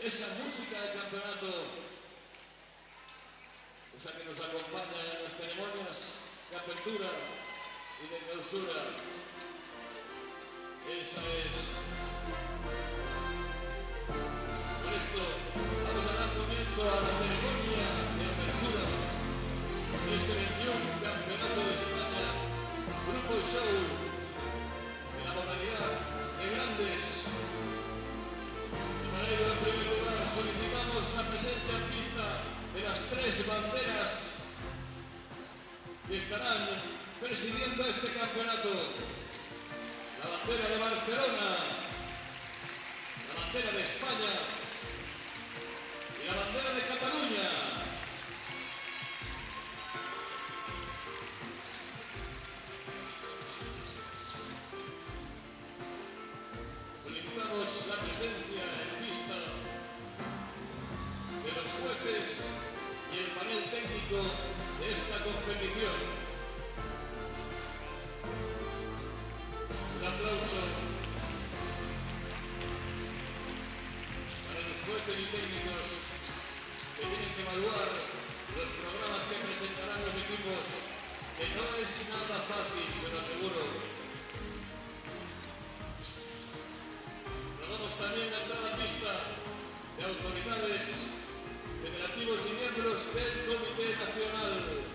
esa música de campeonato, esa que nos acompaña en las ceremonias de apertura y de clausura. Esa es. Por esto vamos a dar comienzo a la ceremonia de apertura de esta edición Campeonato de España, Grupo Show, de la modalidad de grandes nuestra presente artista de las tres banderas que estarán presidiendo este campeonato. La bandera de Barcelona, la bandera de España y la bandera de Cataluña. Solicitamos la presencia de esta competición. Un aplauso para los jueces y técnicos que tienen que evaluar los programas que presentarán los equipos, que no es nada fácil, se lo aseguro. Nos vamos también a entrar a la pista de autoridades Federativos y miembros del Comité Nacional.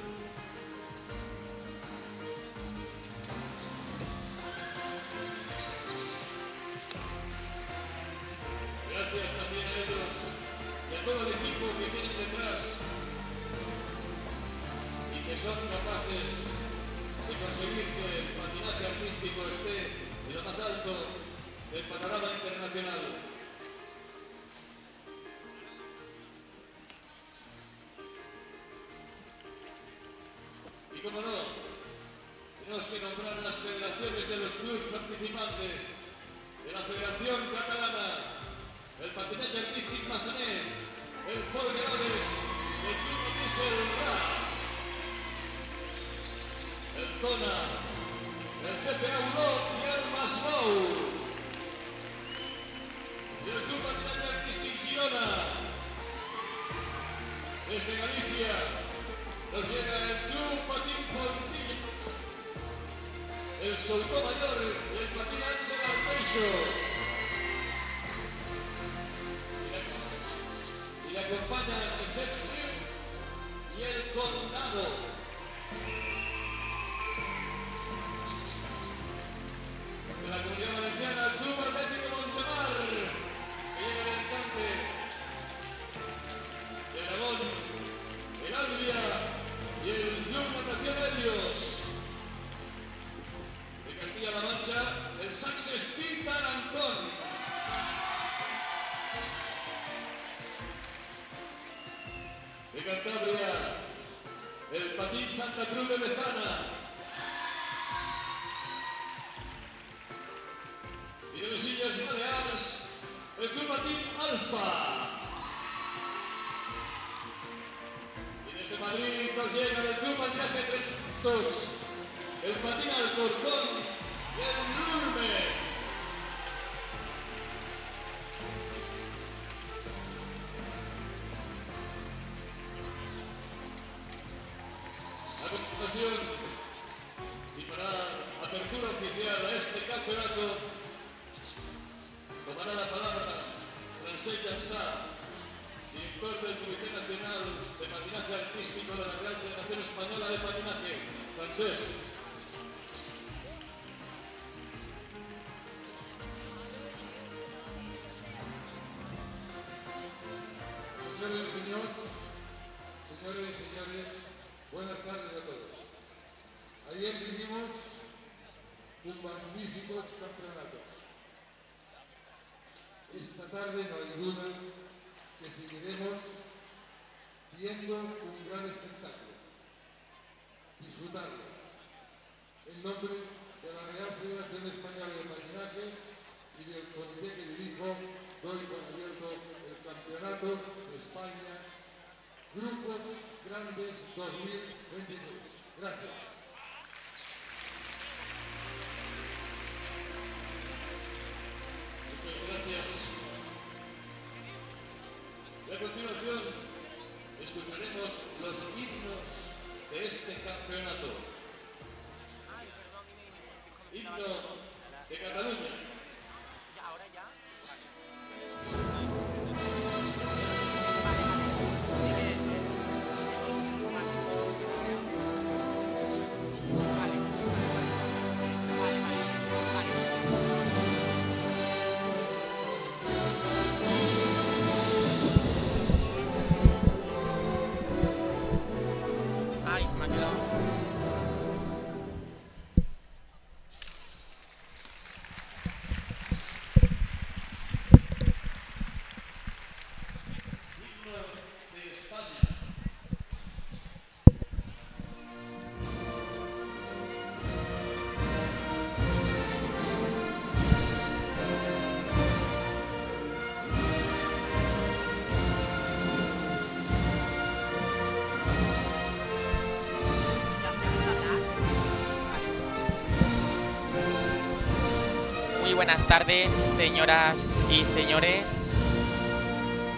Buenas tardes, señoras y señores.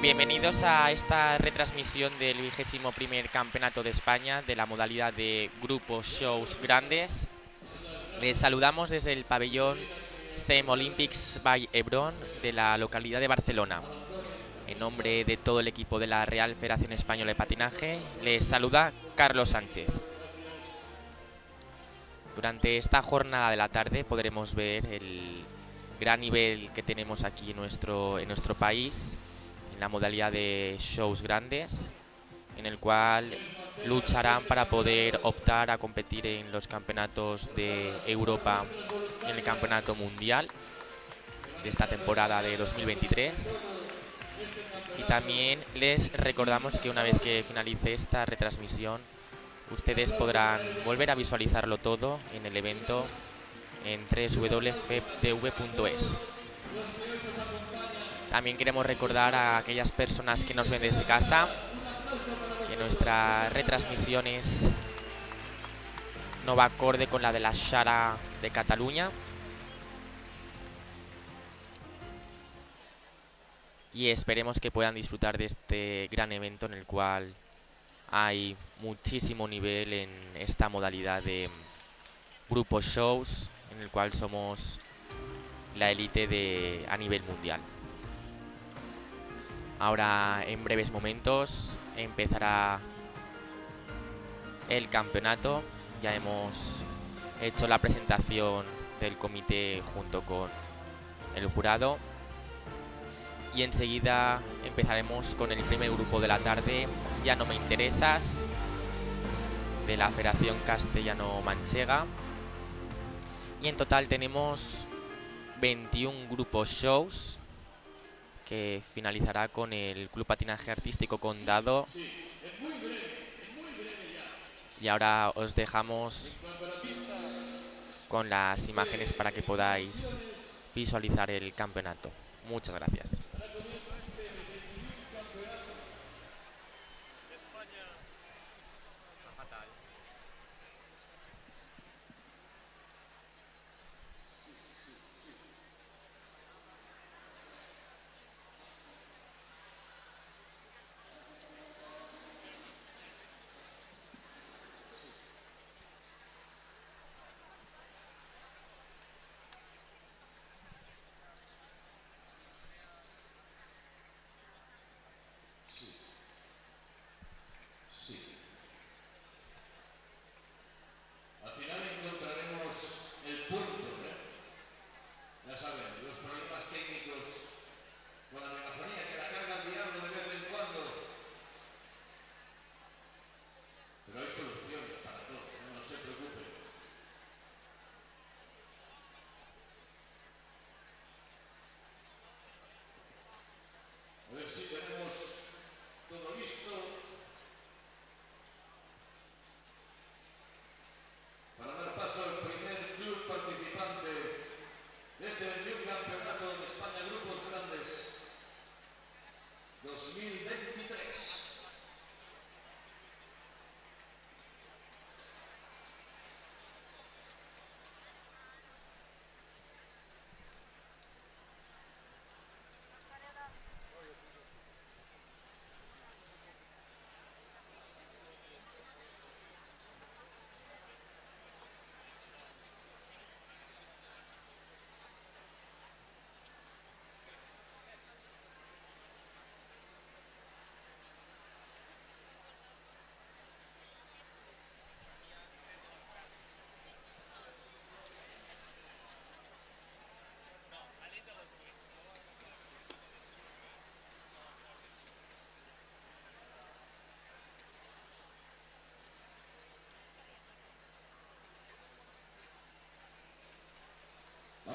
Bienvenidos a esta retransmisión del vigésimo primer campeonato de España de la modalidad de grupos shows grandes. Les saludamos desde el pabellón SEM Olympics by Hebron de la localidad de Barcelona. En nombre de todo el equipo de la Real Federación Española de Patinaje, les saluda Carlos Sánchez. Durante esta jornada de la tarde podremos ver el gran nivel que tenemos aquí en nuestro, en nuestro país en la modalidad de shows grandes, en el cual lucharán para poder optar a competir en los campeonatos de Europa y en el campeonato mundial de esta temporada de 2023. Y también les recordamos que una vez que finalice esta retransmisión, ustedes podrán volver a visualizarlo todo en el evento en www.feptv.es. También queremos recordar a aquellas personas que nos ven desde casa que nuestra retransmisión es no va acorde con la de la Shara de Cataluña. Y esperemos que puedan disfrutar de este gran evento en el cual hay muchísimo nivel en esta modalidad de grupos shows en el cual somos la élite a nivel mundial. Ahora en breves momentos empezará el campeonato. Ya hemos hecho la presentación del comité junto con el jurado. Y enseguida empezaremos con el primer grupo de la tarde. Ya no me interesas. De la Federación Castellano Manchega. Y en total tenemos 21 grupos shows que finalizará con el Club Patinaje Artístico Condado. Y ahora os dejamos con las imágenes para que podáis visualizar el campeonato. Muchas gracias. Al final encontraremos el punto, ¿eh? Ya saben, los problemas técnicos con la megafonía que la carga el diablo de vez en cuando. Pero hay soluciones para todo, ¿eh? no se preocupen. A ver si tenemos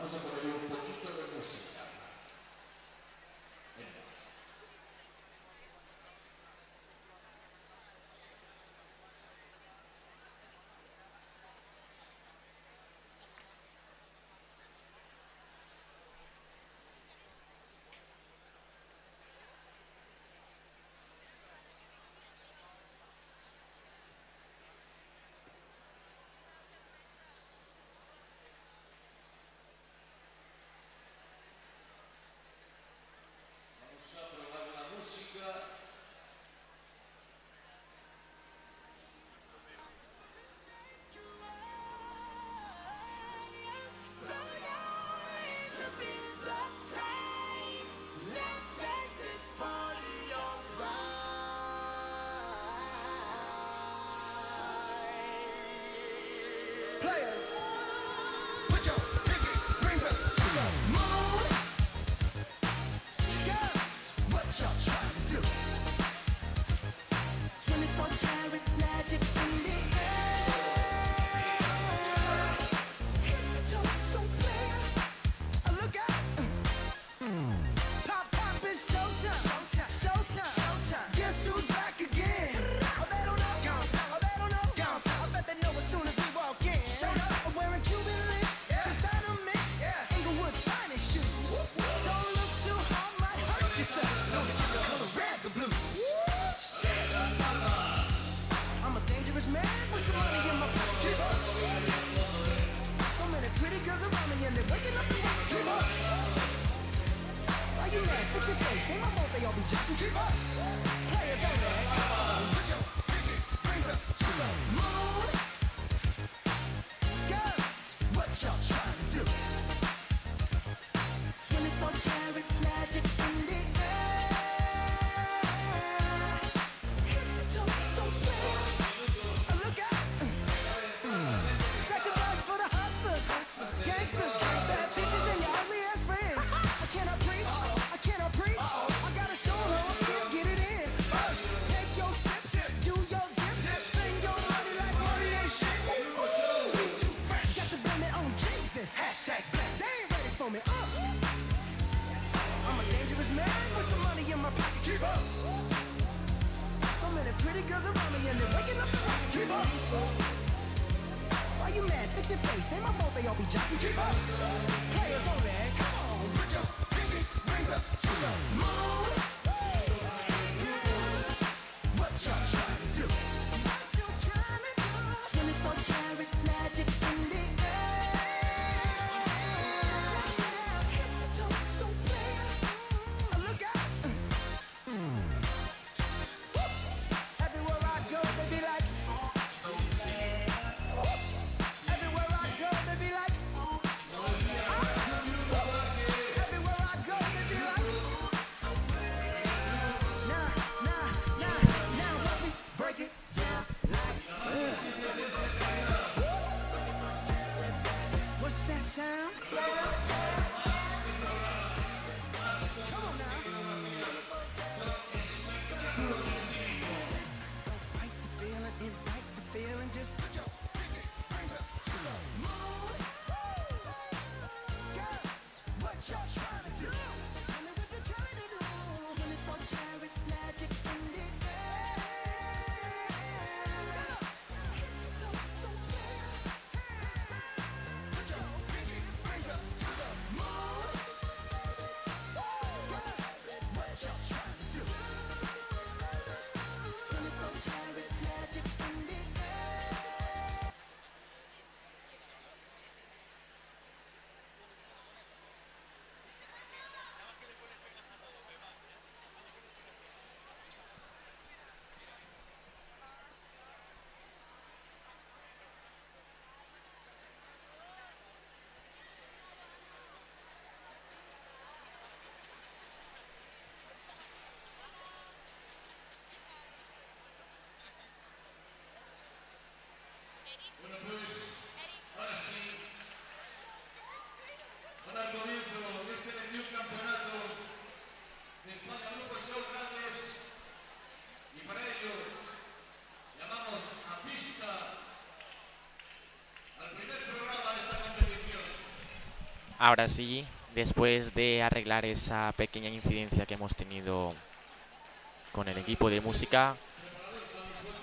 cosa por Ahora sí, después de arreglar esa pequeña incidencia que hemos tenido con el equipo de música,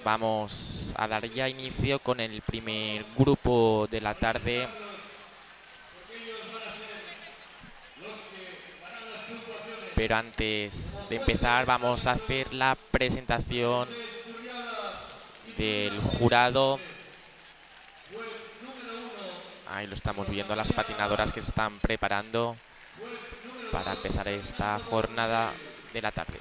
vamos a dar ya inicio con el primer grupo de la tarde. Pero antes de empezar vamos a hacer la presentación del jurado Ahí lo estamos viendo a las patinadoras que se están preparando para empezar esta jornada de la tarde.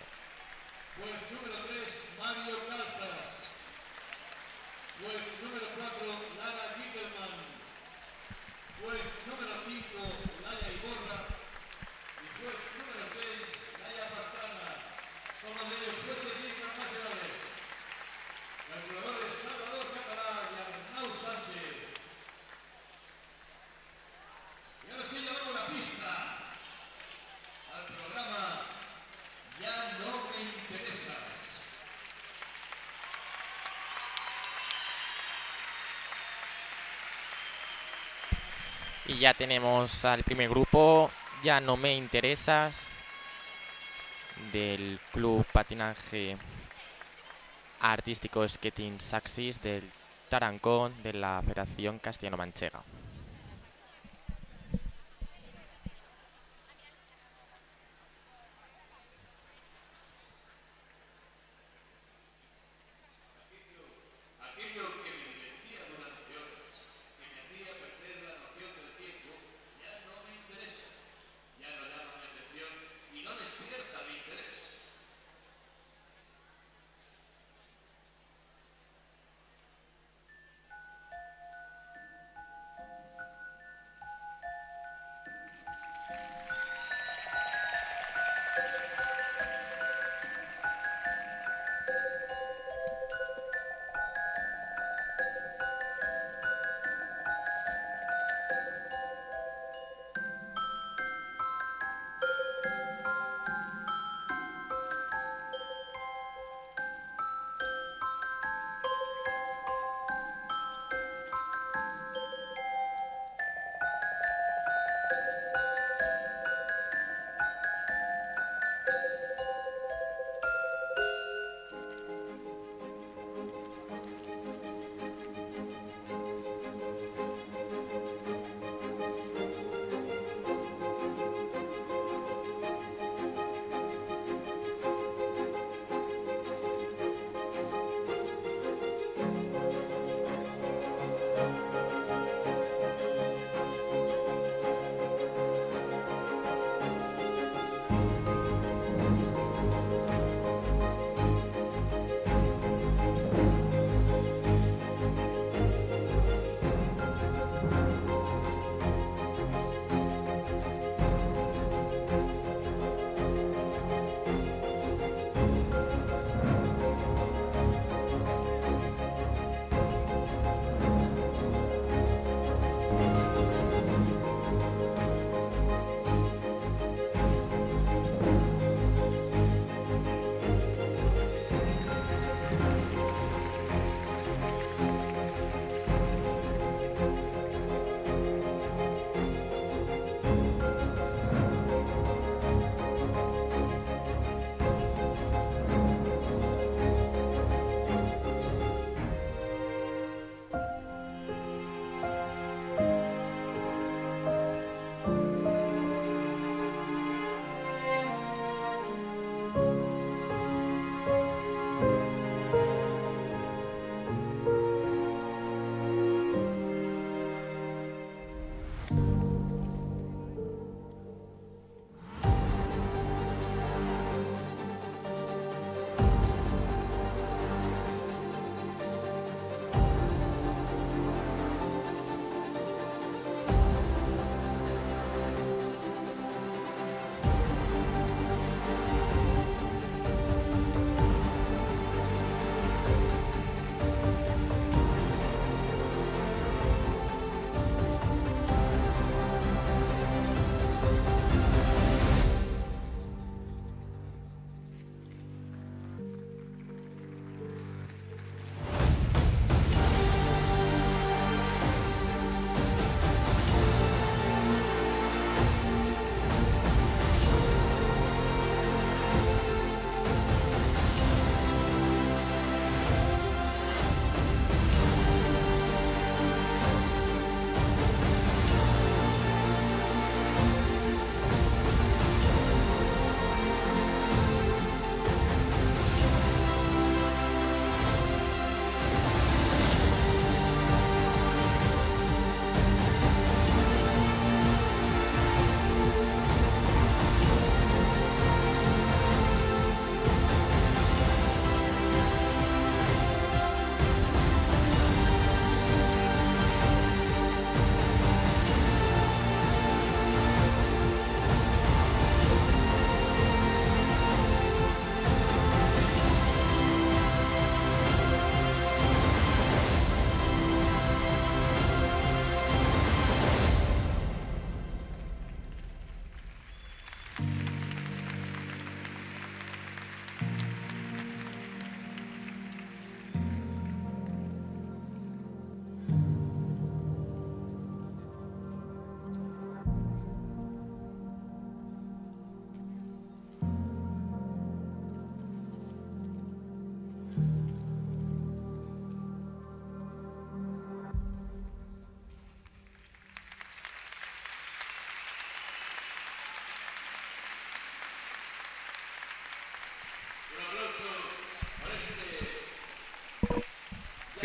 ya tenemos al primer grupo. Ya no me interesas. Del Club Patinaje Artístico Skating Saxis del Tarancón de la Federación Castellano-Manchega.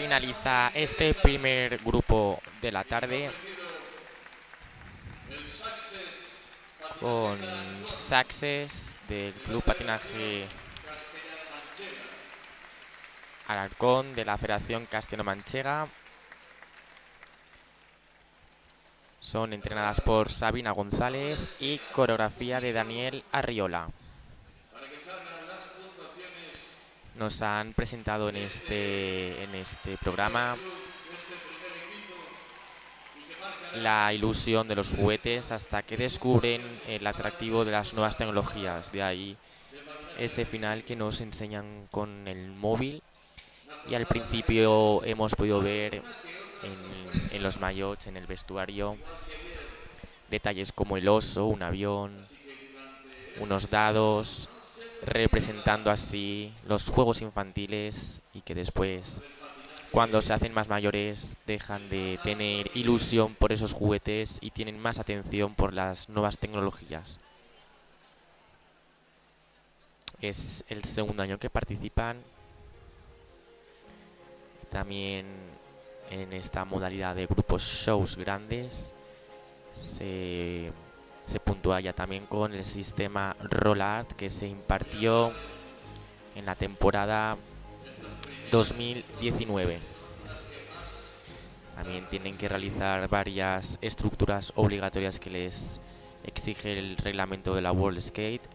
Finaliza este primer grupo de la tarde con Saxes del Club Patinaje Alarcón de la Federación Castellano-Manchega. Son entrenadas por Sabina González y coreografía de Daniel Arriola. Nos han presentado en este, en este programa la ilusión de los juguetes hasta que descubren el atractivo de las nuevas tecnologías. De ahí ese final que nos enseñan con el móvil y al principio hemos podido ver en, los maillots, en el vestuario, detalles como el oso, un avión, unos dados, representando así los juegos infantiles y que después cuando se hacen más mayores dejan de tener ilusión por esos juguetes y tienen más atención por las nuevas tecnologías. Es el segundo año que participan. También en esta modalidad de grupos shows grandes se, se puntúa ya también con el sistema Rollart que se impartió en la temporada 2019. También tienen que realizar varias estructuras obligatorias que les exige el reglamento de la World Skate.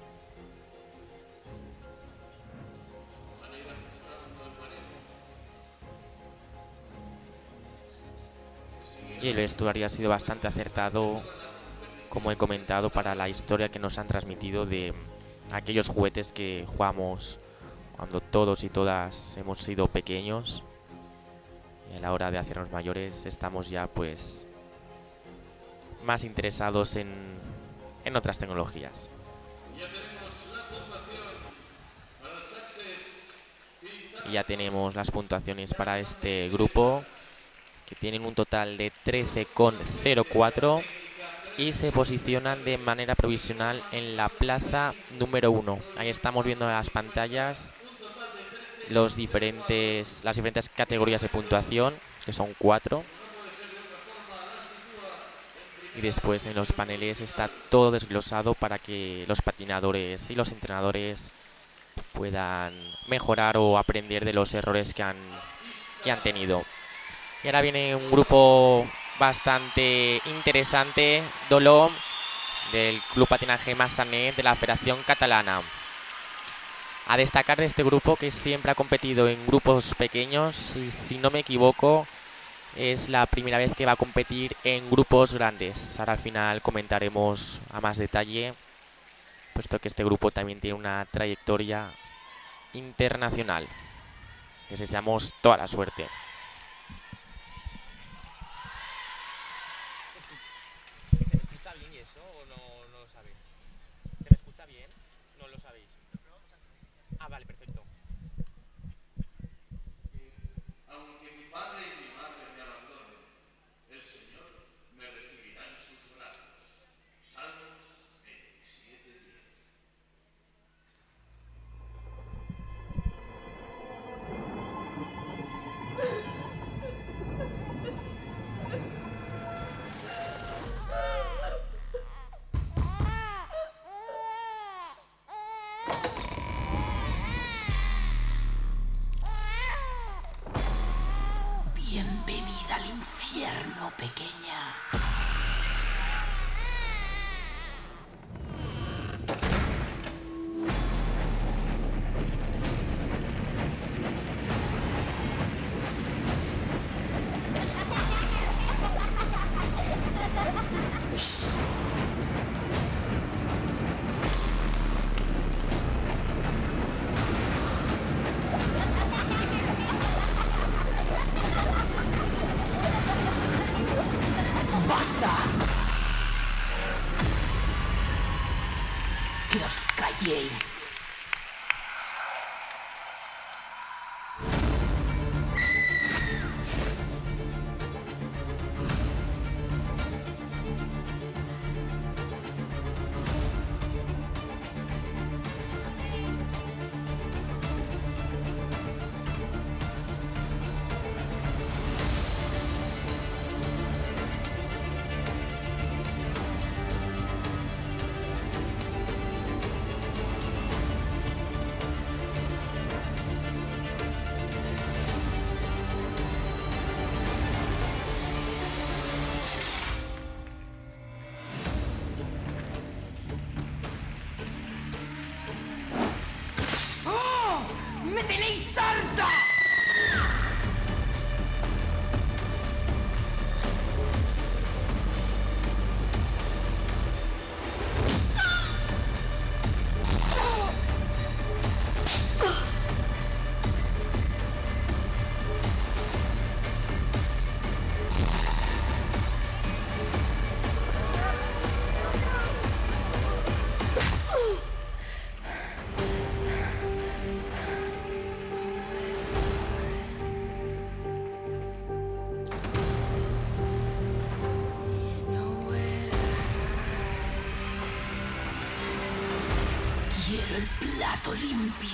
Y el vestuario ha sido bastante acertado, como he comentado, para la historia que nos han transmitido de aquellos juguetes que jugamos cuando todos y todas hemos sido pequeños y a la hora de hacernos mayores estamos ya pues más interesados en, en otras tecnologías. Y ya tenemos las puntuaciones para este grupo que tienen un total de 13,04 y se posicionan de manera provisional en la plaza número 1. Ahí estamos viendo las pantallas los diferentes, las diferentes categorías de puntuación, que son cuatro. Y después en los paneles está todo desglosado para que los patinadores y los entrenadores puedan mejorar o aprender de los errores que han, que han tenido. Y ahora viene un grupo bastante interesante, Dolom, del Club Patinaje Massanet de la Federación Catalana a destacar de este grupo que siempre ha competido en grupos pequeños y si no me equivoco es la primera vez que va a competir en grupos grandes. Ahora al final comentaremos a más detalle, puesto que este grupo también tiene una trayectoria internacional. Les deseamos toda la suerte.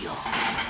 Limpio.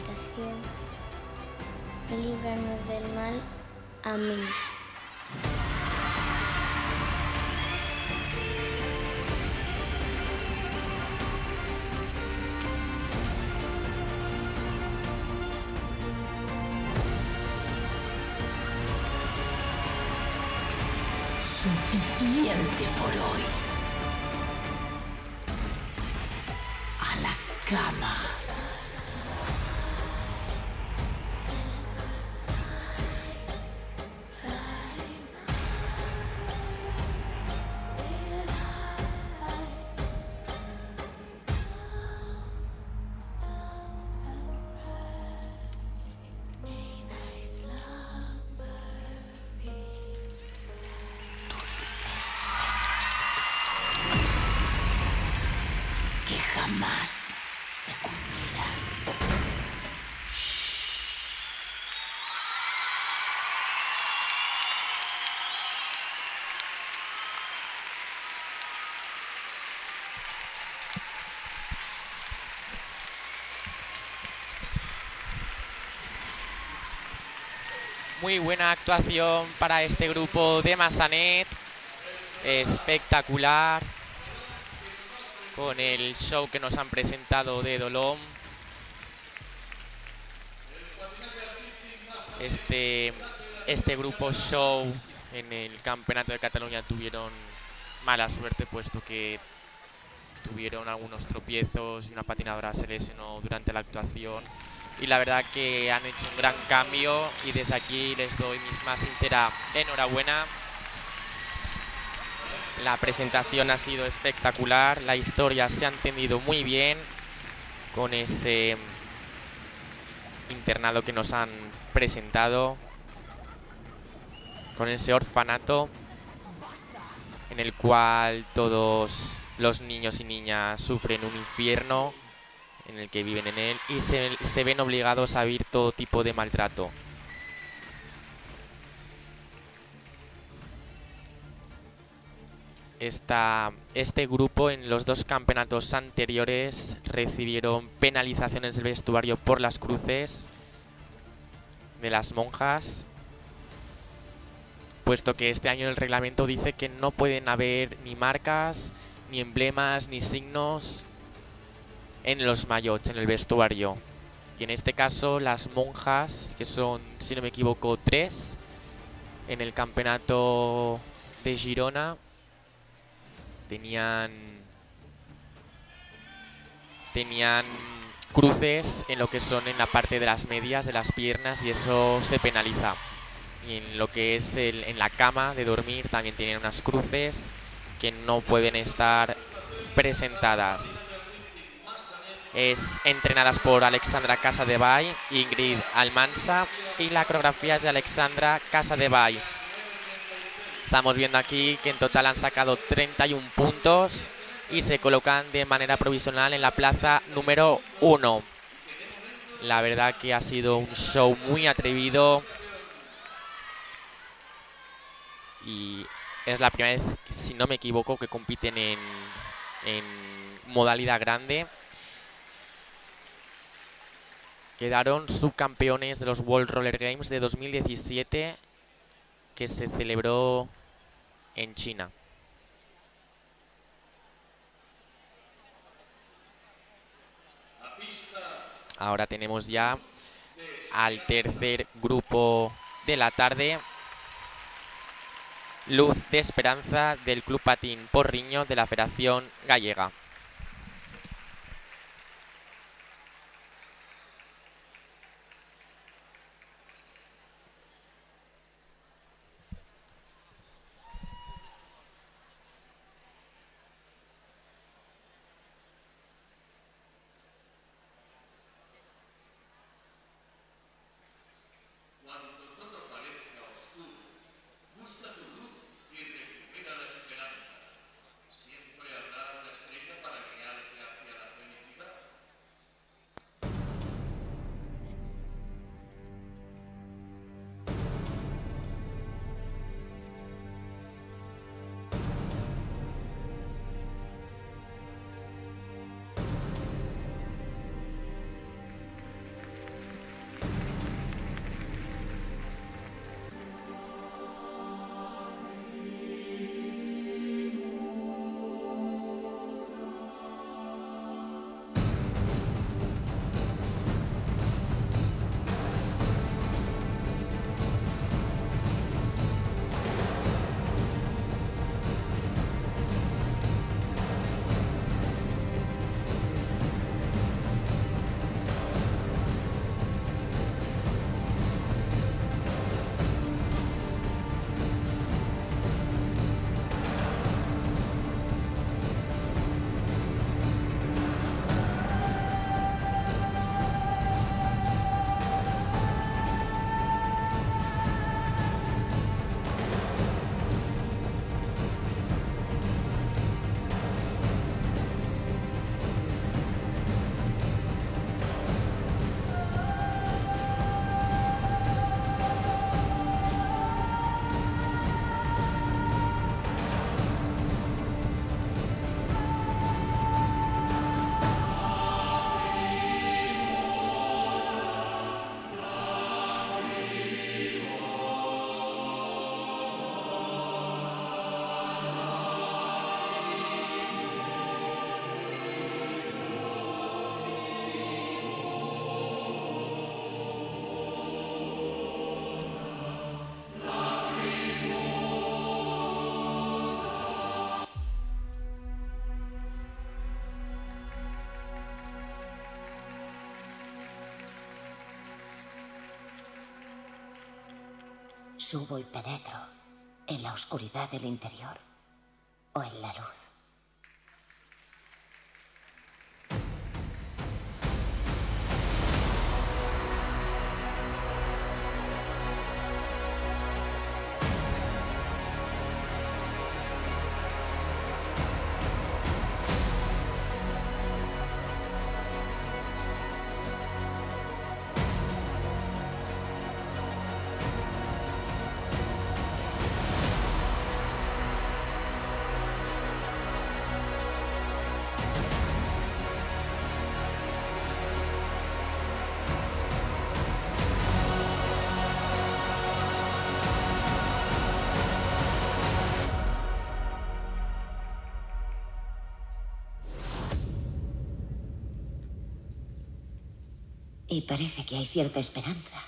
líbranos del mal. Amén. Suficiente por hoy. Muy buena actuación para este grupo de Massanet. Espectacular. Con el show que nos han presentado de Dolom. Este, este grupo show en el Campeonato de Cataluña tuvieron mala suerte puesto que tuvieron algunos tropiezos y una patinadora se lesionó durante la actuación y la verdad que han hecho un gran cambio y desde aquí les doy mis más sincera enhorabuena. La presentación ha sido espectacular, la historia se ha entendido muy bien con ese internado que nos han presentado, con ese orfanato en el cual todos los niños y niñas sufren un infierno en el que viven en él y se, se ven obligados a vivir todo tipo de maltrato. Esta, este grupo en los dos campeonatos anteriores recibieron penalizaciones del vestuario por las cruces de las monjas, puesto que este año el reglamento dice que no pueden haber ni marcas ni emblemas, ni signos en los maillots, en el vestuario. Y en este caso las monjas, que son, si no me equivoco, tres, en el campeonato de Girona, tenían tenían cruces en lo que son en la parte de las medias de las piernas y eso se penaliza. Y en lo que es el- en la cama de dormir también tienen unas cruces que no pueden estar presentadas. Es entrenadas por Alexandra Casadevall, Ingrid Almansa y la coreografía es de Alexandra Casadevall. Estamos viendo aquí que en total han sacado 31 puntos y se colocan de manera provisional en la plaza número 1. La verdad que ha sido un show muy atrevido y es la primera vez, si no me equivoco, que compiten en, en modalidad grande. Quedaron subcampeones de los World Roller Games de 2017 que se celebró en China. Ahora tenemos ya al tercer grupo de la tarde. Luz de Esperanza del Club Patín Porriño de la Federación Gallega. Subo y penetro en la oscuridad del interior Y parece que hay cierta esperanza.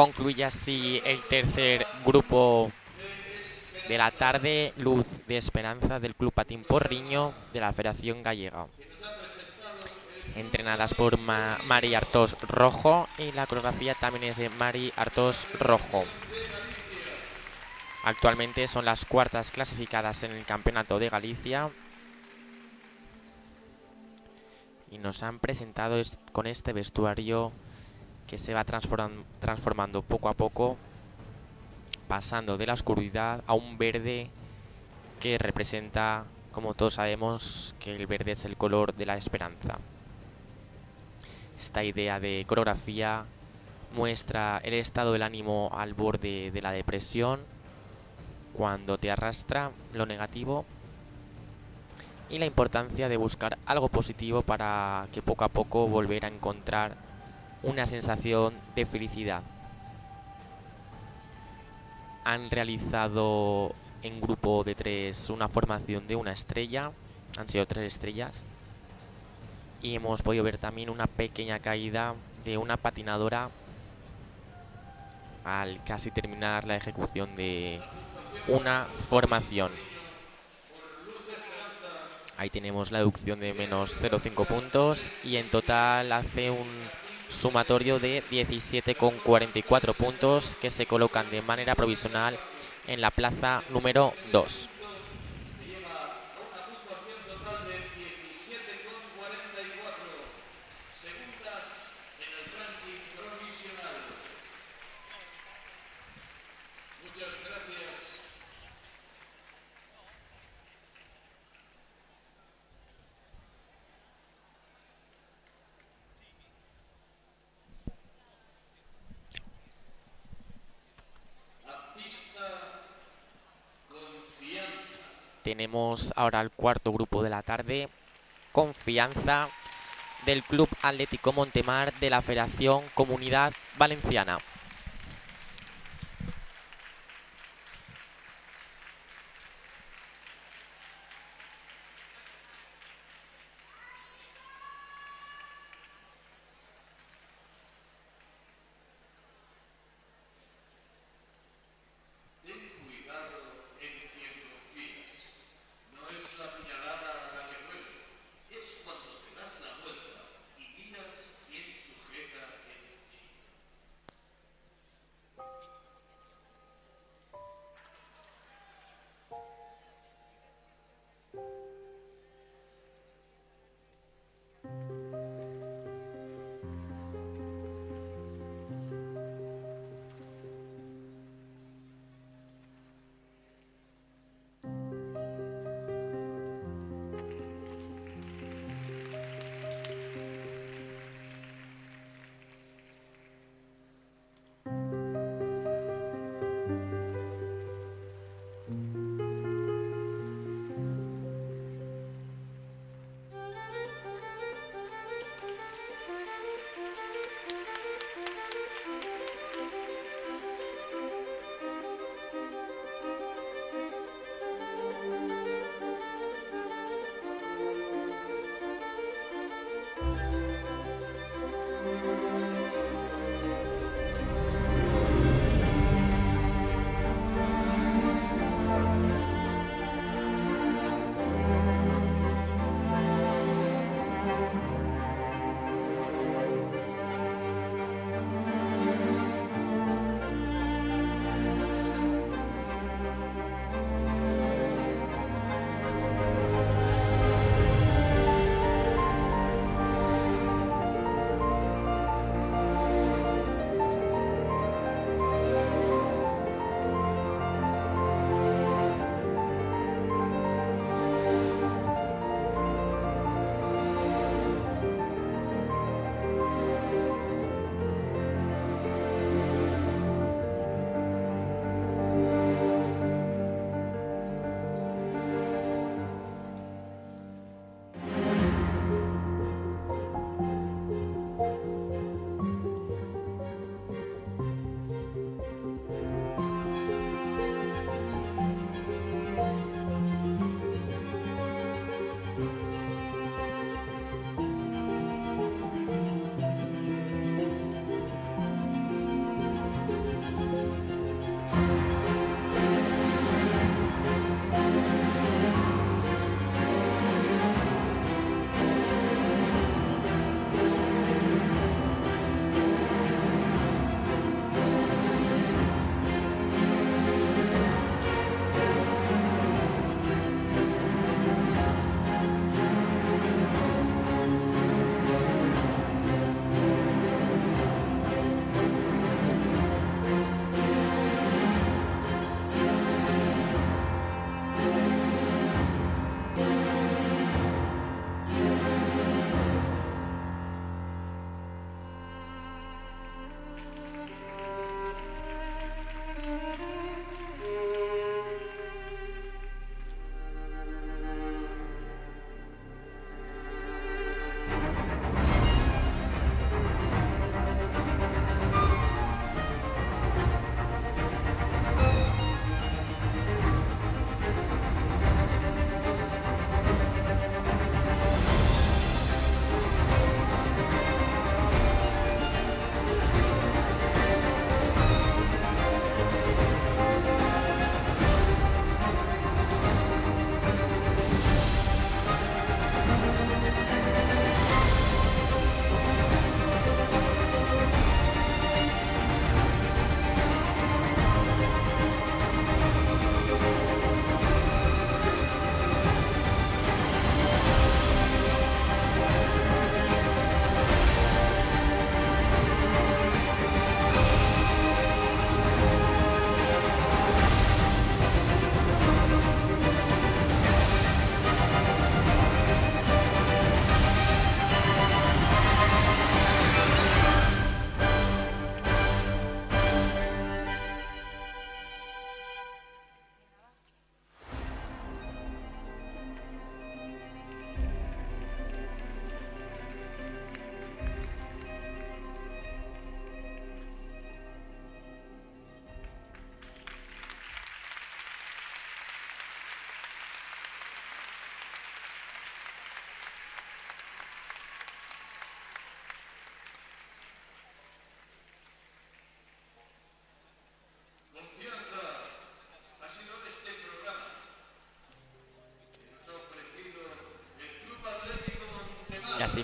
Concluye así el tercer grupo de la tarde, Luz de Esperanza del Club Patín Porriño de la Federación Gallega. Entrenadas por Ma- Mari Artos Rojo y la coreografía también es de Mari Artos Rojo. Actualmente son las cuartas clasificadas en el Campeonato de Galicia y nos han presentado es- con este vestuario que se va transforman- transformando poco a poco, pasando de la oscuridad a un verde que representa, como todos sabemos, que el verde es el color de la esperanza. Esta idea de coreografía muestra el estado del ánimo al borde de la depresión, cuando te arrastra lo negativo y la importancia de buscar algo positivo para que poco a poco volver a encontrar una sensación de felicidad. Han realizado en grupo de tres una formación de una estrella, han sido tres estrellas, y hemos podido ver también una pequeña caída de una patinadora al casi terminar la ejecución de una formación. Ahí tenemos la deducción de menos 0,5 puntos y en total hace un sumatorio de 17,44 puntos que se colocan de manera provisional en la plaza número 2. total de 17,44. Segundas en el ranking provisional. Muchas gracias. Artista confianza. Tenemos ahora el cuarto grupo de la tarde, Confianza del Club Atlético Montemar de la Federación Comunidad Valenciana.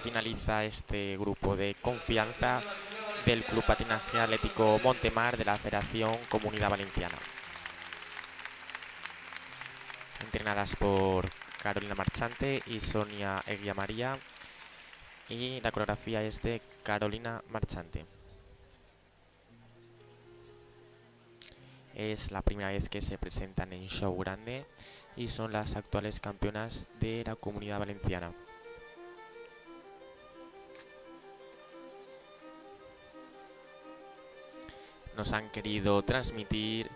Finaliza este grupo de confianza del Club Patinaje Atlético Montemar de la Federación Comunidad Valenciana. Entrenadas por Carolina Marchante y Sonia Eguía María. Y la coreografía es de Carolina Marchante. Es la primera vez que se presentan en show grande y son las actuales campeonas de la Comunidad Valenciana. Nos han querido transmitir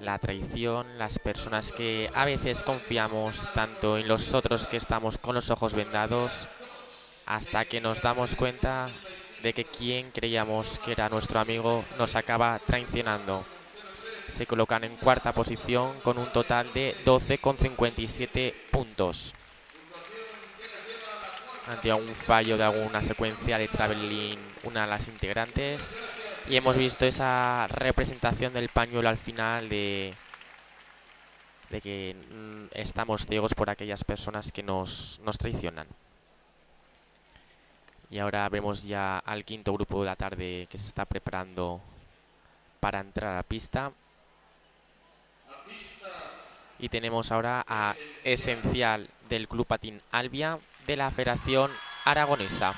la traición, las personas que a veces confiamos tanto en los otros que estamos con los ojos vendados, hasta que nos damos cuenta de que quien creíamos que era nuestro amigo nos acaba traicionando. Se colocan en cuarta posición con un total de 12,57 puntos. Ante un fallo de alguna secuencia de traveling una de las integrantes y hemos visto esa representación del pañuelo al final de, de que mm, estamos ciegos por aquellas personas que nos, nos traicionan. Y ahora vemos ya al quinto grupo de la tarde que se está preparando para entrar a la pista. Y tenemos ahora a Esencial del Club Patín Albia de la Federación Aragonesa.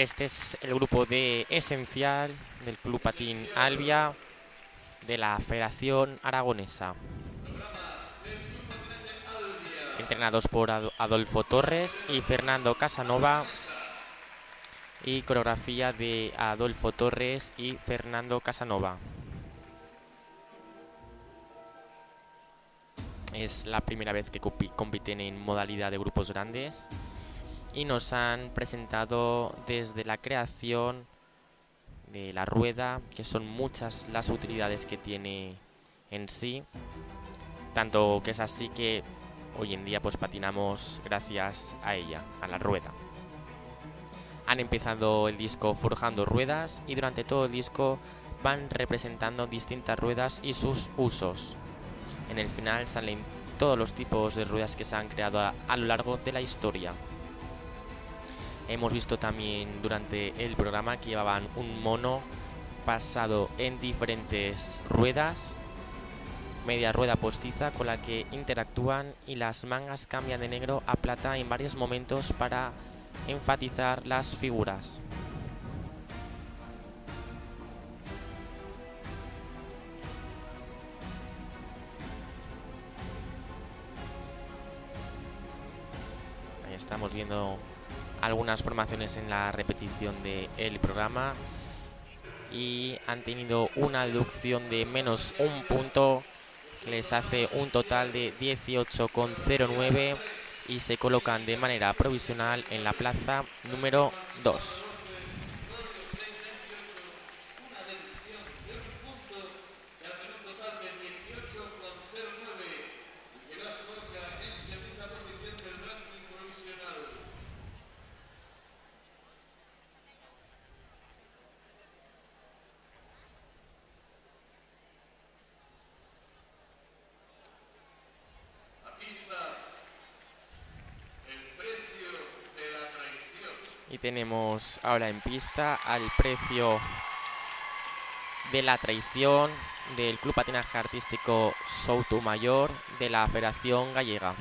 Este es el grupo de Esencial del Club Patín Albia de la Federación Aragonesa. Entrenados por Ad- Adolfo Torres y Fernando Casanova. Y coreografía de Adolfo Torres y Fernando Casanova. Es la primera vez que compi- compiten en modalidad de grupos grandes y nos han presentado desde la creación de la rueda, que son muchas las utilidades que tiene en sí, tanto que es así que hoy en día pues patinamos gracias a ella, a la rueda. Han empezado el disco forjando ruedas y durante todo el disco van representando distintas ruedas y sus usos. En el final salen todos los tipos de ruedas que se han creado a, a lo largo de la historia. Hemos visto también durante el programa que llevaban un mono pasado en diferentes ruedas, media rueda postiza con la que interactúan y las mangas cambian de negro a plata en varios momentos para enfatizar las figuras. Ahí estamos viendo algunas formaciones en la repetición del programa y han tenido una deducción de menos un punto que les hace un total de 18,09 y se colocan de manera provisional en la plaza número 2. Tenemos ahora en pista al precio de la traición del Club Patinaje Artístico Mayor de la Federación Gallega.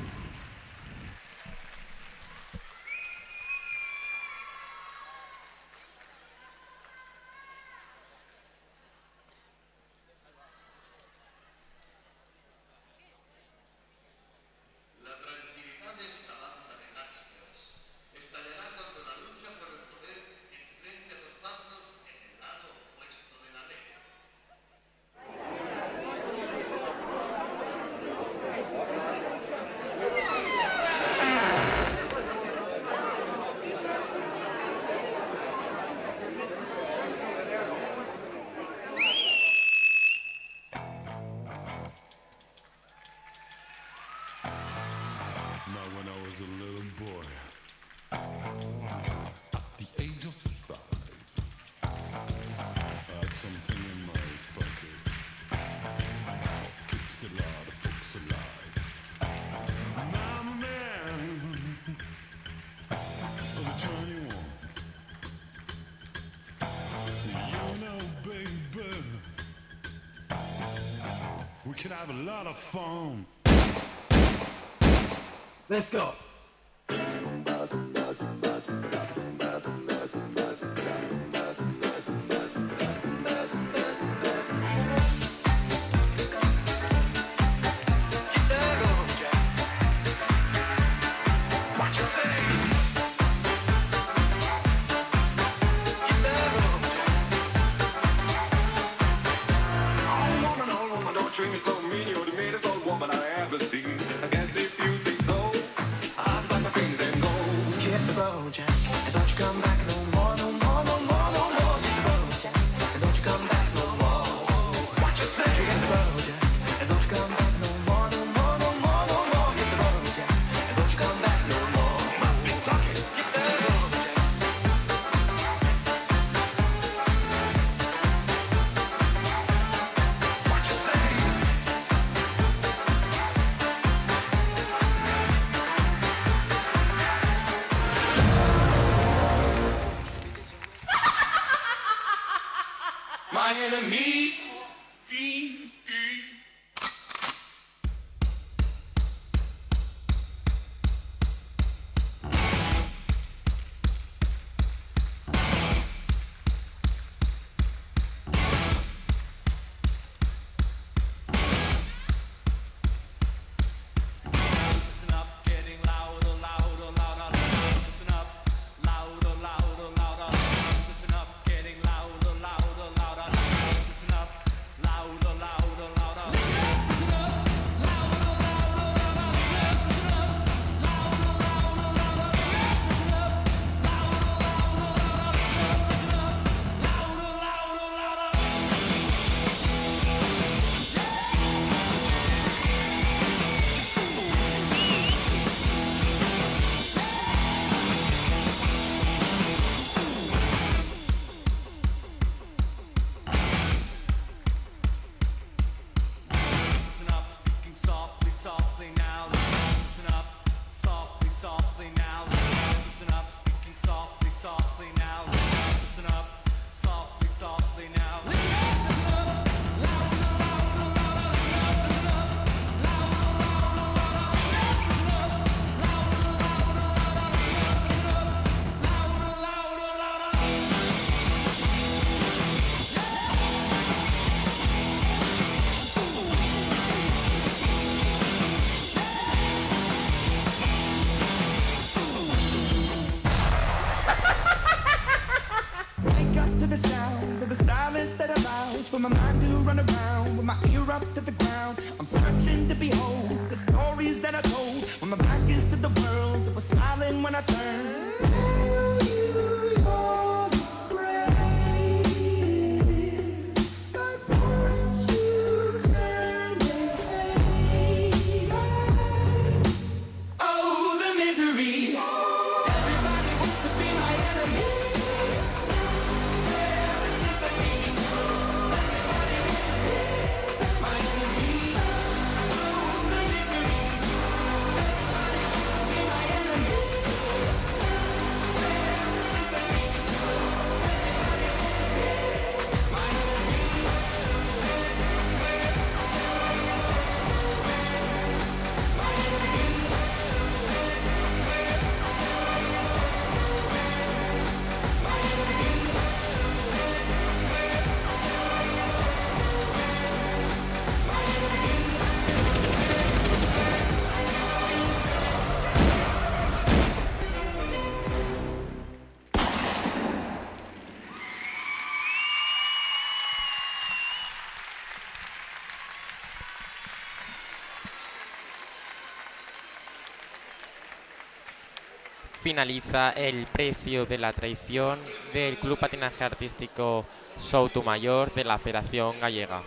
Finaliza el precio de la traición del Club Patinaje Artístico Soutumayor de la Federación Gallega.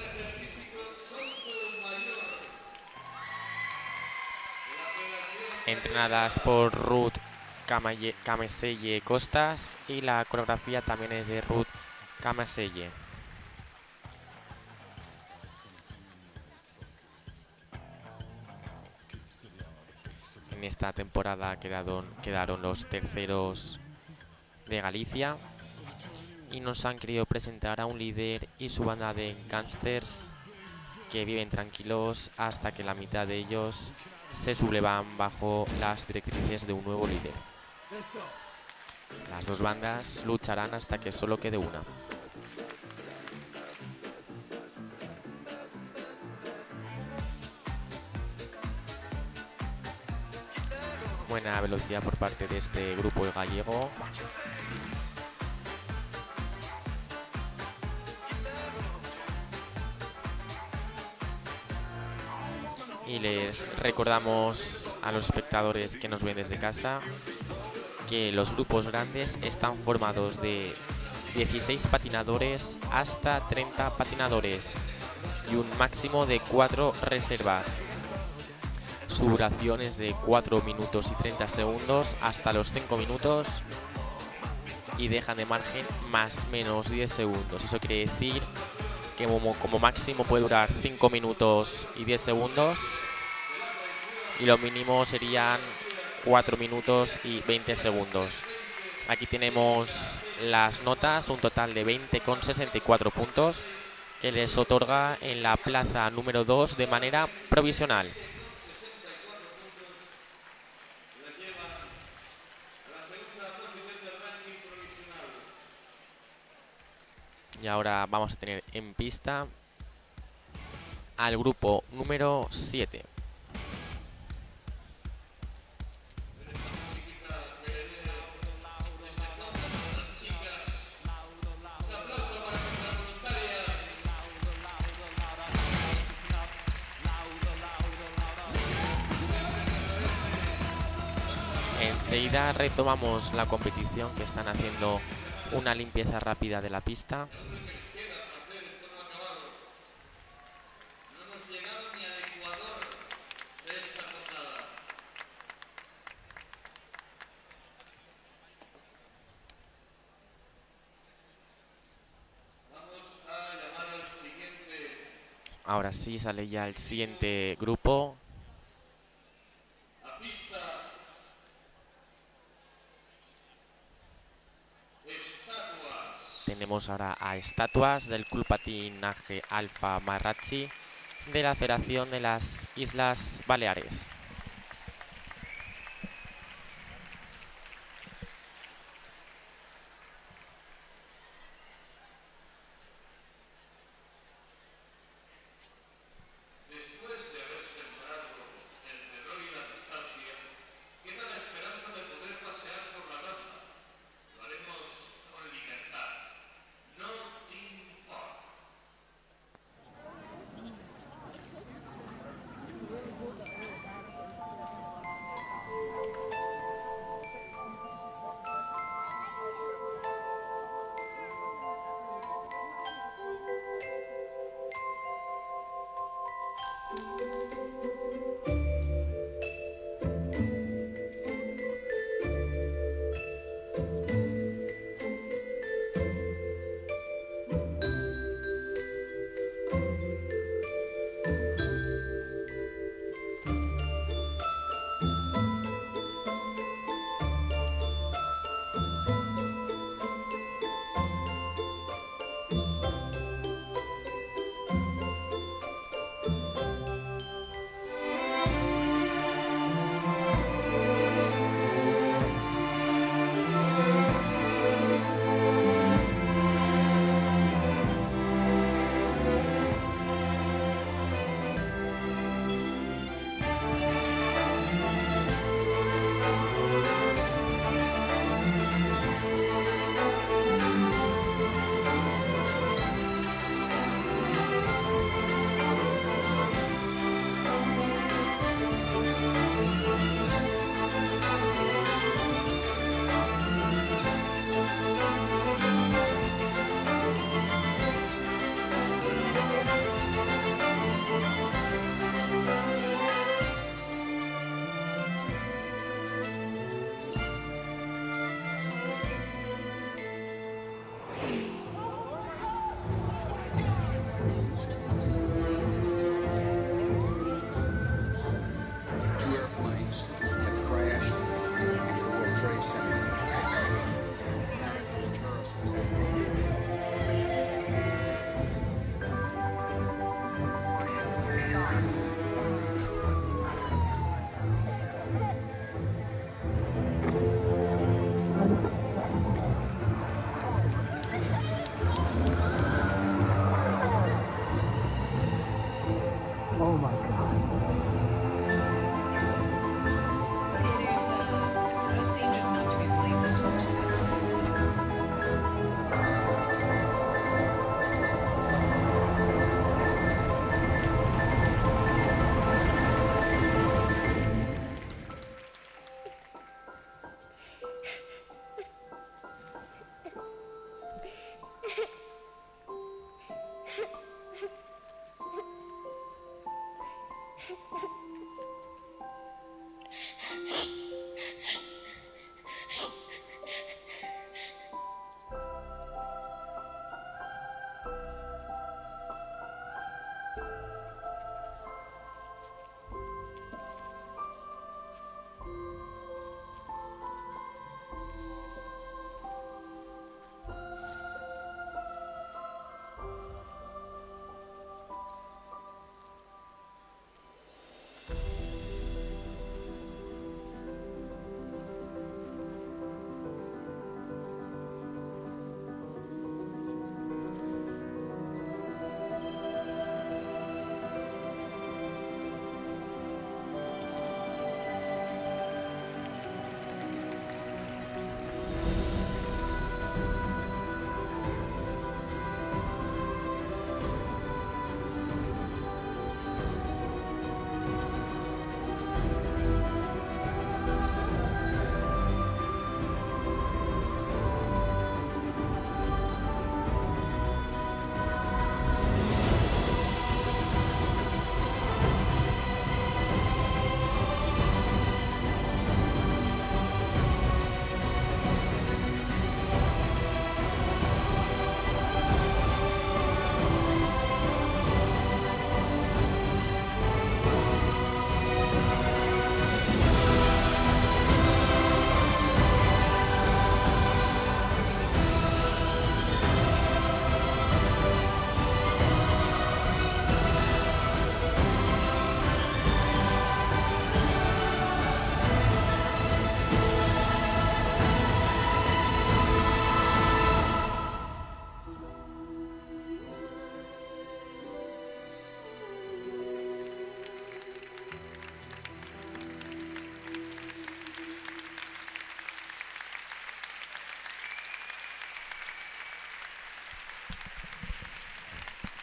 Entrenadas por Ruth Cameselle Costas y la coreografía también es de Ruth Cameselle. En esta temporada quedaron, los terceros de Galicia y nos han querido presentar a un líder y su banda de gangsters que viven tranquilos hasta que la mitad de ellos se sublevan bajo las directrices de un nuevo líder. Las dos bandas lucharán hasta que solo quede una. Buena velocidad por parte de este grupo gallego. Y les recordamos a los espectadores que nos ven desde casa que los grupos grandes están formados de 16 patinadores hasta 30 patinadores y un máximo de 4 reservas. Su duración es de 4 minutos y 30 segundos hasta los 5 minutos y dejan de margen más menos 10 segundos. Eso quiere decir que como, como máximo puede durar 5 minutos y 10 segundos y lo mínimo serían 4 minutos y 20 segundos. Aquí tenemos las notas, un total de 20,64 puntos que les otorga en la plaza número 2 de manera provisional. Y ahora vamos a tener en pista al grupo número 7. Enseguida retomamos la competición que están haciendo una limpieza rápida de la pista. Ahora sí sale ya el siguiente grupo. Tenemos ahora a estatuas del Club Patinaje Alfa Marrachi de la Federación de las Islas Baleares.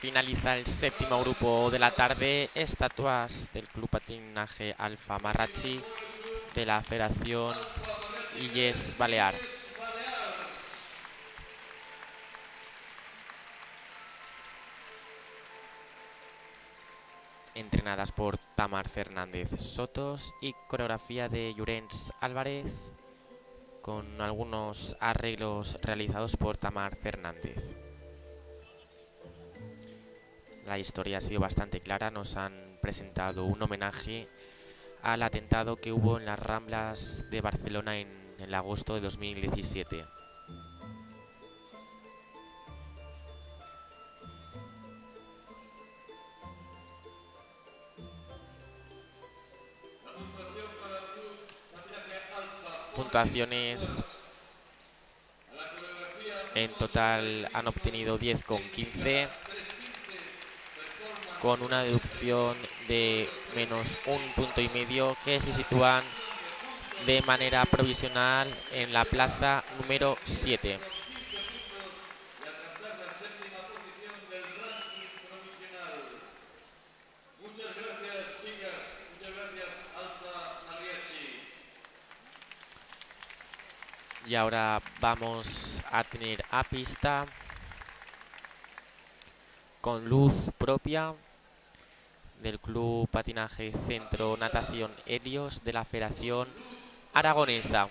Finaliza el séptimo grupo de la tarde. Estatuas del Club Patinaje Alfa Marrachi de la Federación Illes Balear. Entrenadas por Tamar Fernández Sotos y coreografía de Llorens Álvarez con algunos arreglos realizados por Tamar Fernández. La historia ha sido bastante clara, nos han presentado un homenaje al atentado que hubo en las Ramblas de Barcelona en el agosto de 2017. Puntuaciones en total han obtenido 10 con 15 con una deducción de menos un punto y medio que se sitúan de manera provisional en la plaza número 7. Muchas gracias, chicas. Muchas gracias, Alfa Mariachi. Y ahora vamos a tener a pista con luz propia del Club Patinaje Centro Natación Helios de la Federación Aragonesa.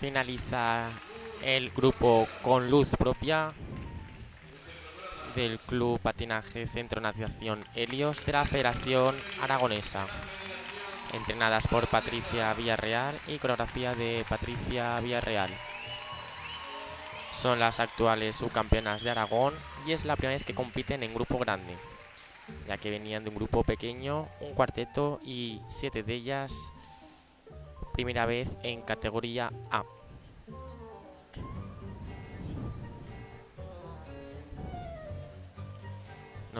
Finaliza el grupo con luz propia del Club Patinaje Centro Natación Helios de la Federación Aragonesa, entrenadas por Patricia Villarreal y coreografía de Patricia Villarreal. Son las actuales subcampeonas de Aragón y es la primera vez que compiten en grupo grande, ya que venían de un grupo pequeño, un cuarteto y siete de ellas primera vez en categoría A.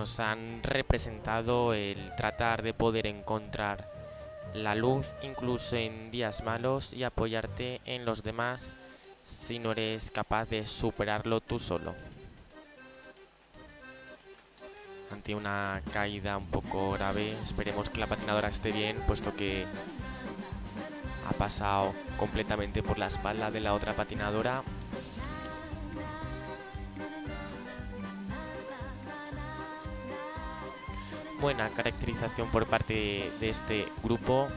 Nos han representado el tratar de poder encontrar la luz incluso en días malos y apoyarte en los demás si no eres capaz de superarlo tú solo. Ante una caída un poco grave, esperemos que la patinadora esté bien, puesto que ha pasado completamente por la espalda de la otra patinadora. Buena caracterización por parte de este grupo.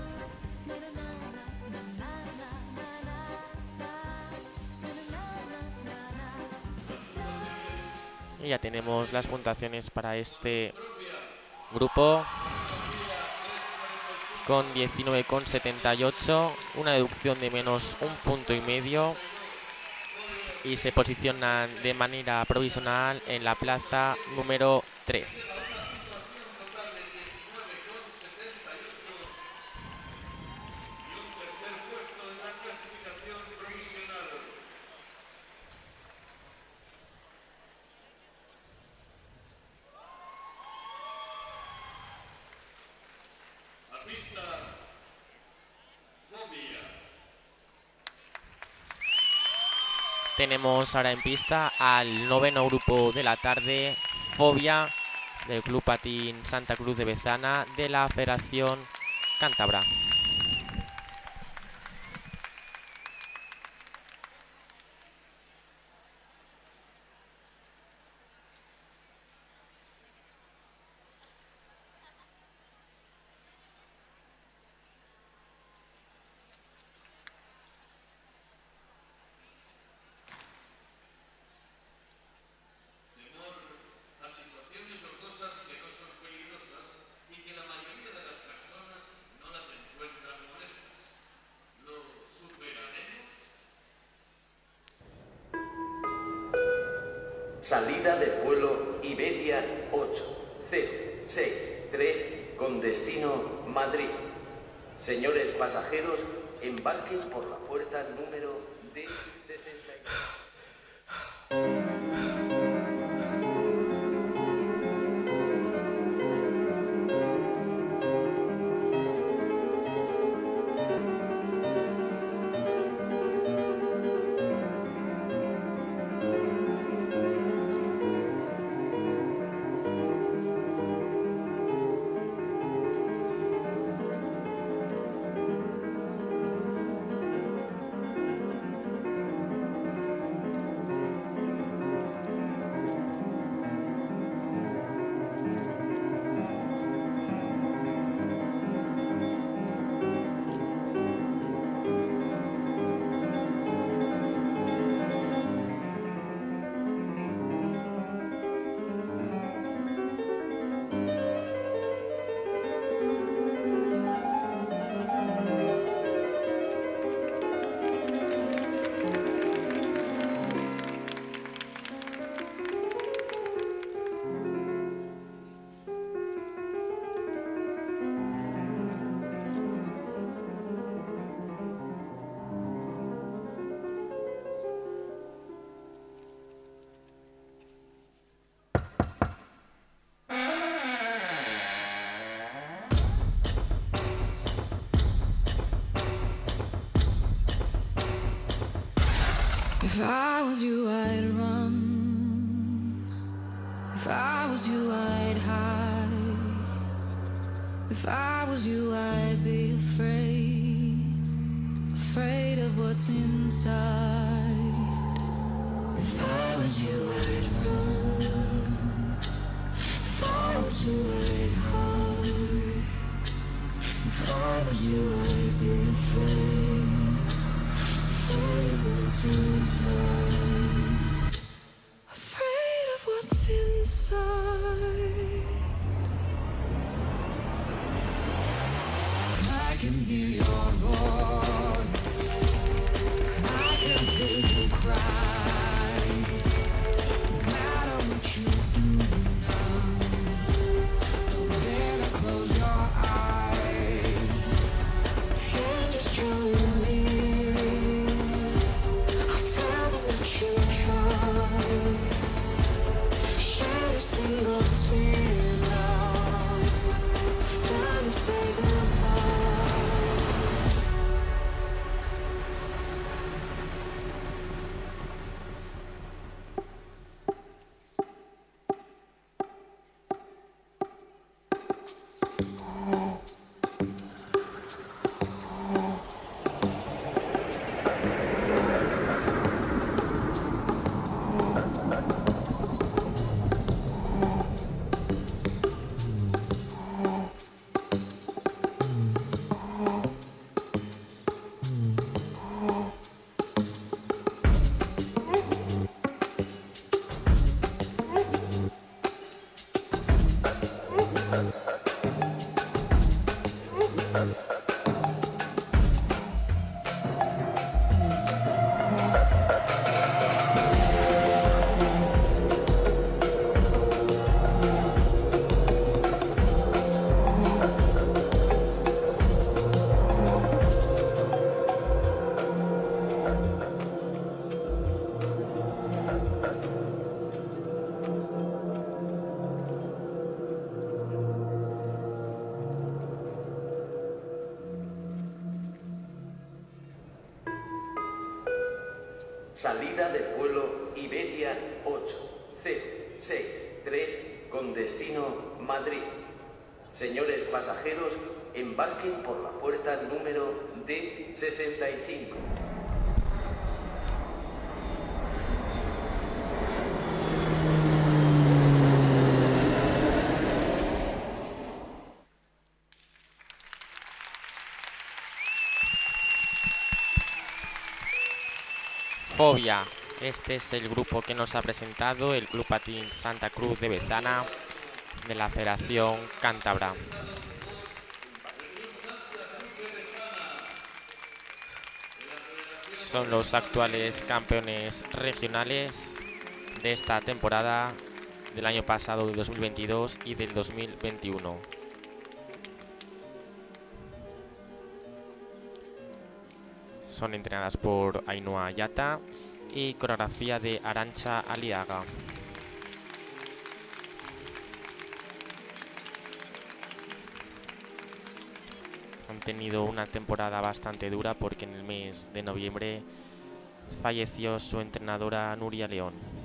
Y ya tenemos las puntuaciones para este grupo con 19,78, una deducción de menos un punto y medio y se posicionan de manera provisional en la plaza número 3. Tenemos ahora en pista al noveno grupo de la tarde, Fobia, del Club Patín Santa Cruz de Bezana, de la Federación Cántabra. Temor a situaciones o cosas que no son peligrosas y que la mayoría de las personas no las encuentran molestas. ¿Lo superaremos? Del vuelo Iberia 8063 con destino Madrid. Señores pasajeros, embarquen por la puerta número D62. Este es el grupo que nos ha presentado el Club Patín Santa Cruz de Bezana de la Federación Cántabra. Son los actuales campeones regionales de esta temporada del año pasado, de 2022 y del 2021. Son entrenadas por Ainhoa Yata y coreografía de Arancha Aliaga. Han tenido una temporada bastante dura porque en el mes de noviembre falleció su entrenadora Nuria León.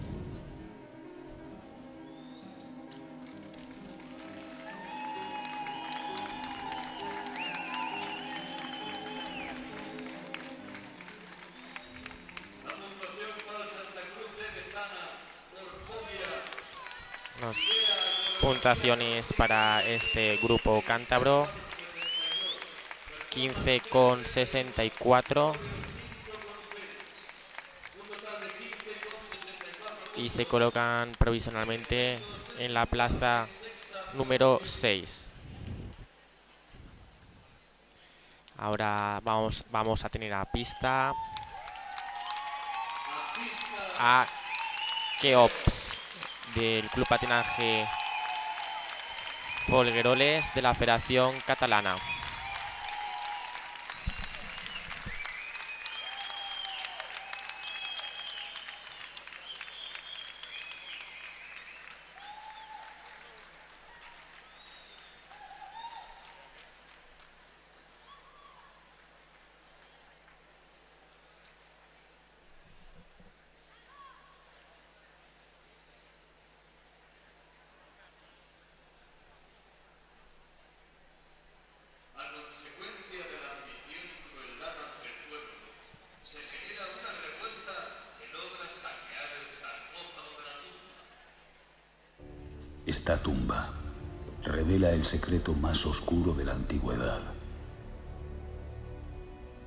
Puntuaciones para este grupo cántabro. 15 con 64 y se colocan provisionalmente en la plaza número 6 ahora vamos vamos a tener a pista. A Keops del Club Patinaje Folgueroles de la Federación Catalana. A consecuencia de la ambición y crueldad ante el pueblo, se genera una revuelta que logra saquear el sarcófago de la tumba. Esta tumba revela el secreto más oscuro de la antigüedad.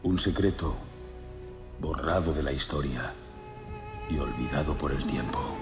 Un secreto borrado de la historia y olvidado por el tiempo.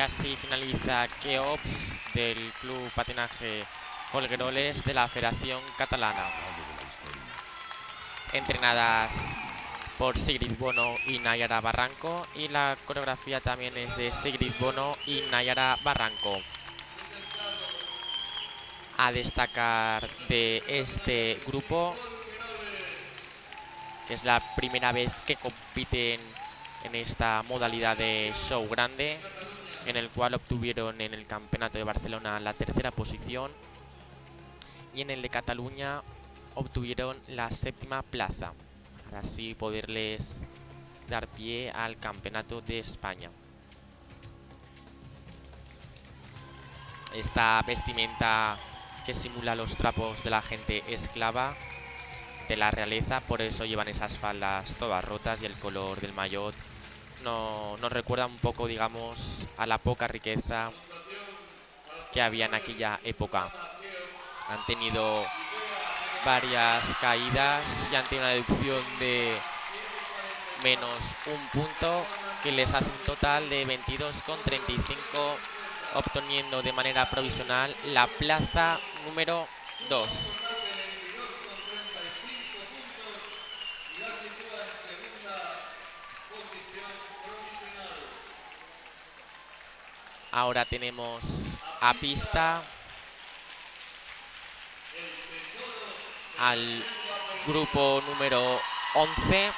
Y así finaliza Keops del Club Patinaje Folgueroles de la Federación Catalana. Entrenadas por Sigrid Bono y Nayara Barranco y la coreografía también es de Sigrid Bono y Nayara Barranco. A destacar de este grupo, que es la primera vez que compiten en esta modalidad de show grande, en el cual obtuvieron en el Campeonato de Barcelona la tercera posición y en el de Cataluña obtuvieron la séptima plaza, para así poderles dar pie al Campeonato de España. Esta vestimenta que simula los trapos de la gente esclava de la realeza, por eso llevan esas faldas todas rotas y el color del maillot no, nos recuerda un poco, digamos, a la poca riqueza que había en aquella época. Han tenido varias caídas y han tenido una deducción de menos un punto que les hace un total de 22,35 obteniendo de manera provisional la plaza número 2. Ahora tenemos a pista al grupo número 11.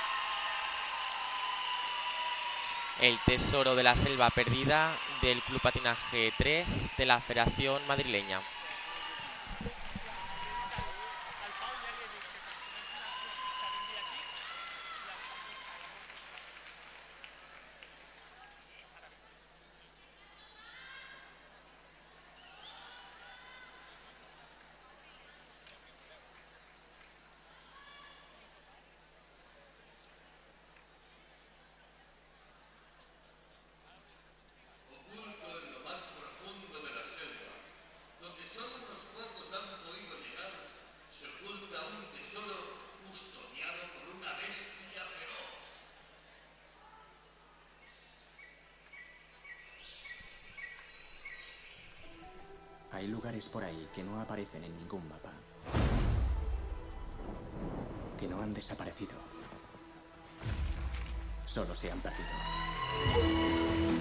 El tesoro de la selva perdida del Club Patinaje 3 de la Federación Madrileña. Oculto en lo más profundo de la selva, donde solo unos pocos han podido llegar, se oculta un tesoro custodiado por una bestia feroz. Hay por ahí que no aparecen en ningún mapa. Que no han desaparecido. Solo se han perdido.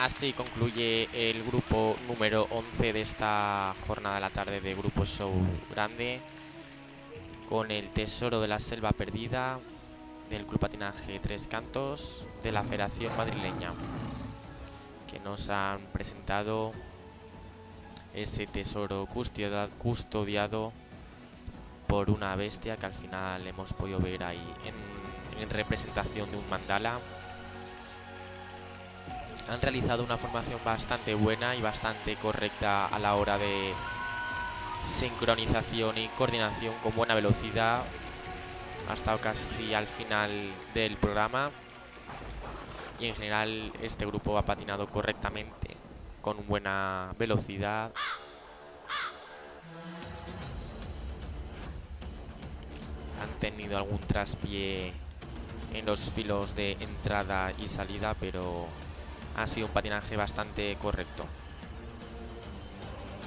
Así concluye el grupo número 11 de esta jornada de la tarde de Grupo Show Grande con el Tesoro de la Selva Perdida del Club Patinaje Tres Cantos de la Federación Madrileña que nos han presentado ese tesoro custodia- custodiado por una bestia que al final hemos podido ver ahí en, en representación de un mandala han realizado una formación bastante buena y bastante correcta a la hora de sincronización y coordinación con buena velocidad. Hasta casi al final del programa. Y en general este grupo ha patinado correctamente con buena velocidad. Han tenido algún traspié en los filos de entrada y salida pero ha sido un patinaje bastante correcto.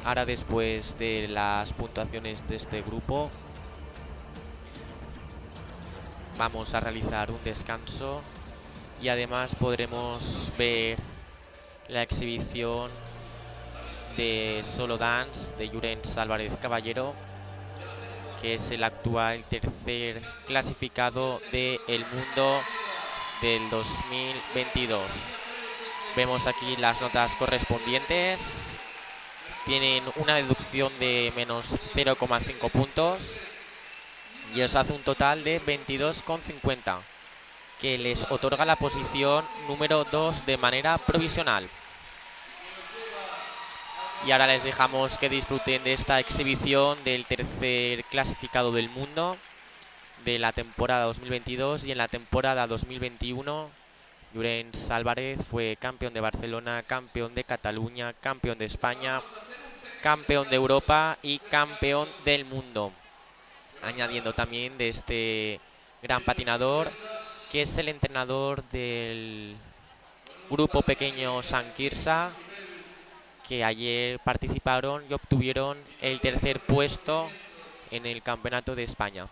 Ahora después de las puntuaciones de este grupo vamos a realizar un descanso y además podremos ver la exhibición de solo dance de Jurens Álvarez Caballero que es el actual tercer clasificado del mundo del 2022. Vemos aquí las notas correspondientes. Tienen una deducción de menos 0,5 puntos. Y os hace un total de 22,50. Que les otorga la posición número 2 de manera provisional. Y ahora les dejamos que disfruten de esta exhibición del tercer clasificado del mundo de la temporada 2022 y en la temporada 2021 Llorens Álvarez fue campeón de Barcelona, campeón de Cataluña, campeón de España, campeón de Europa y campeón del mundo. Añadiendo también de este gran patinador, que es el entrenador del grupo pequeño San Quirsa, que ayer participaron y obtuvieron el tercer puesto en el Campeonato de España.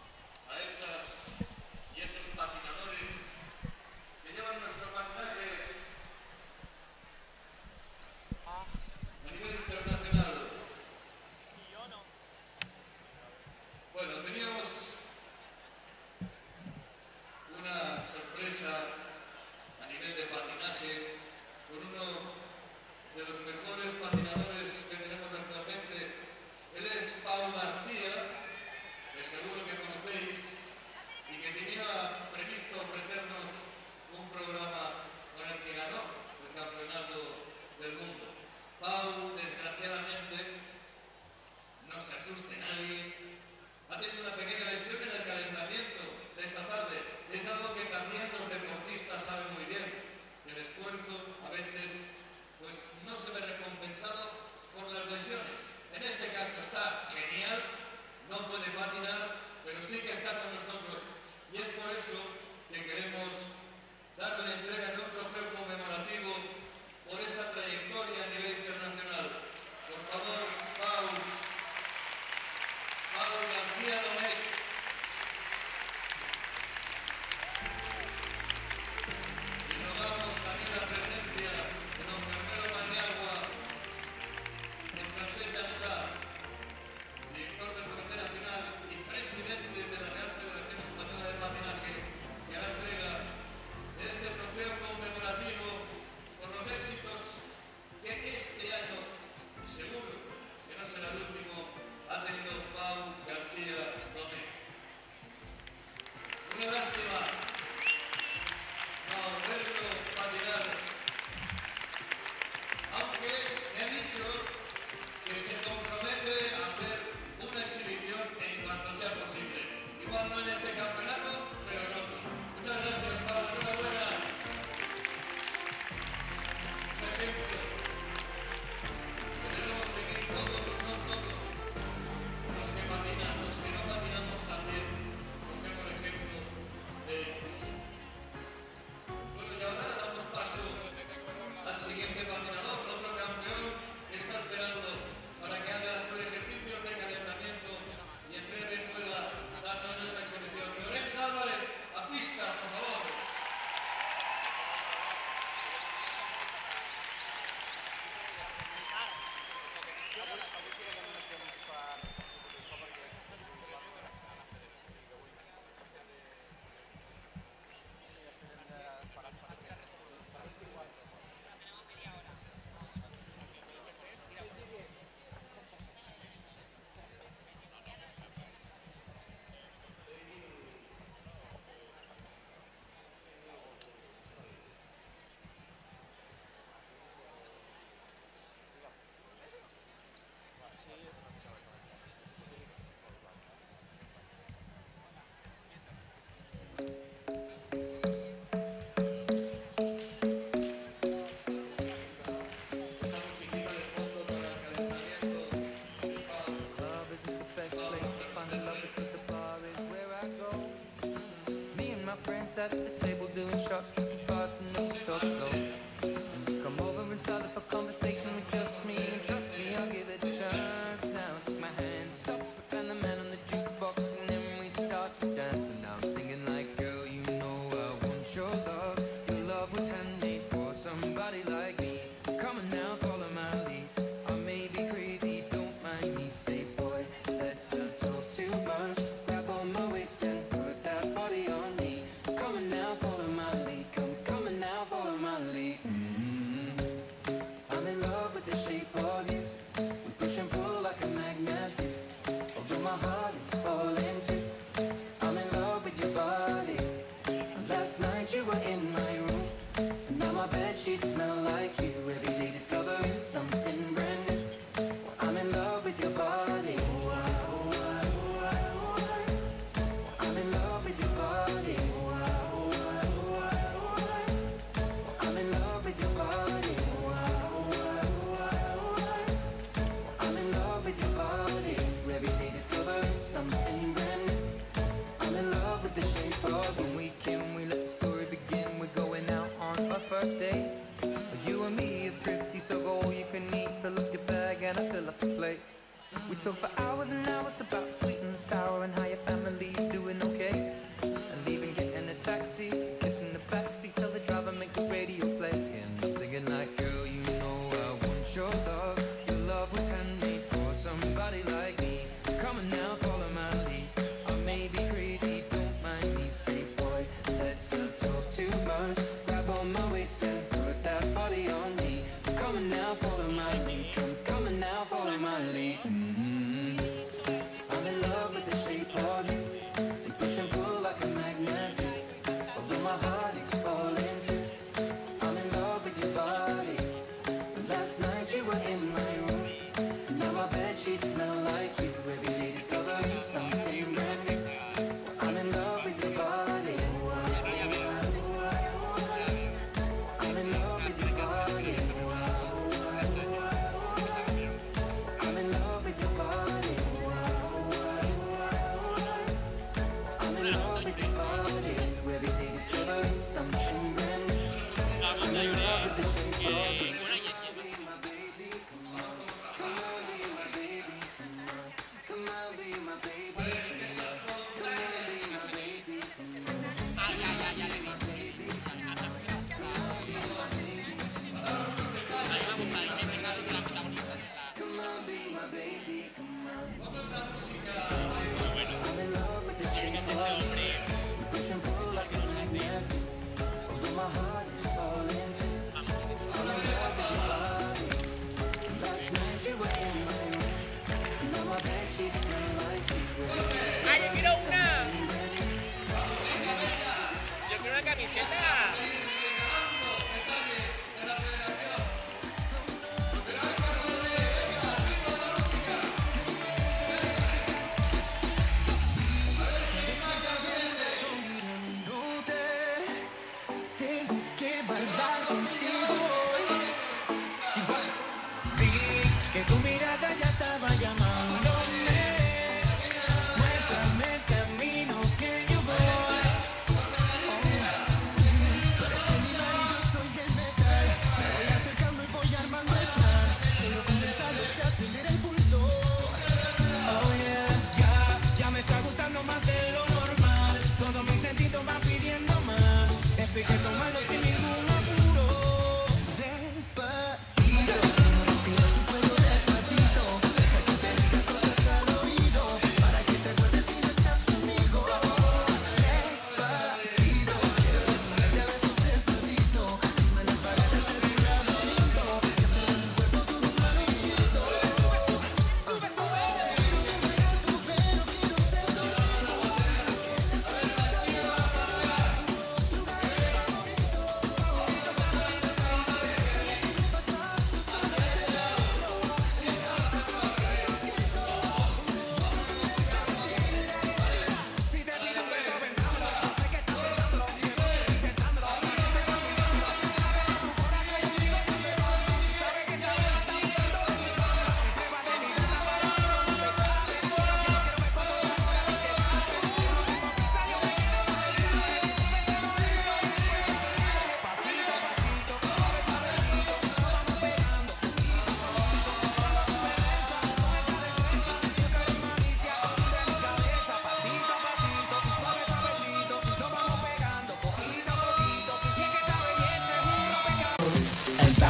at the table doing shots, tripping fast and moving so slow.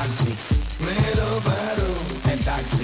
Middle little battle and toxic.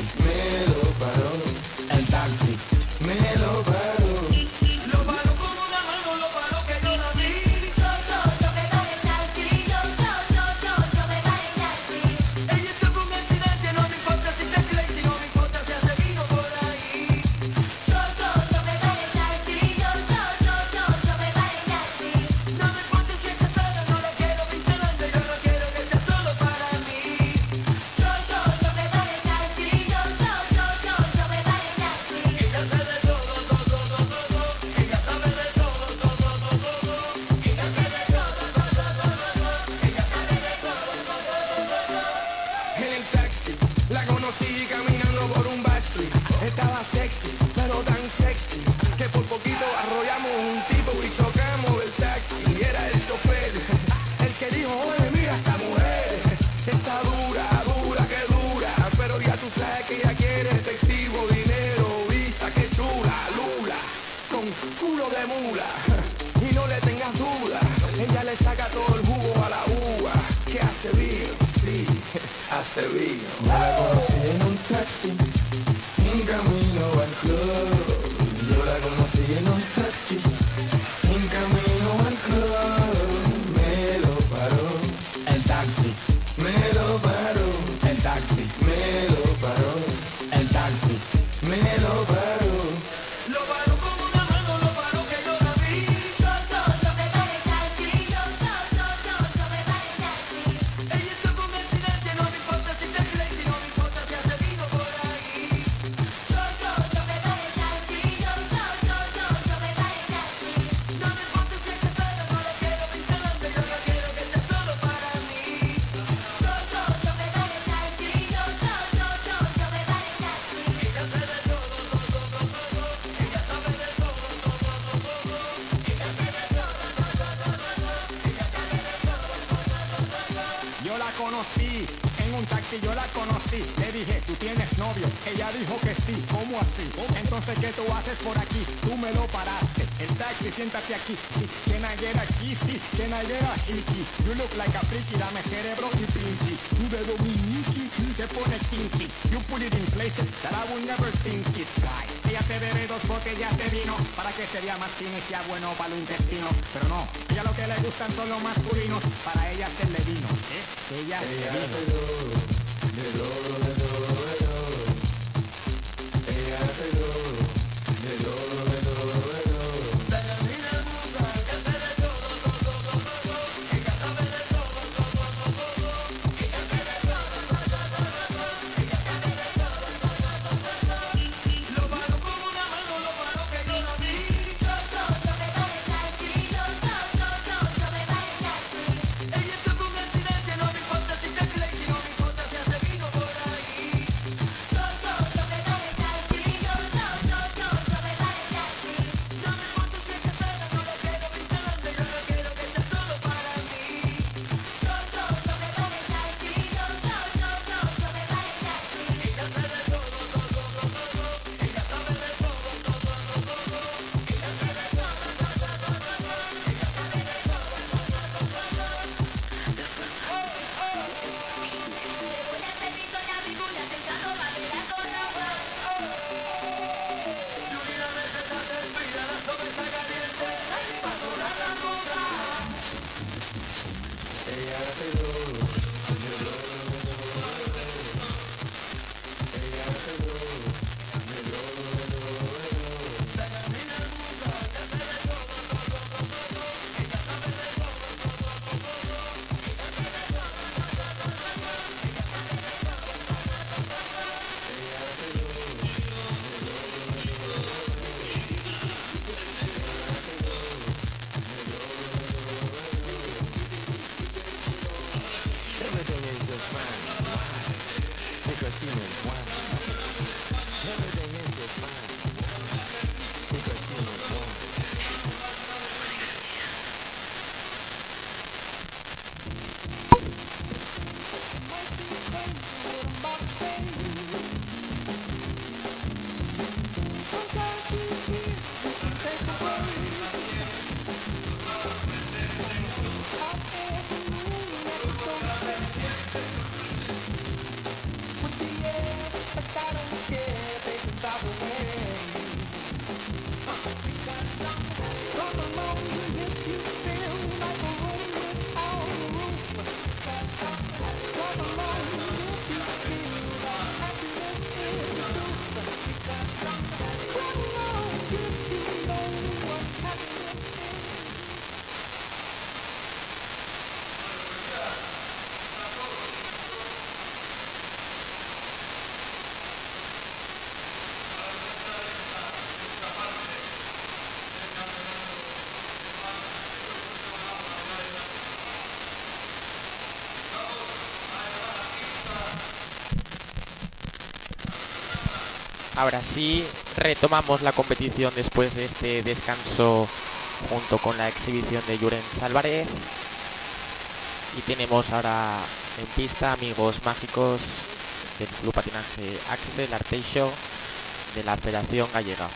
siéntate aquí. Can I get a kiss? Can I get a? You look like a freaky, dame cerebro y pinky. Tú de dominiki, te pones kinky. You put it in places that I would never think it. Guy, ella te bebe dos botellas de vino para que se vea más fino y sea bueno para los intestinos. Pero no, ella lo que le gustan son los masculinos. Para ella se le vino, ¿eh? Ella, ella vino. Ahora sí, retomamos la competición después de este descanso junto con la exhibición de Jurens Álvarez. Y tenemos ahora en pista amigos mágicos del Club Patinaje Axel Arteixo de la Federación Gallega.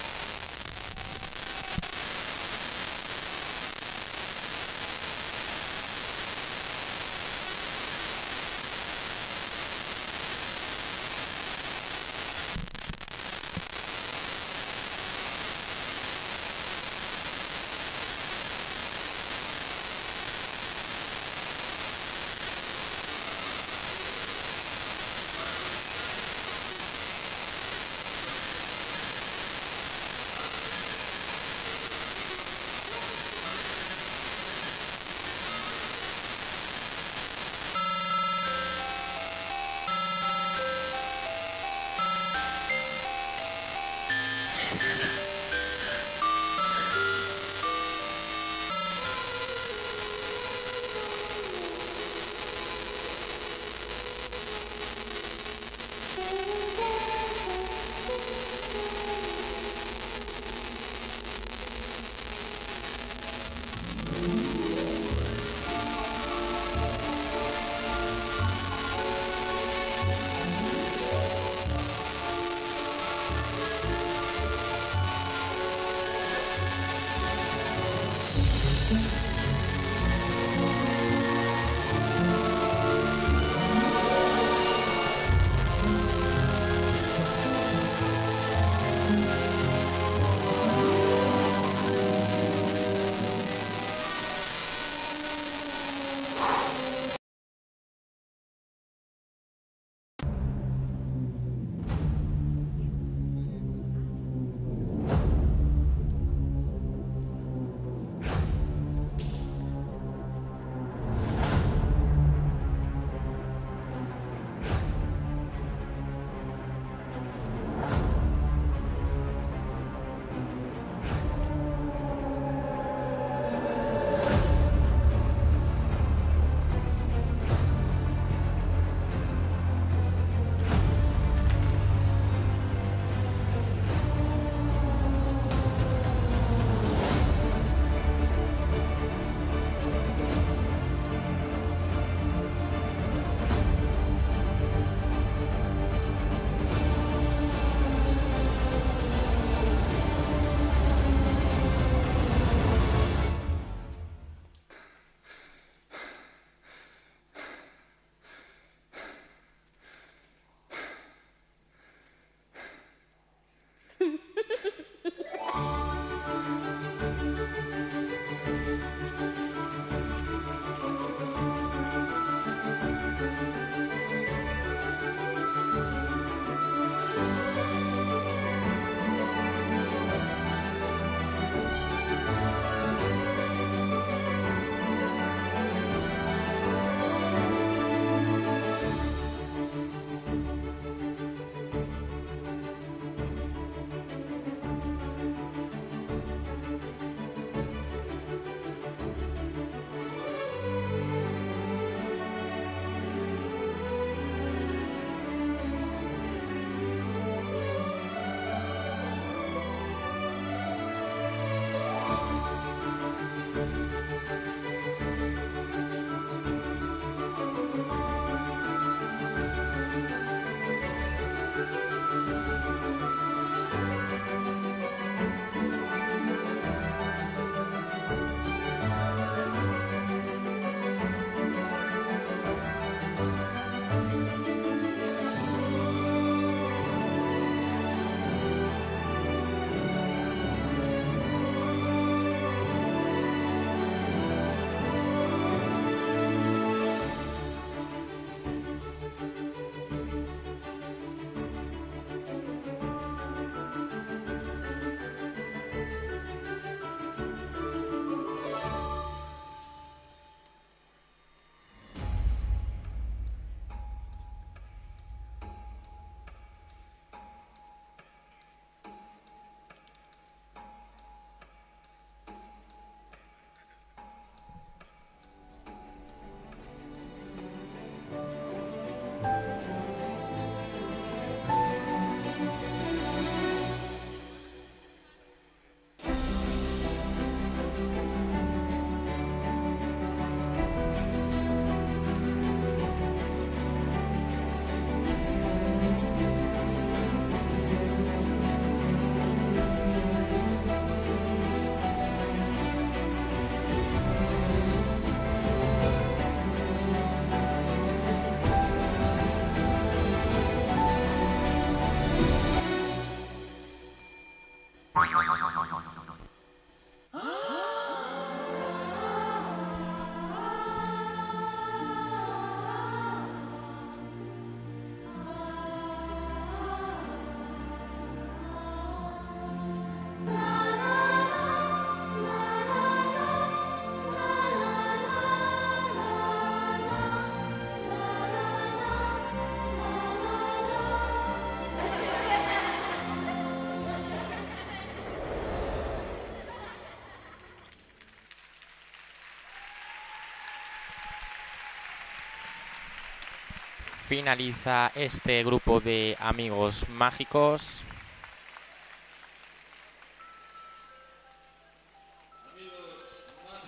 Finaliza este grupo de amigos mágicos.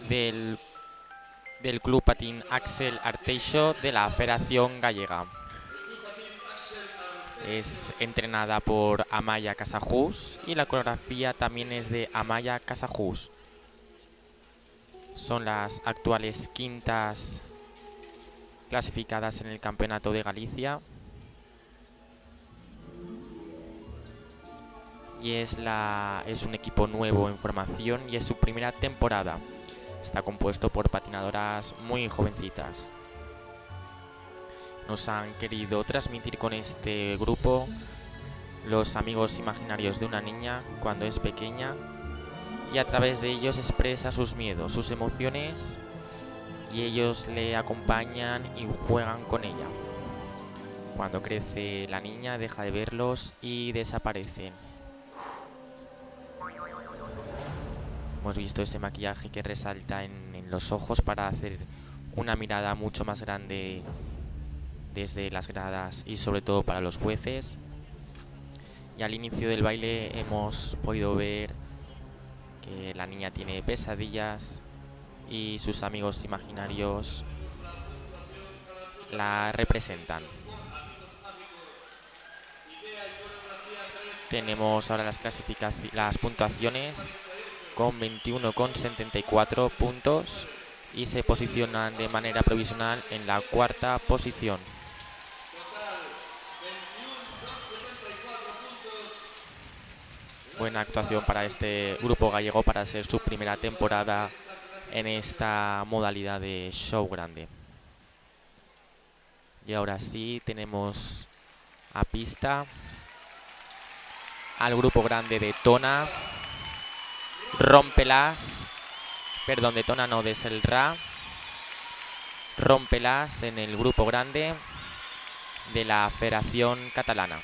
Del, del Club Patín Axel Arteixo de la Federación Gallega. Es entrenada por Amaya Casajus y la coreografía también es de Amaya Casajus. Son las actuales quintas clasificadas en el Campeonato de Galicia. Y es, la, es un equipo nuevo en formación y es su primera temporada. Está compuesto por patinadoras muy jovencitas. Nos han querido transmitir con este grupo los amigos imaginarios de una niña cuando es pequeña y a través de ellos expresa sus miedos, sus emociones y ellos le acompañan y juegan con ella. Cuando crece la niña deja de verlos y desaparecen. Hemos visto ese maquillaje que resalta en, los ojos para hacer una mirada mucho más grande desde las gradas y sobre todo para los jueces. Y al inicio del baile hemos podido ver que la niña tiene pesadillas y sus amigos imaginarios la representan. Tenemos ahora las clasificaci- las puntuaciones con 21,74 puntos y se posicionan de manera provisional en la cuarta posición. Buena actuación para este grupo gallego para ser su primera temporada en esta modalidad de show grande. Y ahora sí tenemos a pista al grupo grande de Tona. Rompelas. Perdón, de Tona no, de Selra. Rompelas en el grupo grande de la Federación Catalana.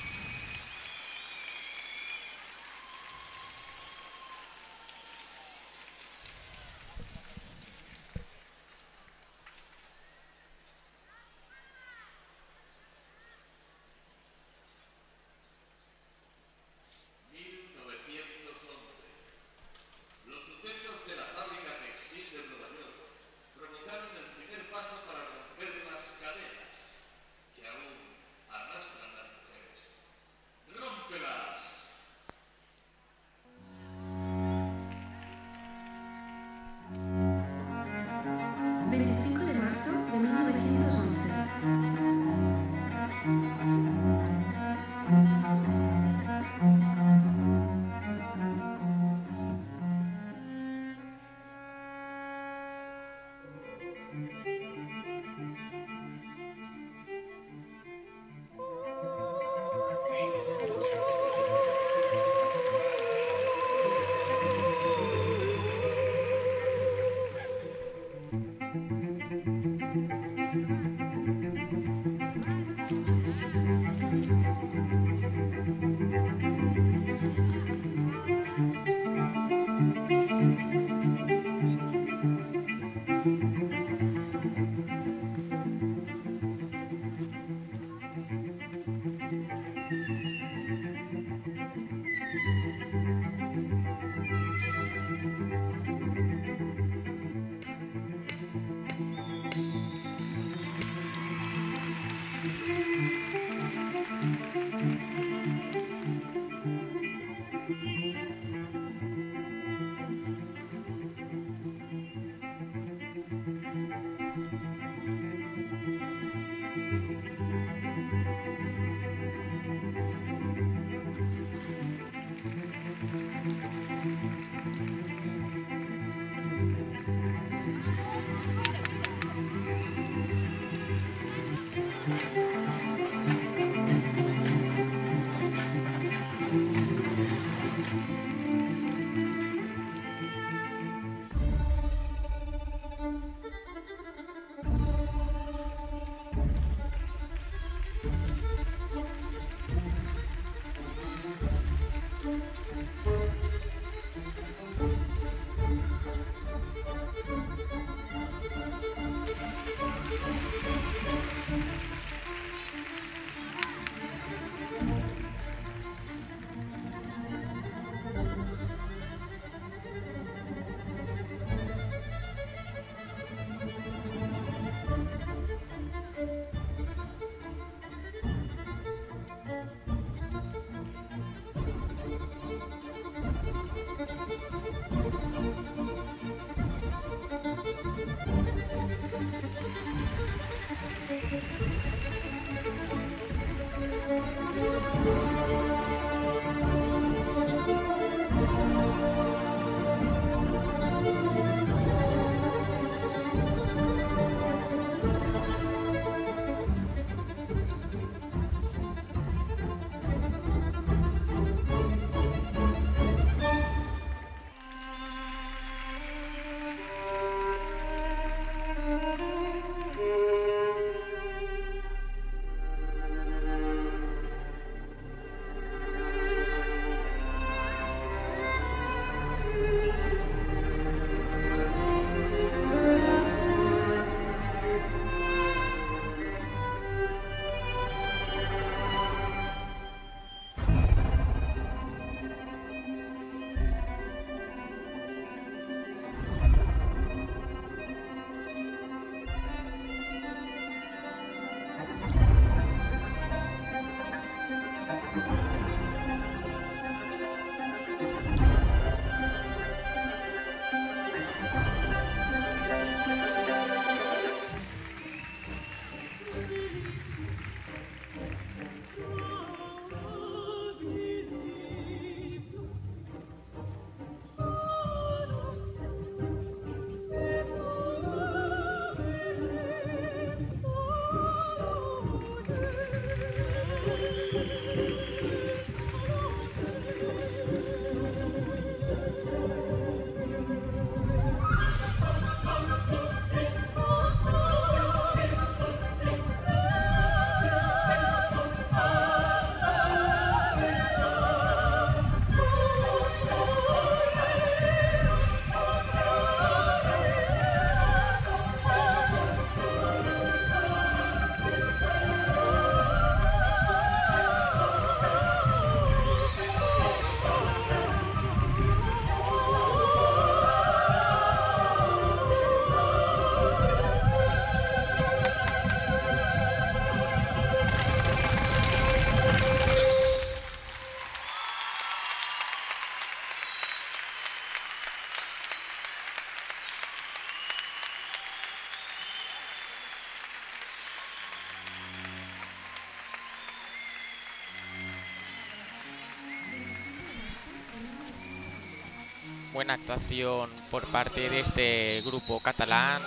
Buena actuación por parte de este grupo catalán.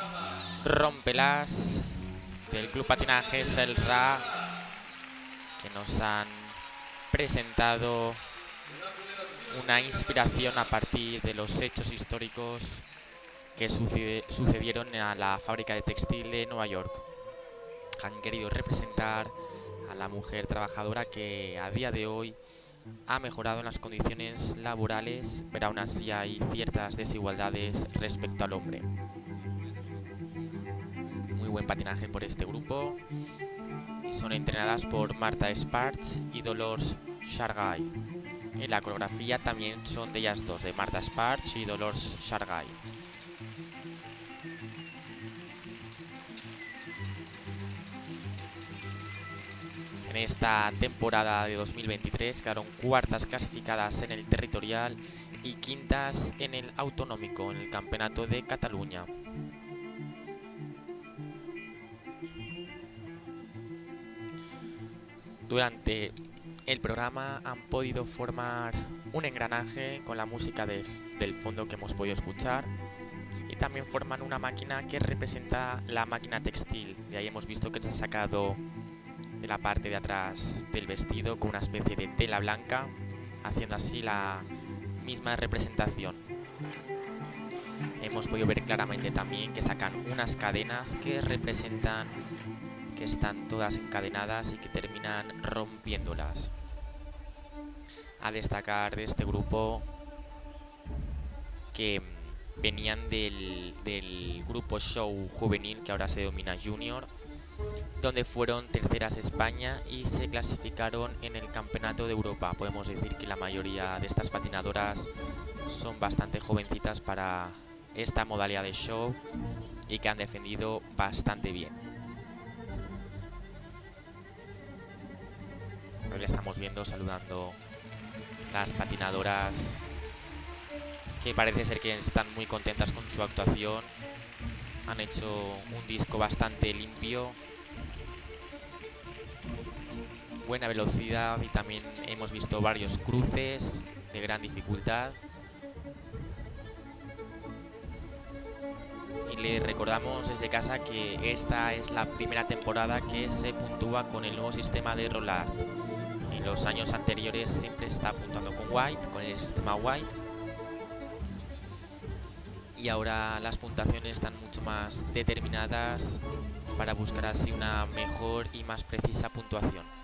Rompelas del Club Patinaje Selra que nos han presentado una inspiración a partir de los hechos históricos que sucedieron a la fábrica de textil de Nueva York. Han querido representar a la mujer trabajadora que a día de hoy ha mejorado en las condiciones laborales, pero aún así hay ciertas desigualdades respecto al hombre. Muy buen patinaje por este grupo son entrenadas por Marta Sparks y Dolores Shargay. En la coreografía también son de ellas dos, de Marta Sparks y Dolores Shargay. En esta temporada de 2023 quedaron cuartas clasificadas en el territorial y quintas en el autonómico en el Campeonato de Cataluña. Durante el programa han podido formar un engranaje con la música de- del fondo que hemos podido escuchar y también forman una máquina que representa la máquina textil. De ahí hemos visto que se ha sacado de la parte de atrás del vestido con una especie de tela blanca, haciendo así la misma representación. Hemos podido ver claramente también que sacan unas cadenas que representan que están todas encadenadas y que terminan rompiéndolas. A destacar de este grupo que venían del, del grupo show juvenil que ahora se denomina Junior, donde fueron terceras España y se clasificaron en el Campeonato de Europa. Podemos decir que la mayoría de estas patinadoras son bastante jovencitas para esta modalidad de show y que han defendido bastante bien. Hoy le estamos viendo saludando las patinadoras que parece ser que están muy contentas con su actuación. Han hecho un disco bastante limpio. Buena velocidad y también hemos visto varios cruces de gran dificultad. Y le recordamos desde casa que esta es la primera temporada que se puntúa con el nuevo sistema de rolar. En los años anteriores siempre se está puntuando con White, con el sistema White. Y ahora las puntuaciones están mucho más determinadas para buscar así una mejor y más precisa puntuación.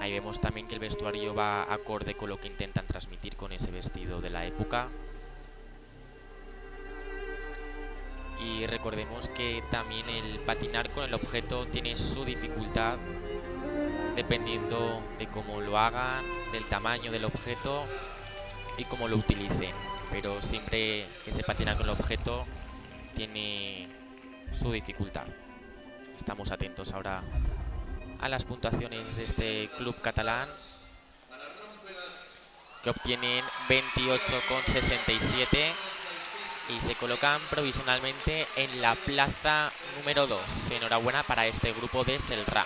Ahí vemos también que el vestuario va acorde con lo que intentan transmitir con ese vestido de la época. Y recordemos que también el patinar con el objeto tiene su dificultad dependiendo de cómo lo hagan, del tamaño del objeto y cómo lo utilicen. Pero siempre que se patina con el objeto tiene su dificultad. Estamos atentos ahora a las puntuaciones de este club catalán que obtienen 28,67 y se colocan provisionalmente en la plaza número 2. Enhorabuena para este grupo de Selra.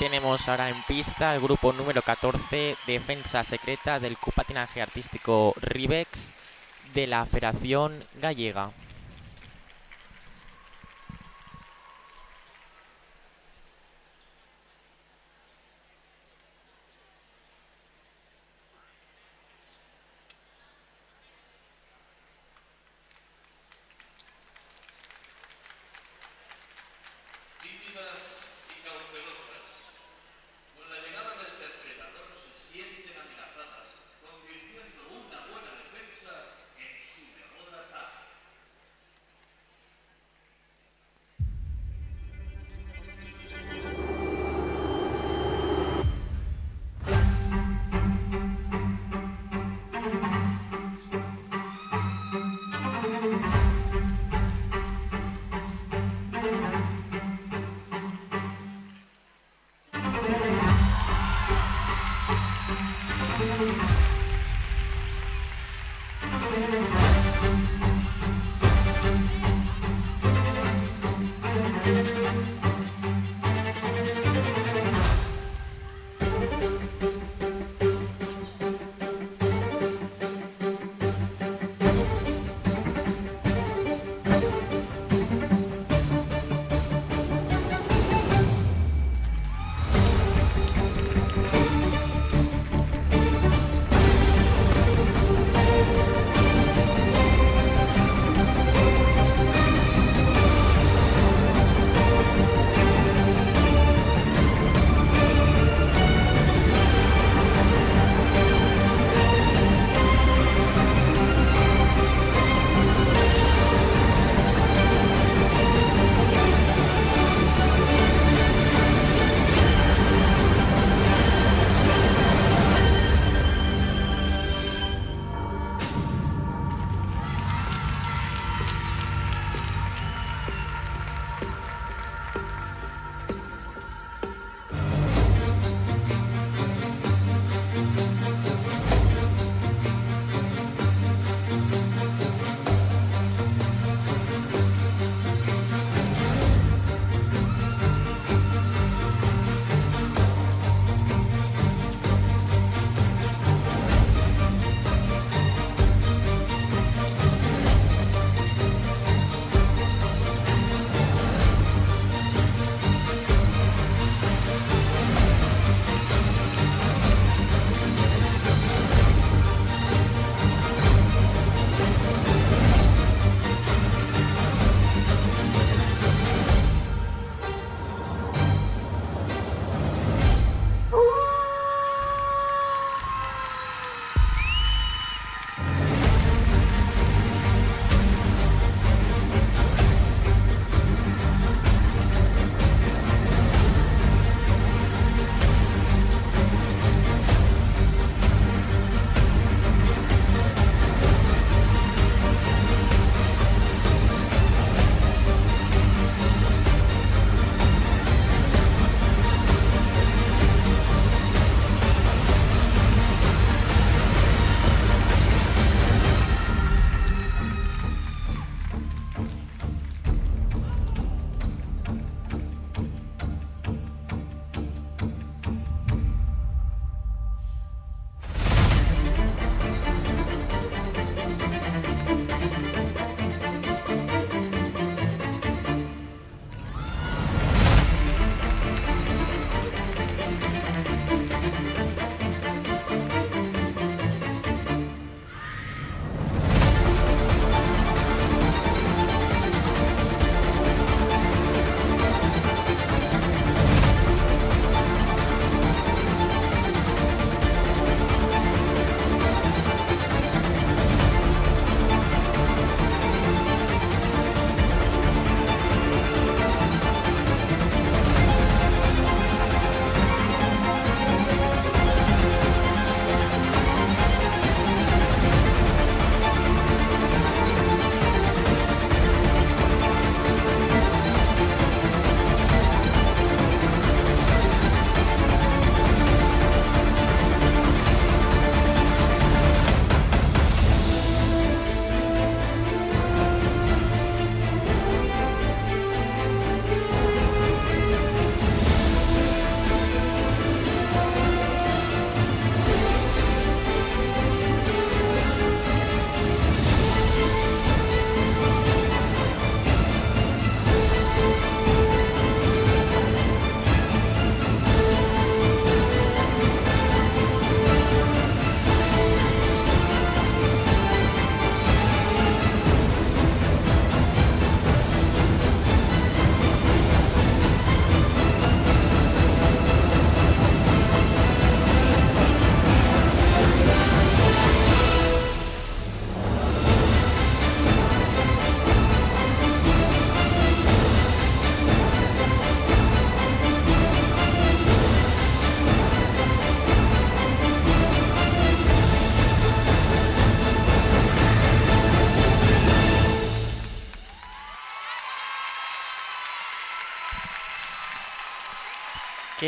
Tenemos ahora en pista el grupo número 14, Defensa Secreta del Club Patinaje Artístico Ribex de la Federación Gallega.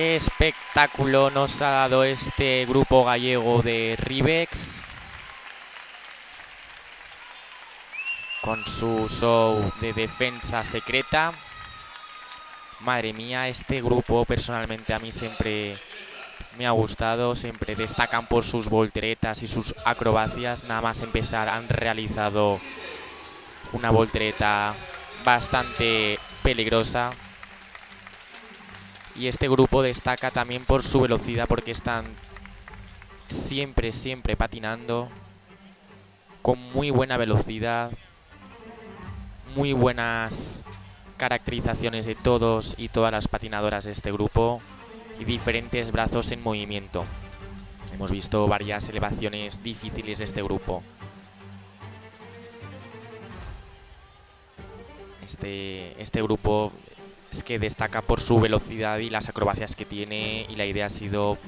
Espectáculo nos ha dado este grupo gallego de Ribex. Con su show de defensa secreta. Madre mía, este grupo personalmente a mí siempre me ha gustado. Siempre destacan por sus volteretas y sus acrobacias. Nada más empezar han realizado una voltereta bastante peligrosa. Y este grupo destaca también por su velocidad porque están siempre, siempre patinando con muy buena velocidad, muy buenas caracterizaciones de todos y todas las patinadoras de este grupo y diferentes brazos en movimiento. Hemos visto varias elevaciones difíciles de este grupo. Este, este grupo es que destaca por su velocidad y las acrobacias que tiene y la idea ha sido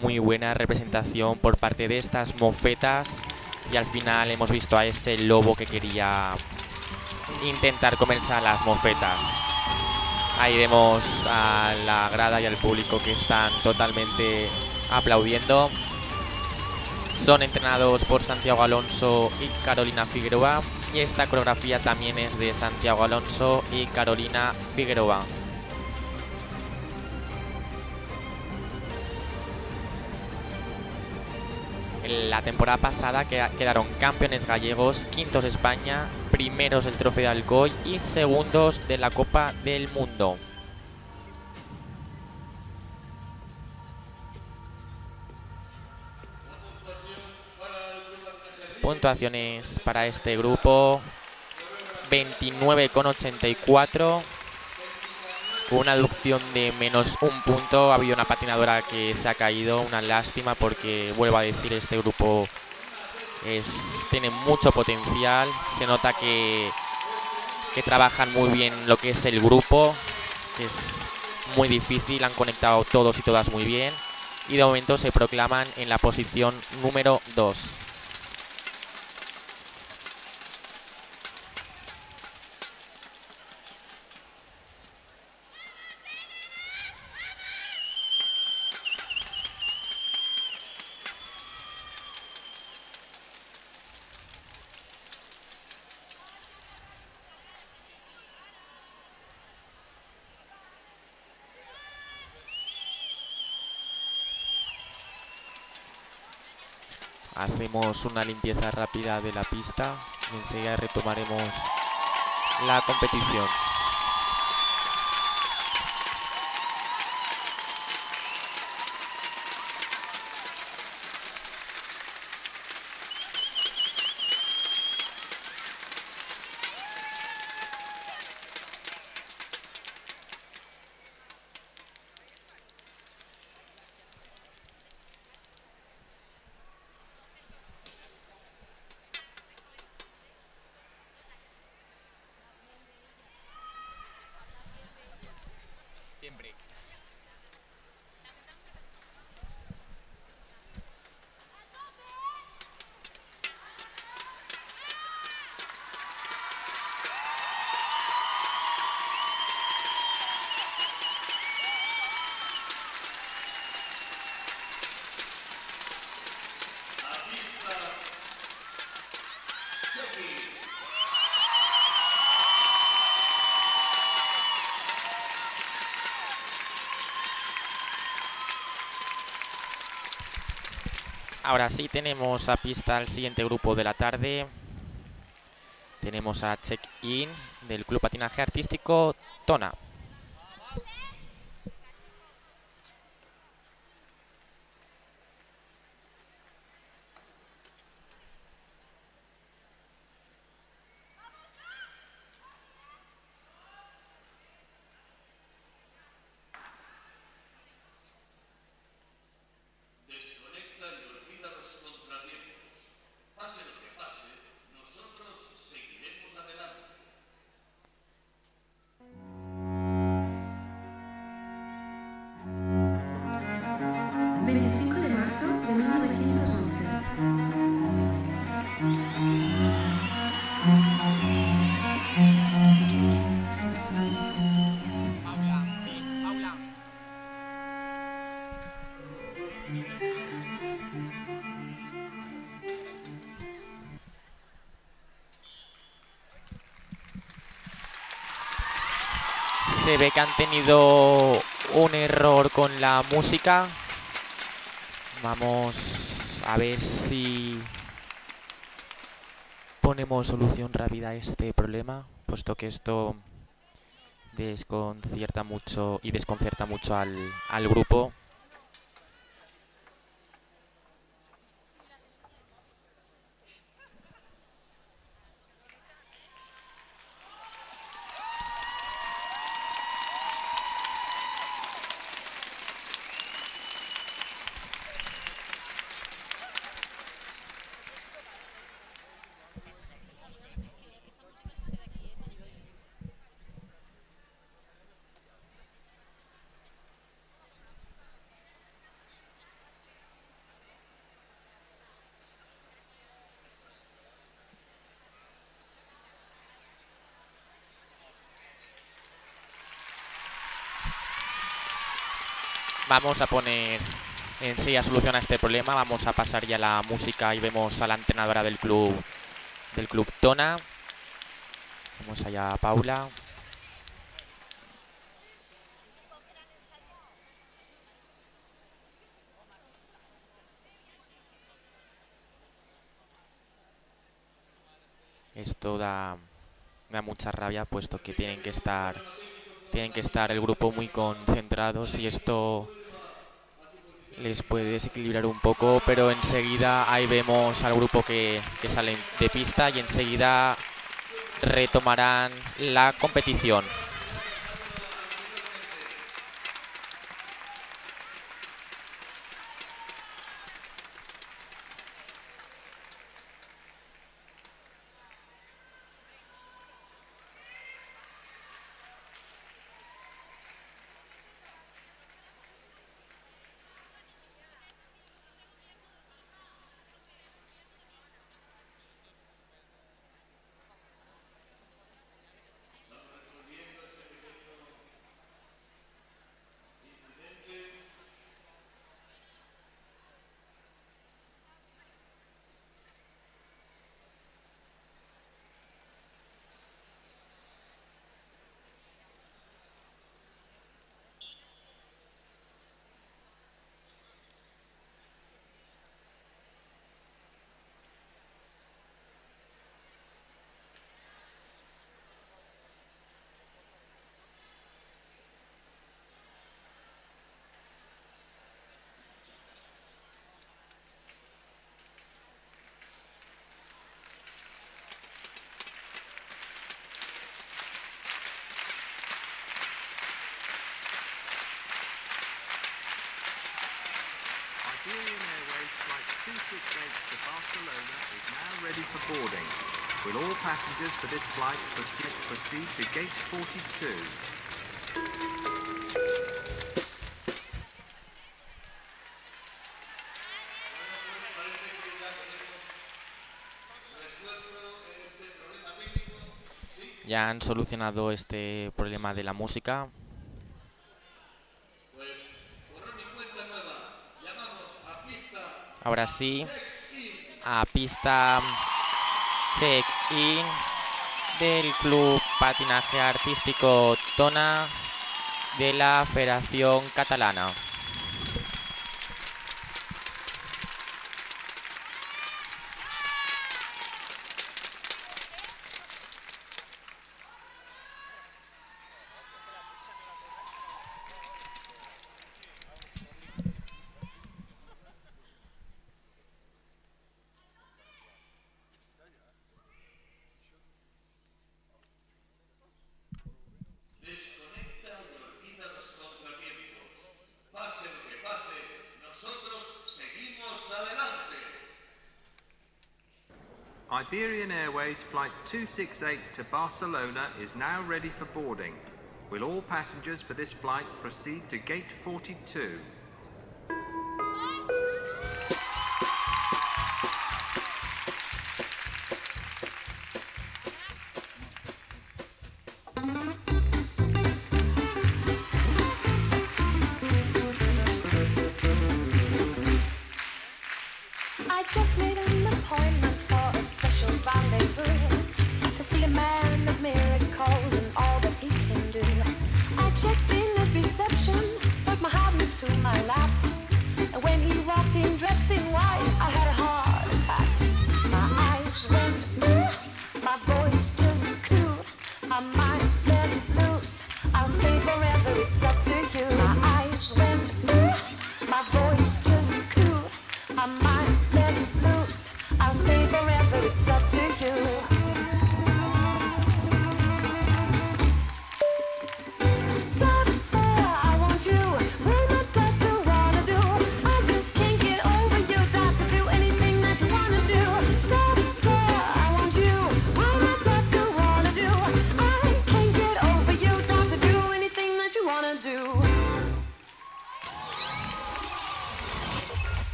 muy buena representación por parte de estas mofetas y al final hemos visto a ese lobo que quería intentar comerse a las mofetas. Ahí vemos a la grada y al público que están totalmente aplaudiendo. Son entrenados por Santiago Alonso y Carolina Figueroa. Y esta coreografía también es de Santiago Alonso y Carolina Figueroa. La temporada pasada queda- quedaron campeones gallegos, quintos de España, primeros del Trofeo de Alcoy y segundos de la Copa del Mundo. Puntuaciones para este grupo 29,84 con una deducción de menos un punto. Ha habido una patinadora que se ha caído, una lástima porque vuelvo a decir este grupo tiene mucho potencial. Se nota que, que trabajan muy bien lo que es el grupo, es muy difícil, han conectado todos y todas muy bien y de momento se proclaman en la posición número 2. Una limpieza rápida de la pista y enseguida retomaremos la competición. Ahora sí tenemos a pista al siguiente grupo de la tarde. Tenemos a check-in del Club Patinaje Artístico Tona. Ve que han tenido un error con la música. Vamos a ver si ponemos solución rápida a este problema, puesto que esto desconcierta mucho y desconcerta mucho al, al grupo. Vamos a poner enseguida solución a este problema. Vamos a pasar ya la música y vemos a la entrenadora del club del club Tona. Vamos allá, Paula. Esto da, da mucha rabia puesto que tienen que estar tienen que estar el grupo muy concentrados y esto les puede desequilibrar un poco, pero enseguida ahí vemos al grupo que, que sale de pista y enseguida retomarán la competición. Iberian Airways flight 268 to Barcelona is now ready for boarding. Will all passengers for this flight proceed, proceed to gate 42? Ya han solucionado este problema de la música. Ahora sí, a pista check-in del Club Patinaje Artístico Tona de la Federación Catalana. 268 to Barcelona is now ready for boarding. Will all passengers for this flight proceed to gate 42?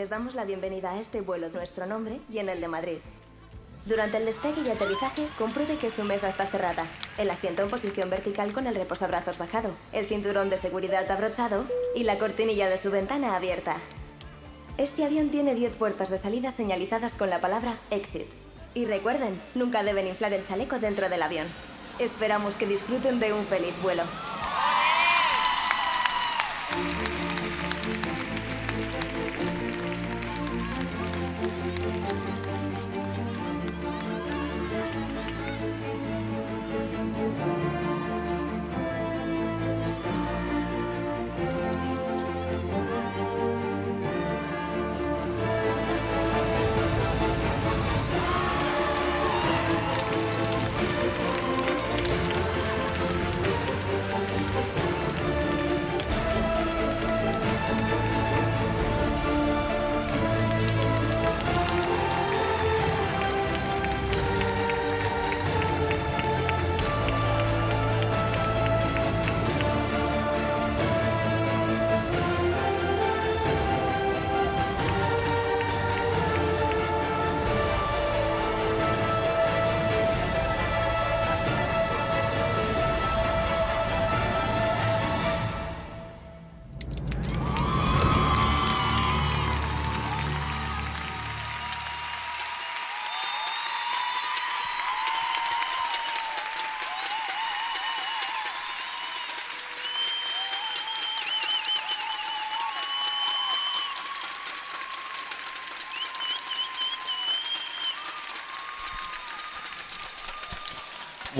Les damos la bienvenida a este vuelo en nuestro nombre y en el de Madrid. Durante el despegue y aterrizaje, compruebe que su mesa está cerrada, el asiento en posición vertical con el reposabrazos bajado, el cinturón de seguridad abrochado y la cortinilla de su ventana abierta. Este avión tiene 10 puertas de salida señalizadas con la palabra Exit. Y recuerden, nunca deben inflar el chaleco dentro del avión. Esperamos que disfruten de un feliz vuelo.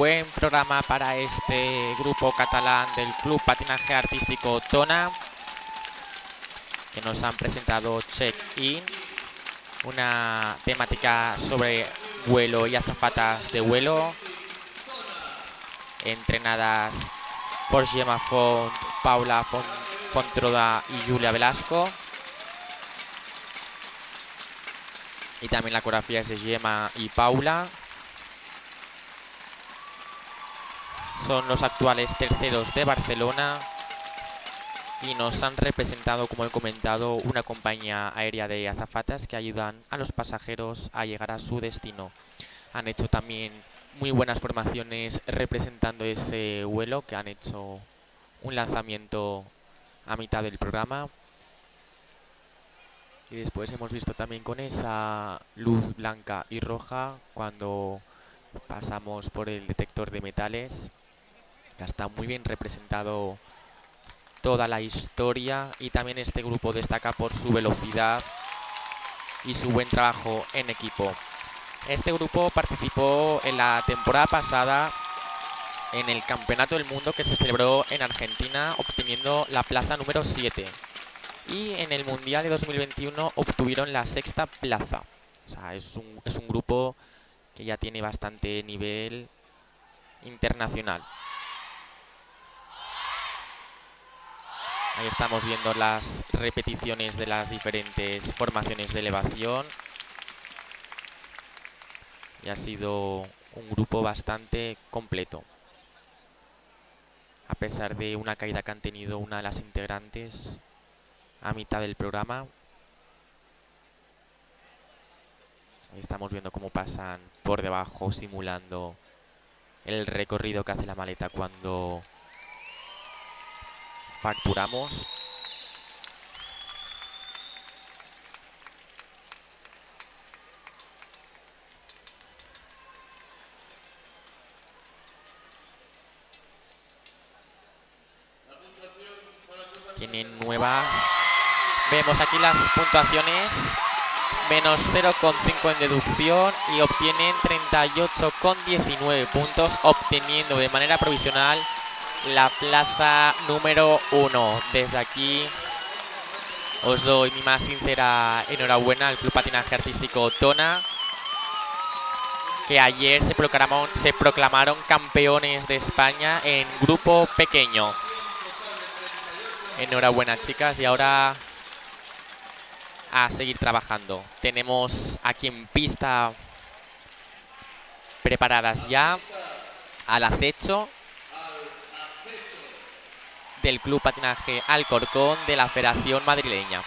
Buen programa para este grupo catalán del Club Patinaje Artístico Tona. que nos han presentado Check-In, una temática sobre vuelo y azafatas de vuelo, entrenadas por Gemma Font, Paula Font, Fontroda y Julia Velasco. Y también la coreografía es de Gemma y Paula. Son los actuales terceros de Barcelona y nos han representado, como he comentado, una compañía aérea de azafatas que ayudan a los pasajeros a llegar a su destino. Han hecho también muy buenas formaciones representando ese vuelo, que han hecho un lanzamiento a mitad del programa. Y después hemos visto también con esa luz blanca y roja cuando pasamos por el detector de metales. Está muy bien representado toda la historia y también este grupo destaca por su velocidad y su buen trabajo en equipo. Este grupo participó en la temporada pasada en el Campeonato del Mundo que se celebró en Argentina obteniendo la plaza número 7 y en el Mundial de 2021 obtuvieron la sexta plaza. O sea, es un, es un grupo que ya tiene bastante nivel internacional. Ahí estamos viendo las repeticiones de las diferentes formaciones de elevación. Y ha sido un grupo bastante completo. A pesar de una caída que han tenido una de las integrantes a mitad del programa. Ahí estamos viendo cómo pasan por debajo simulando el recorrido que hace la maleta cuando facturamos. Tienen nuevas. Vemos aquí las puntuaciones. Menos 0,5 en deducción y obtienen 38,19 puntos, obteniendo de manera provisional la plaza número 1. Desde aquí os doy mi más sincera enhorabuena al Club Patinaje Artístico Tona, que ayer se proclamaron, se proclamaron campeones de España en grupo pequeño. Enhorabuena chicas y ahora a seguir trabajando. Tenemos aquí en pista preparadas ya al acecho del Club Patinaje Alcorcón de la Federación Madrileña.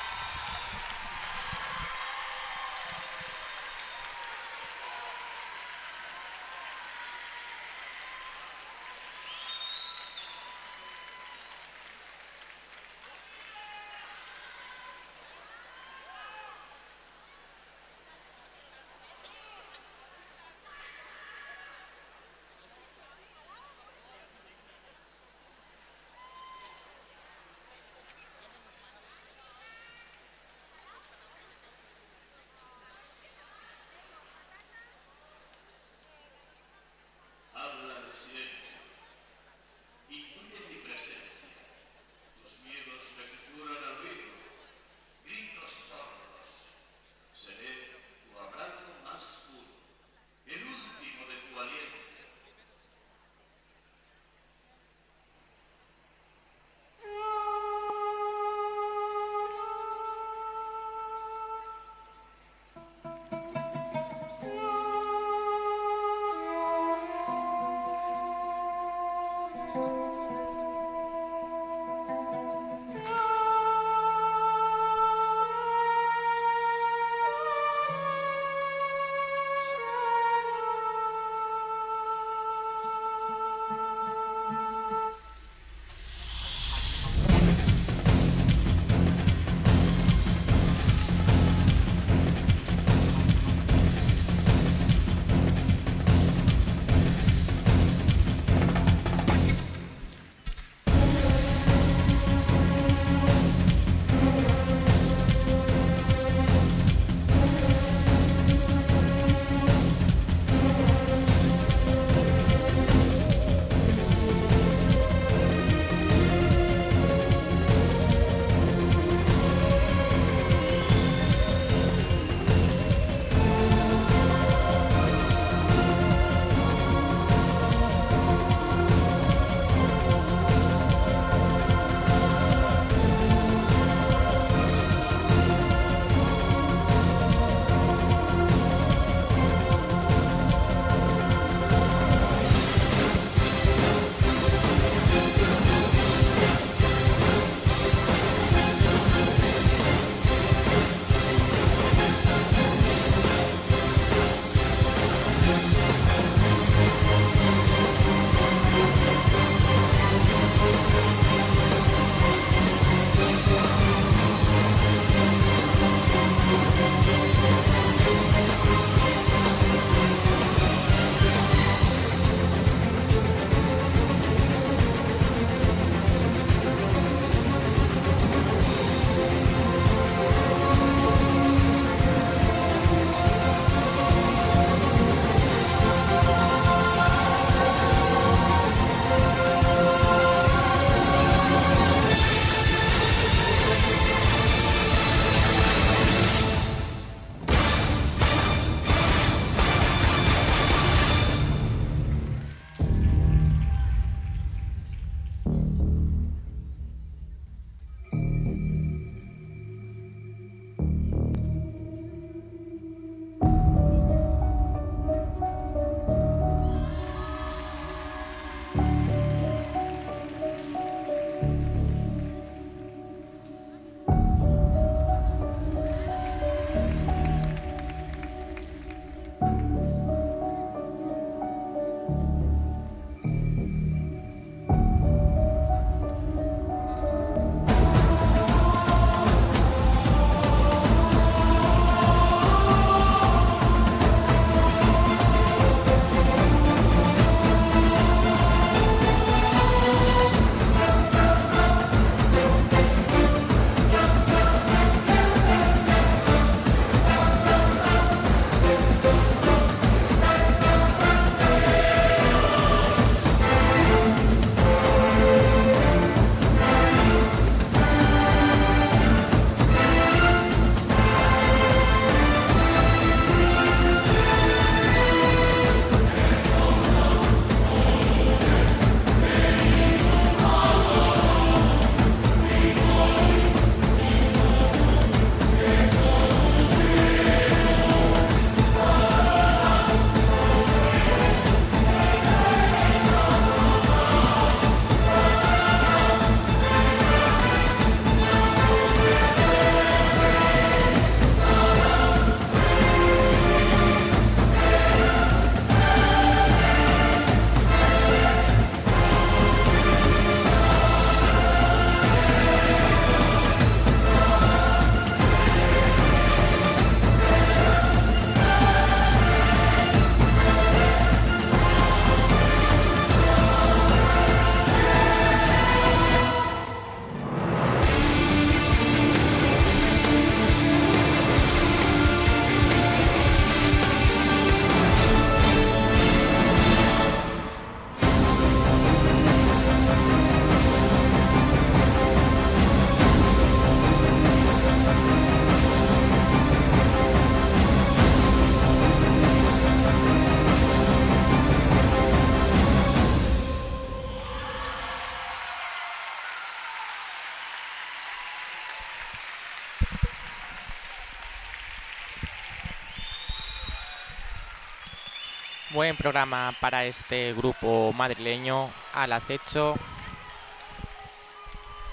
Programa para este grupo madrileño al acecho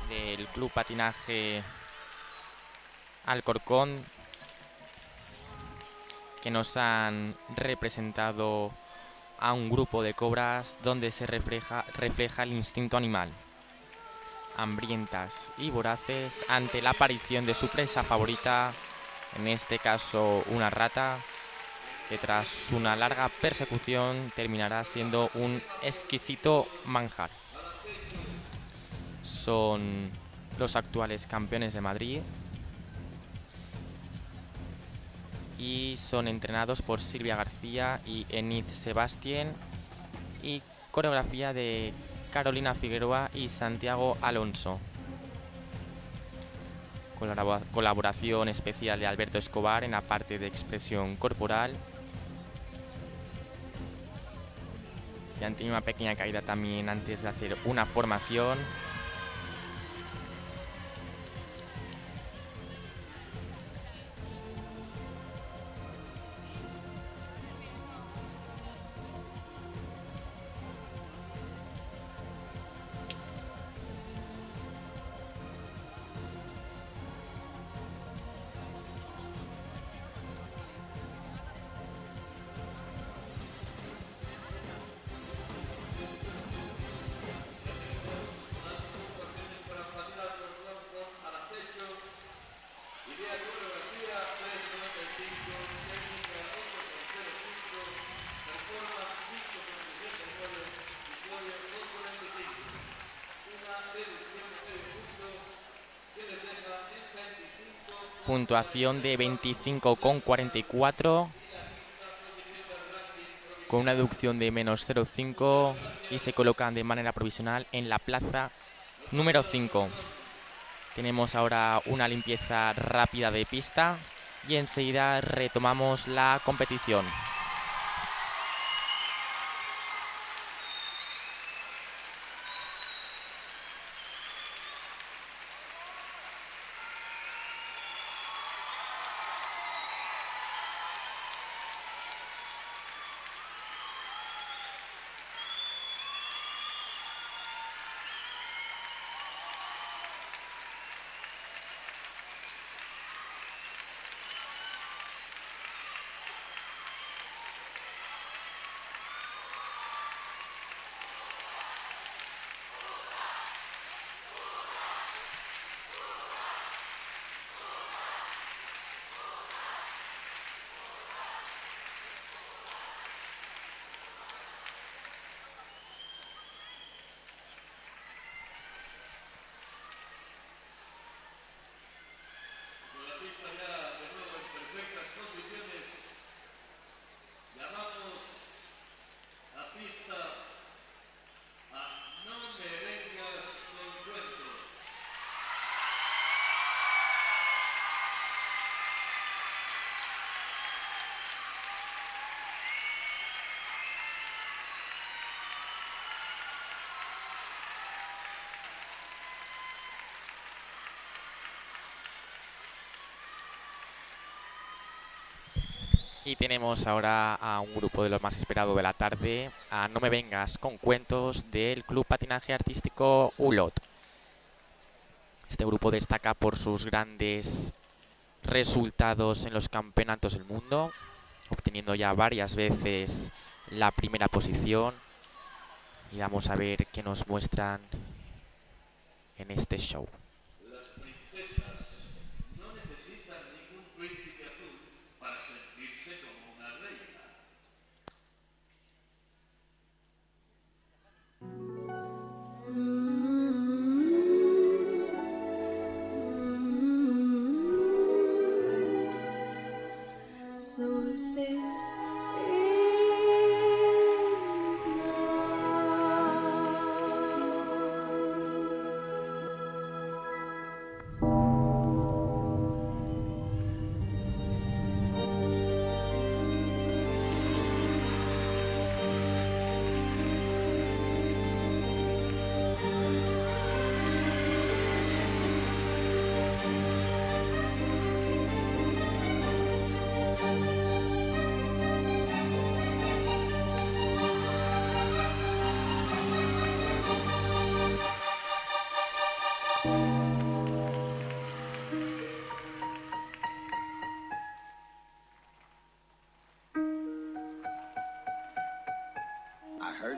del Club Patinaje Alcorcón que nos han representado a un grupo de cobras donde se refleja, refleja el instinto animal, hambrientas y voraces ante la aparición de su presa favorita, en este caso una rata, que tras una larga persecución terminará siendo un exquisito manjar. Son los actuales campeones de Madrid y son entrenados por Silvia García y Enid Sebastien y coreografía de Carolina Figueroa y Santiago Alonso. Colabora- Colaboración especial de Alberto Escobar en la parte de expresión corporal. Y han tenido una pequeña caída también antes de hacer una formación. Puntuación de 25,44 con una deducción de menos 0,5 y se colocan de manera provisional en la plaza número 5. Tenemos ahora una limpieza rápida de pista y enseguida retomamos la competición. Y tenemos ahora a un grupo de los más esperados de la tarde, a No me vengas con cuentos del Club Patinaje Artístico Ulot. Este grupo destaca por sus grandes resultados en los campeonatos del mundo, obteniendo ya varias veces la primera posición. Y vamos a ver qué nos muestran en este show.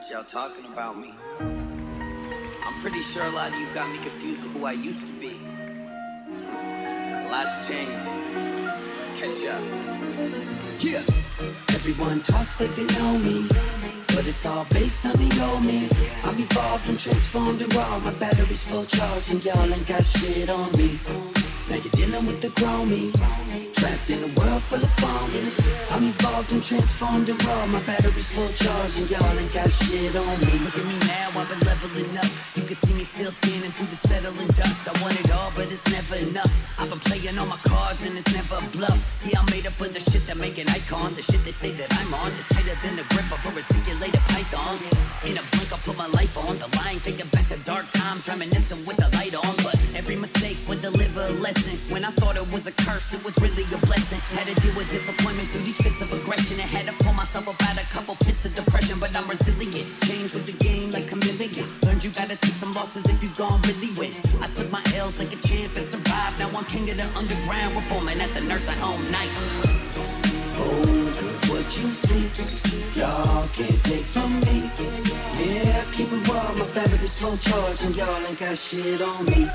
Y'all talking about me. I'm pretty sure a lot of you got me confused with who I used to be. A lot's changed. Catch up. Yeah. Everyone talks like they know me, but it's all based on the old me. I've evolved and transformed and raw. My battery's full charge, and y'all ain't got shit on me. Now you're dealing with the grown me, trapped in a world full of phonies. I'm evolved and transformed and raw. My battery's full charge, and y'all ain't got shit on me. Look at me now, I've been leveling up. Still standing through the settling dust. I want it all, but it's never enough. I've been playing all my cards and it's never a bluff. Yeah, I'm made up of the shit that make an icon. The shit they say that I'm on is tighter than the grip of a reticulated python. In a blink, I put my life on the line, thinking back to dark times, reminiscing with the light on. But every mistake would deliver a lesson. When I thought it was a curse, it was really a blessing. Had to deal with disappointment through these fits of aggression, and had to pull myself out of a couple pits of depression. But I'm resilient, change with the game like chameleon. Learned you gotta take some losses if you gon' really win. I took my L's like a champ and survived. Now I'm king of the underground, performing at the nursing home night. Oh, 'cause what you see, y'all can't take from me. Yeah, keep it my battery's full charge, and y'all ain't got shit on me.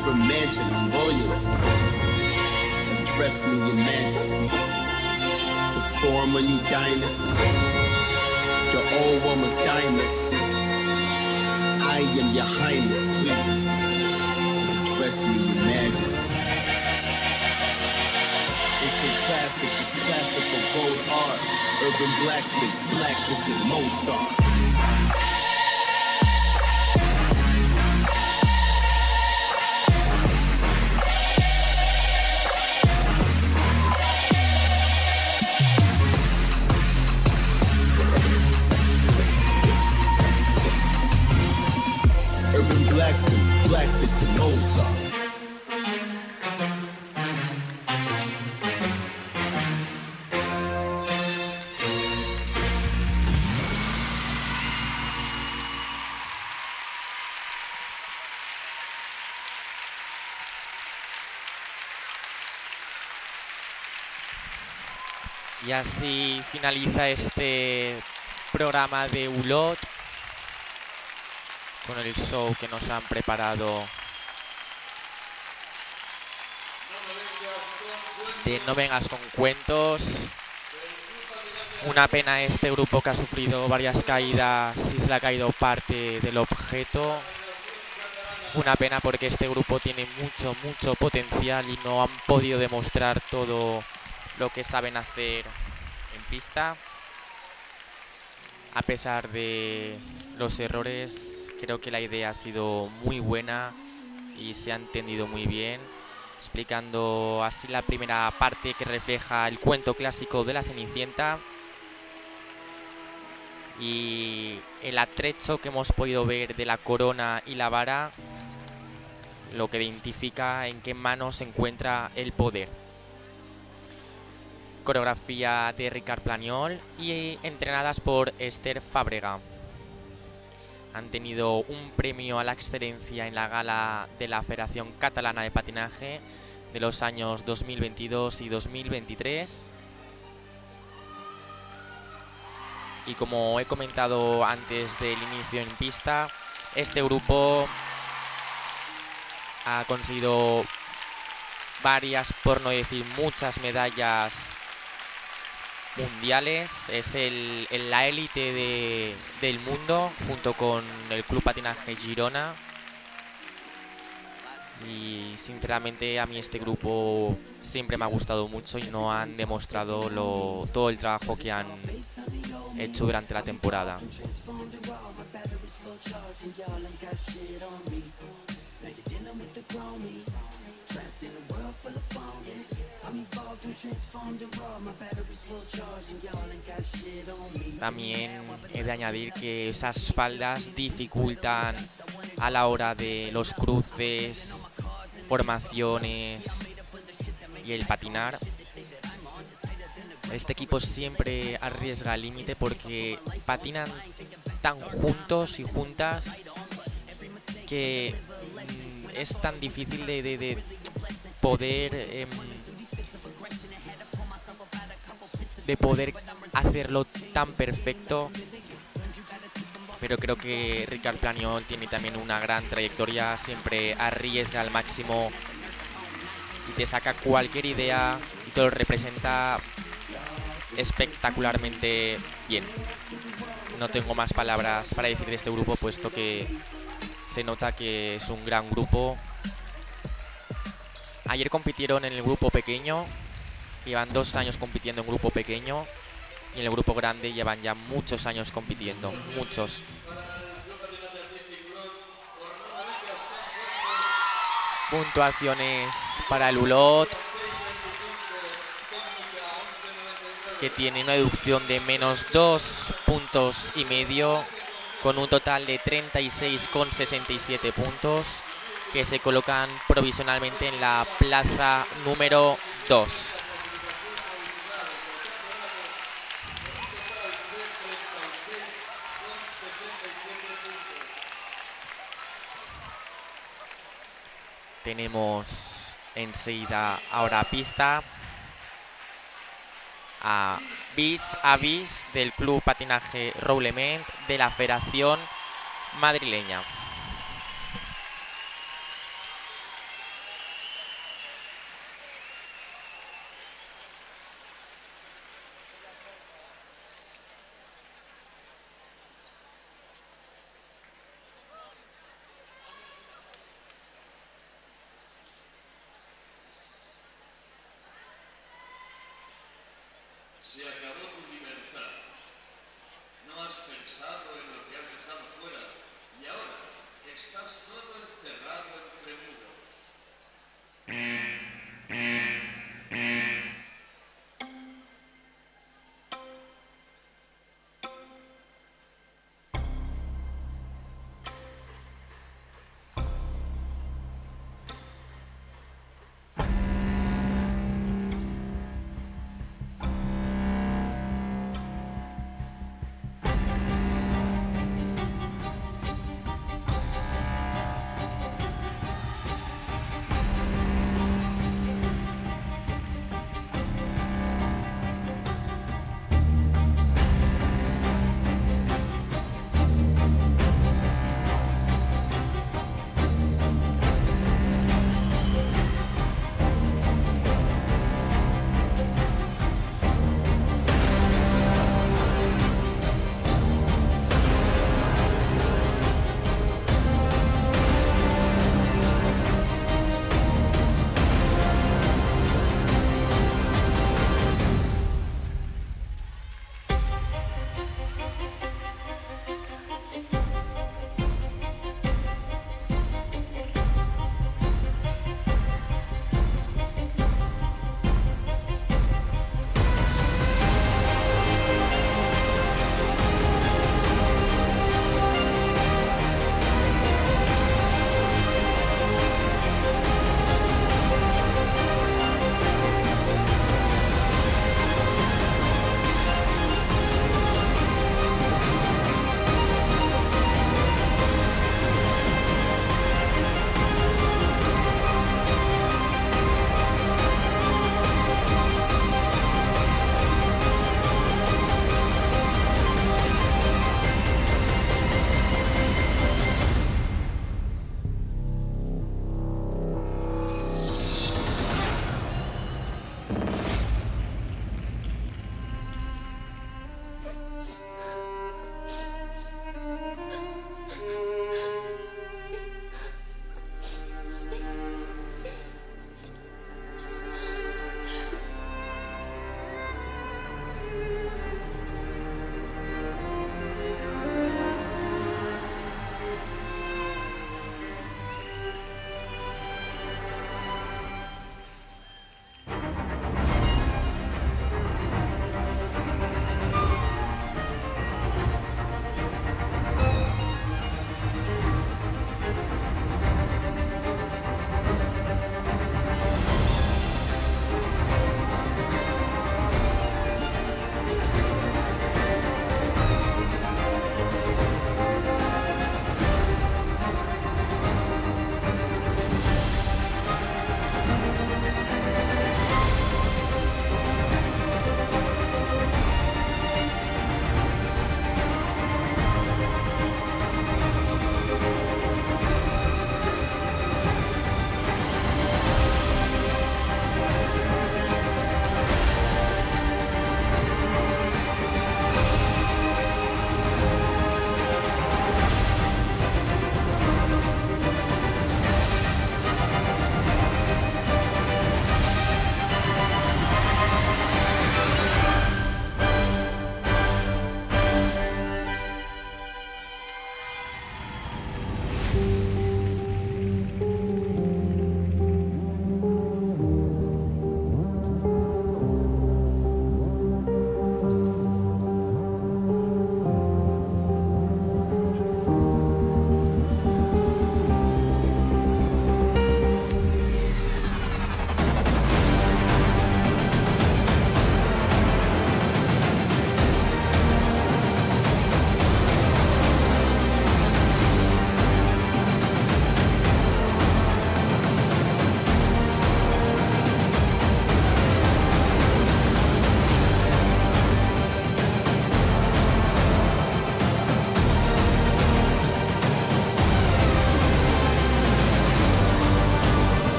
A mansion of royalty. Address me, your majesty. The form a new dynasty. The old one was dynasty. I am your highness, please. Address me, your majesty. It's the classic, it's classical gold art. Urban blacksmith, black listed Mozart. Así finaliza este programa de Ulot con el show que nos han preparado de No vengas con cuentos. Una pena este grupo que ha sufrido varias caídas y se le ha caído parte del objeto. Una pena porque este grupo tiene mucho, mucho potencial y no han podido demostrar todo lo que saben hacer pista. A pesar de los errores, creo que la idea ha sido muy buena y se ha entendido muy bien. explicando así la primera parte que refleja el cuento clásico de la Cenicienta y el atrecho que hemos podido ver de la corona y la vara, lo que identifica en qué manos se encuentra el poder. Coreografía de Ricard Planiol y entrenadas por Esther Fábrega. Han tenido un premio a la excelencia en la gala de la Federación Catalana de Patinaje de los años 2022 y 2023. Y como he comentado antes del inicio en pista, este grupo ha conseguido varias, por no decir muchas medallas mundiales. Es el, la élite de- del mundo junto con el Club Patinaje Girona. Y sinceramente a mí este grupo siempre me ha gustado mucho y no han demostrado todo el trabajo que han hecho durante la temporada. También he de añadir que esas faldas dificultan a la hora de los cruces, formaciones y el patinar. Este equipo siempre arriesga al límite porque patinan tan juntos y juntas que mm, es tan difícil de poder em, de poder hacerlo tan perfecto pero creo que Ricard Planiol tiene también una gran trayectoria, siempre arriesga al máximo y te saca cualquier idea y te lo representa espectacularmente bien. No tengo más palabras para decir de este grupo, puesto que se nota que es un gran grupo. Ayer compitieron en el grupo pequeño, llevan dos años compitiendo en grupo pequeño y en el grupo grande llevan ya muchos años compitiendo, muchos. Puntuaciones para el Ulot, que tiene una deducción de menos dos puntos y medio, con un total de 36,67 puntos, que se colocan provisionalmente en la plaza número 2. Tenemos enseguida ahora pista a bis a bis del Club Patinaje Roulement de la Federación Madrileña.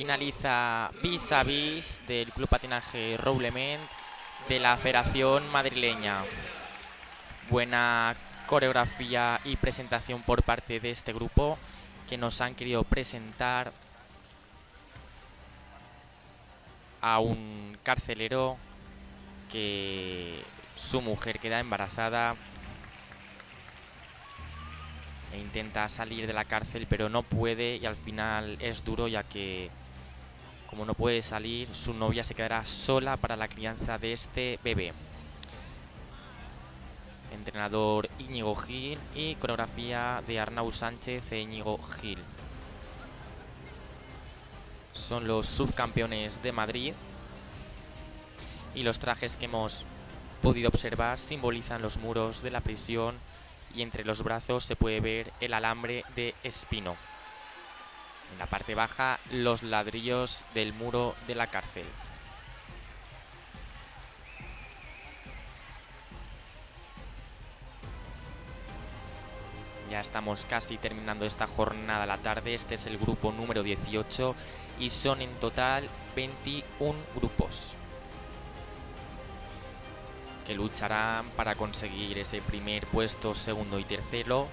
Finaliza vis a vis del Club Patinaje Roulement de la Federación Madrileña. Buena coreografía y presentación por parte de este grupo que nos han querido presentar a un carcelero que su mujer queda embarazada e intenta salir de la cárcel pero no puede y al final es duro ya que como no puede salir su novia se quedará sola para la crianza de este bebé. Entrenador Íñigo Gil y coreografía de Arnau Sánchez e Íñigo Gil. Son los subcampeones de Madrid y los trajes que hemos podido observar simbolizan los muros de la prisión y entre los brazos se puede ver el alambre de espino. En la parte baja los ladrillos del muro de la cárcel. Ya estamos casi terminando esta jornada la tarde. Este es el grupo número 18 y son en total 21 grupos que lucharán para conseguir ese primer puesto, segundo y tercero,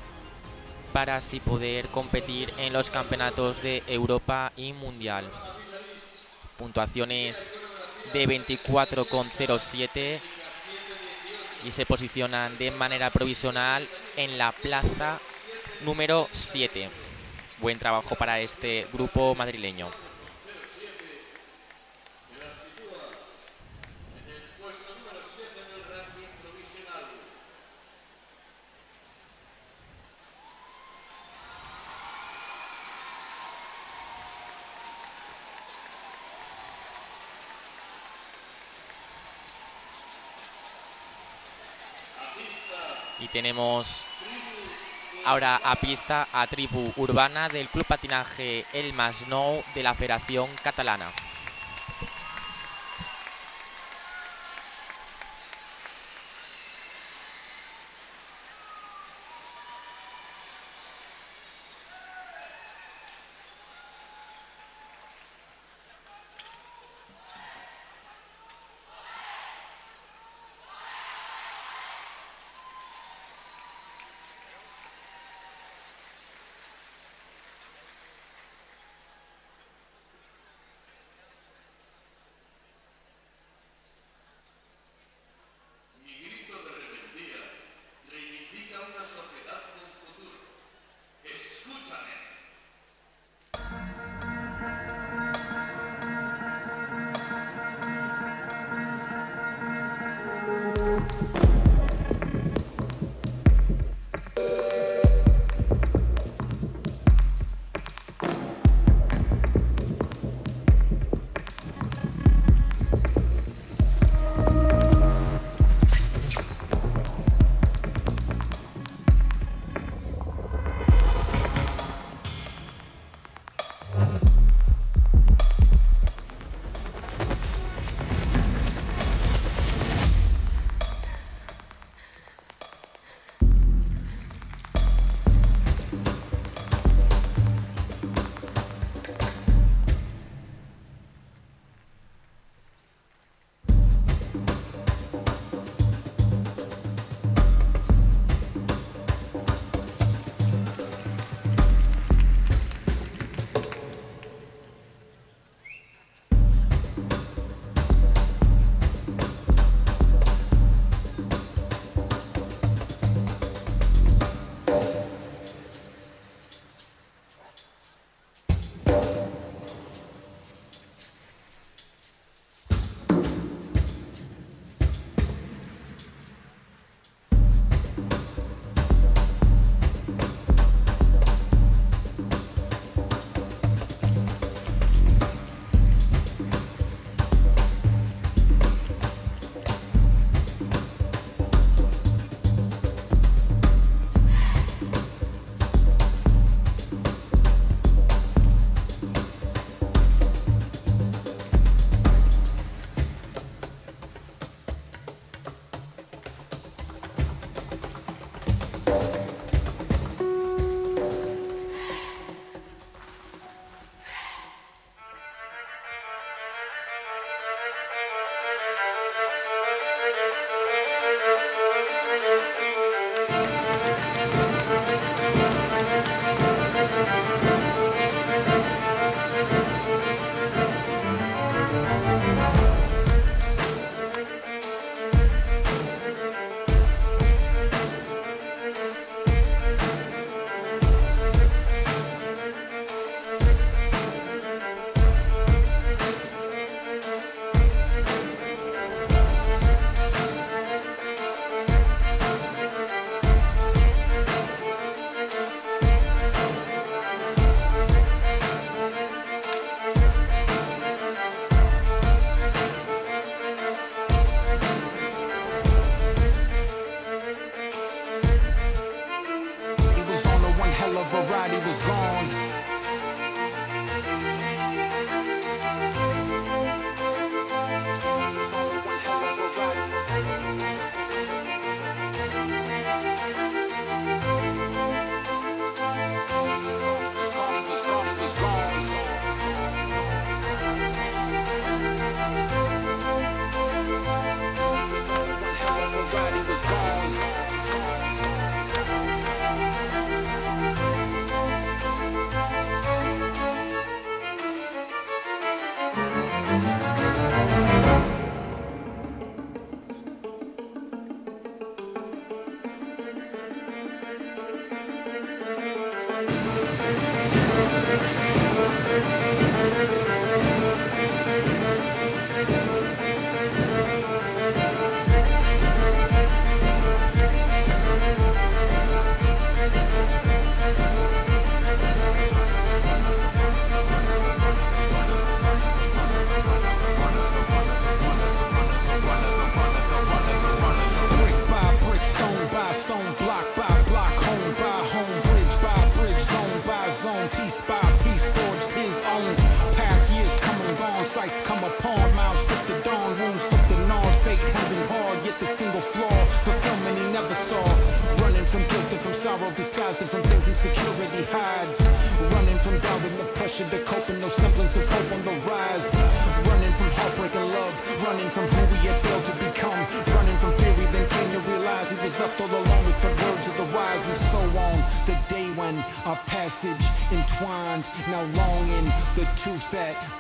para así poder competir en los campeonatos de Europa y Mundial. Puntuaciones de 24,07 y se posicionan de manera provisional en la plaza número 7. Buen trabajo para este grupo madrileño. Tenemos ahora a pista a tribu urbana del Club Patinaje El Masnou de la Federación Catalana.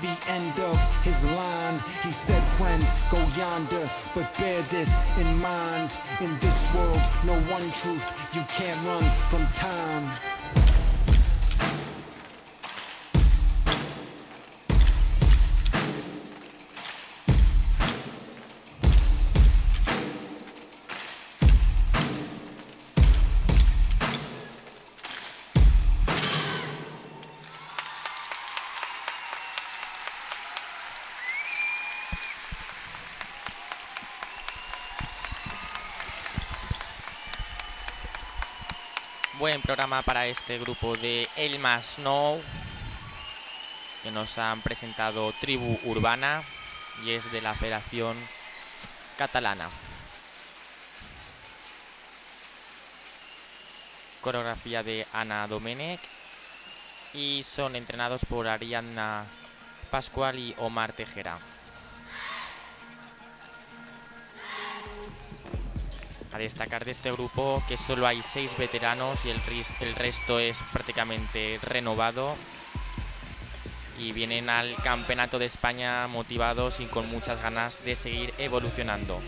The end of his line. He said, Friend, go yonder, but bear this in mind. In this world, no one truth, you can't run from time. Buen programa para este grupo de Elma Snow, que nos han presentado Tribu Urbana y es de la Federación Catalana. Coreografía de Ana Domenech y son entrenados por Ariadna Pascual y Omar Tejera. A destacar de este grupo que solo hay seis veteranos y el, el resto es prácticamente renovado. Y vienen al Campeonato de España motivados y con muchas ganas de seguir evolucionando.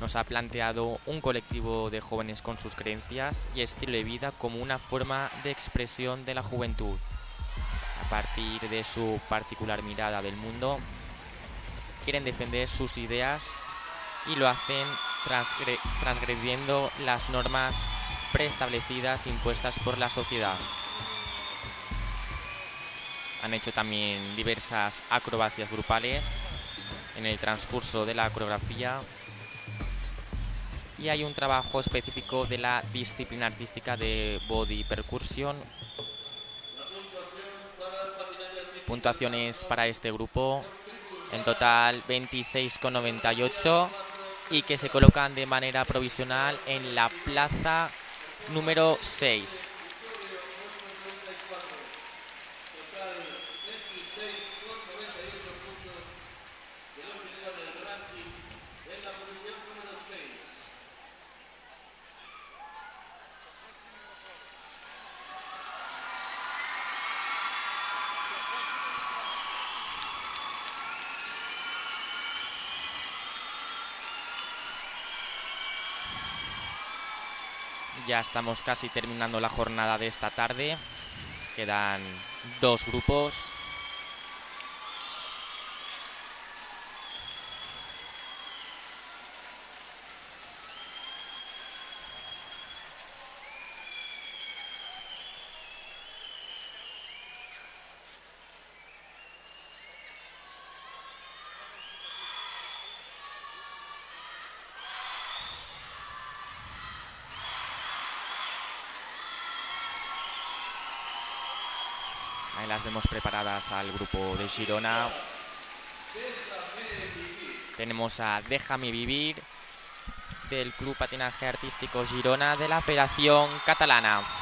Nos ha planteado un colectivo de jóvenes con sus creencias y estilo de vida como una forma de expresión de la juventud. A partir de su particular mirada del mundo, quieren defender sus ideas y lo hacen transgre- transgrediendo las normas preestablecidas impuestas por la sociedad. Han hecho también diversas acrobacias grupales en el transcurso de la coreografía y hay un trabajo específico de la disciplina artística de body percussion. Puntuaciones para este grupo en total 26,98 y que se colocan de manera provisional en la plaza número 6. Ya estamos casi terminando la jornada de esta tarde. Quedan dos grupos. Ahí vemos preparadas al grupo de Girona. Tenemos a Déjame Vivir del Club Patinaje Artístico Girona de la Federación Catalana.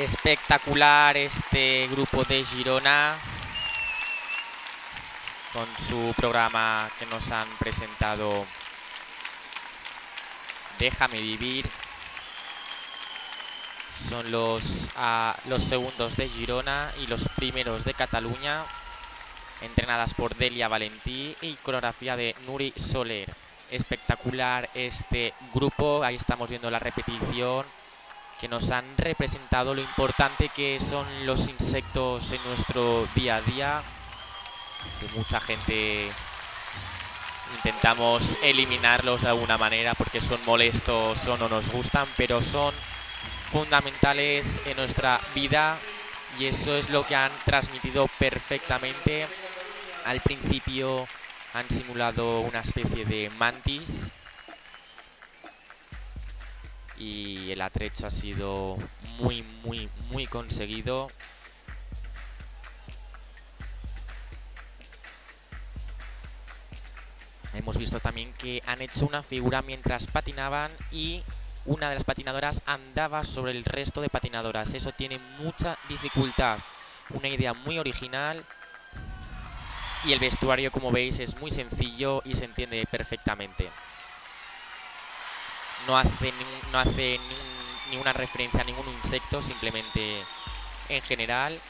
Espectacular este grupo de Girona con su programa que nos han presentado Déjame vivir. Son los, los segundos de Girona y los primeros de Cataluña, entrenadas por Delia Valentí y coreografía de Nuri Soler. Espectacular este grupo, ahí estamos viendo la repetición que nos han representado lo importante que son los insectos en nuestro día a día. Que mucha gente intentamos eliminarlos de alguna manera porque son molestos o no nos gustan, pero son fundamentales en nuestra vida y eso es lo que han transmitido perfectamente. Al principio han simulado una especie de mantis y el atrecho ha sido muy, muy, muy conseguido. Hemos visto también que han hecho una figura mientras patinaban y una de las patinadoras andaba sobre el resto de patinadoras. Eso tiene mucha dificultad. Una idea muy original. Y el vestuario, como veis, es muy sencillo y se entiende perfectamente. No hace, no hace ningún- ninguna referencia a ningún insecto, simplemente en general.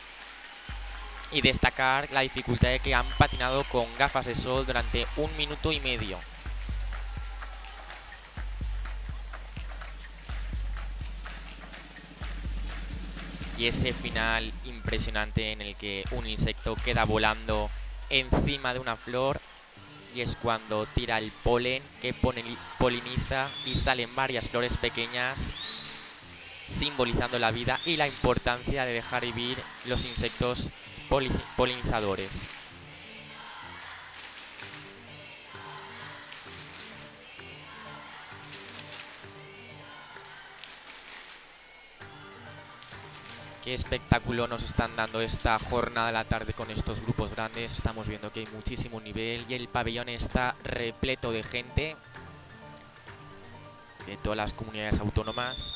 Y destacar la dificultad de que han patinado con gafas de sol durante un minuto y medio. y ese final impresionante en el que un insecto queda volando encima de una flor y es cuando tira el polen que poliniza y salen varias flores pequeñas simbolizando la vida y la importancia de dejar vivir los insectos poli- polinizadores. Qué espectáculo nos están dando esta jornada de la tarde con estos grupos grandes. Estamos viendo que hay muchísimo nivel y el pabellón está repleto de gente de todas las comunidades autónomas.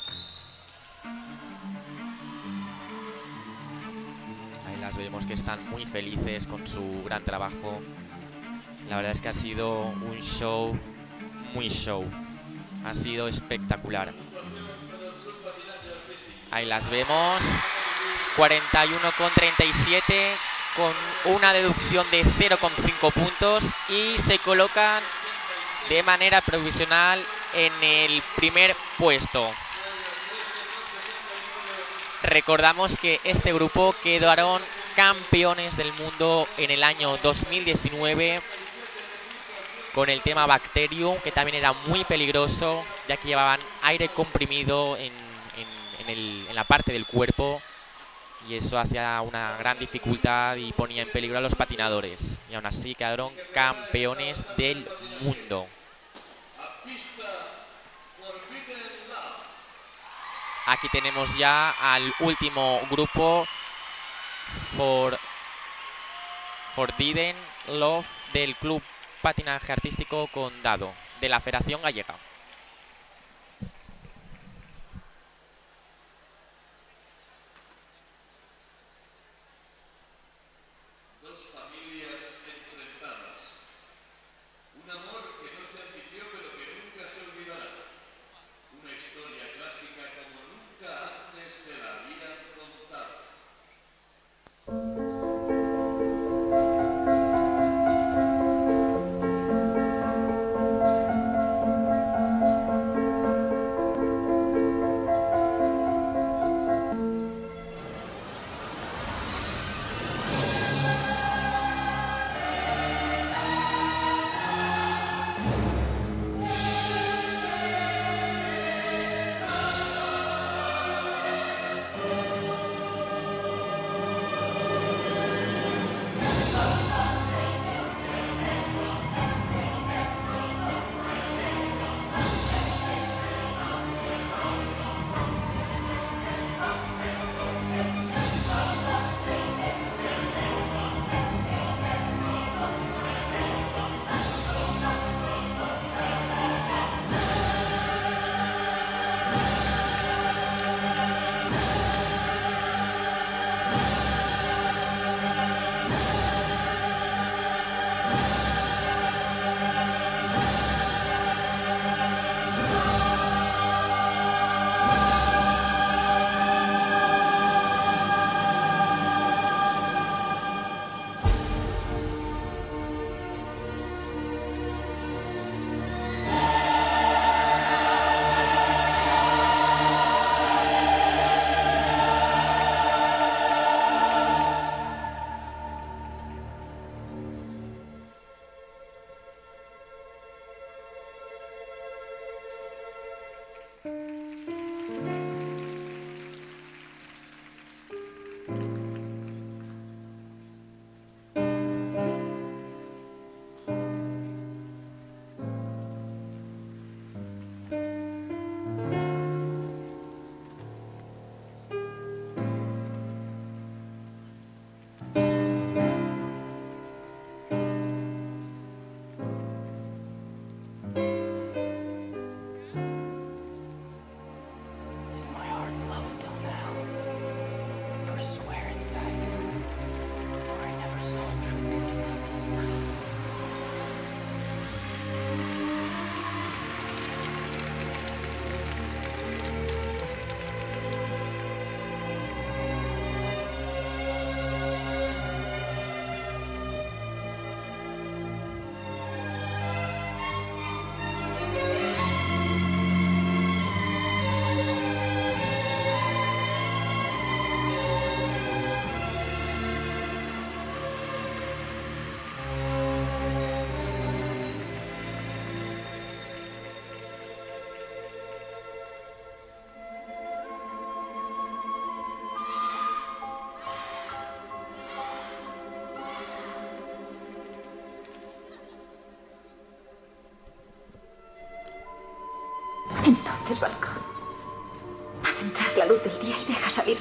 Ahí las vemos que están muy felices con su gran trabajo. La verdad es que ha sido un show, muy show. Ha sido espectacular. Ahí las vemos. 41 con 37 con una deducción de 0,5 puntos y se colocan de manera provisional en el primer puesto. Recordamos que este grupo quedaron campeones del mundo en el año 2019 con el tema Bacterium, que también era muy peligroso, ya que llevaban aire comprimido en, en- el- en la parte del cuerpo y eso hacía una gran dificultad y ponía en peligro a los patinadores. Y aún así quedaron campeones del mundo. Aquí tenemos ya al último grupo For Forbidden Love del Club Patinaje Artístico Condado de la Federación Gallega. Entonces, balcón, haz entrar la luz del día y deja salir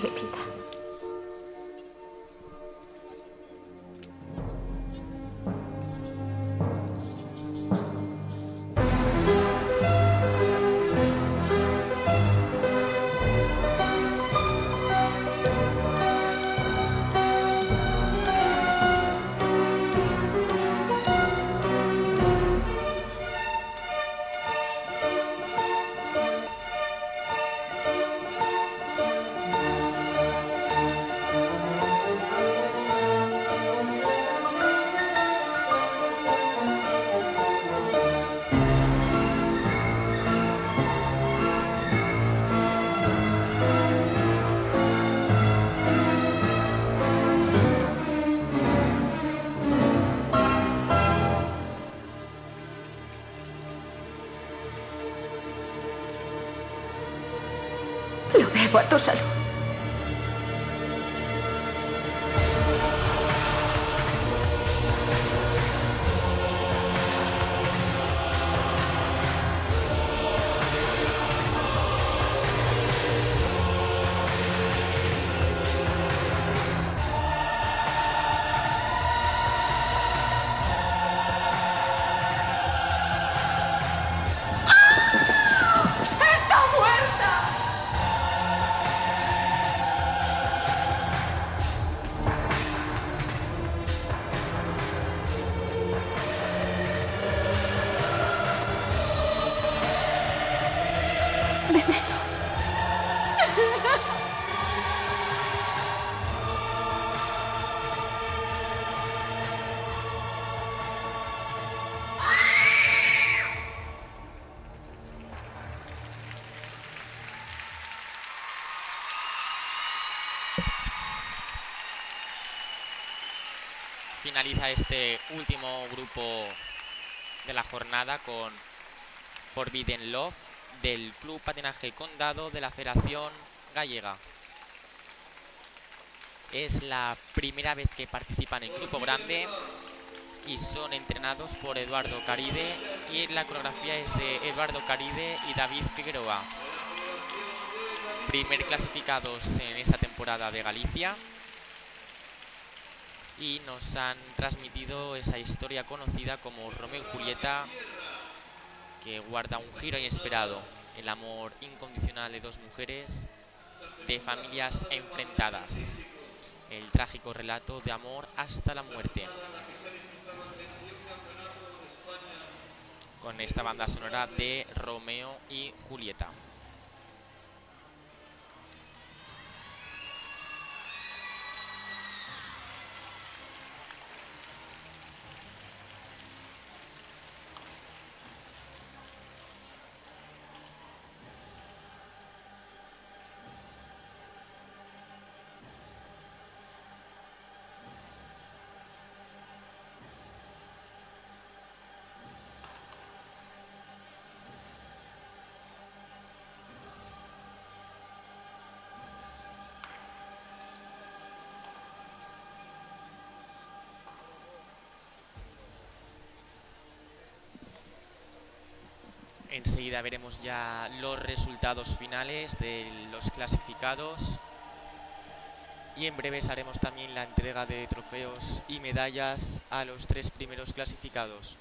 Finaliza este último grupo de la jornada con Forbidden Love del Club Patinaje Condado de la Federación Gallega. Es la primera vez que participan en grupo grande y son entrenados por Eduardo Caride y la coreografía es de Eduardo Caride y David Figueroa. Primer clasificados en esta temporada de Galicia y nos han transmitido esa historia conocida como Romeo y Julieta que guarda un giro inesperado, el amor incondicional de dos mujeres de familias enfrentadas, el trágico relato de amor hasta la muerte. Con esta banda sonora de Romeo y Julieta. Enseguida veremos ya los resultados finales de los clasificados. Y en breves haremos también la entrega de trofeos y medallas a los tres primeros clasificados.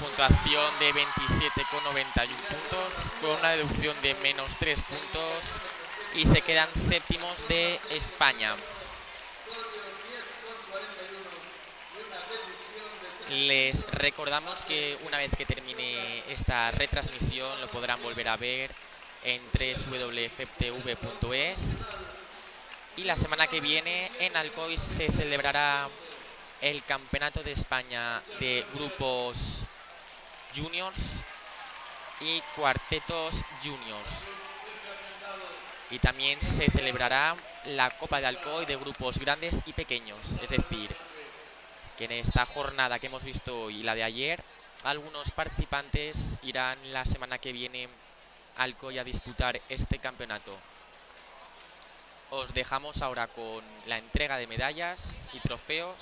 Puntuación de 27,91 puntos, con una deducción de menos 3 puntos y se quedan séptimos de España. Les recordamos que una vez que termine esta retransmisión lo podrán volver a ver en www.ftv.es y la semana que viene en Alcoy se celebrará el Campeonato de España de grupos juniors y cuartetos juniors. Y también se celebrará la Copa de Alcoy de grupos grandes y pequeños. Es decir, que en esta jornada que hemos visto hoy y la de ayer, algunos participantes irán la semana que viene a Alcoy a disputar este campeonato. Os dejamos ahora con la entrega de medallas y trofeos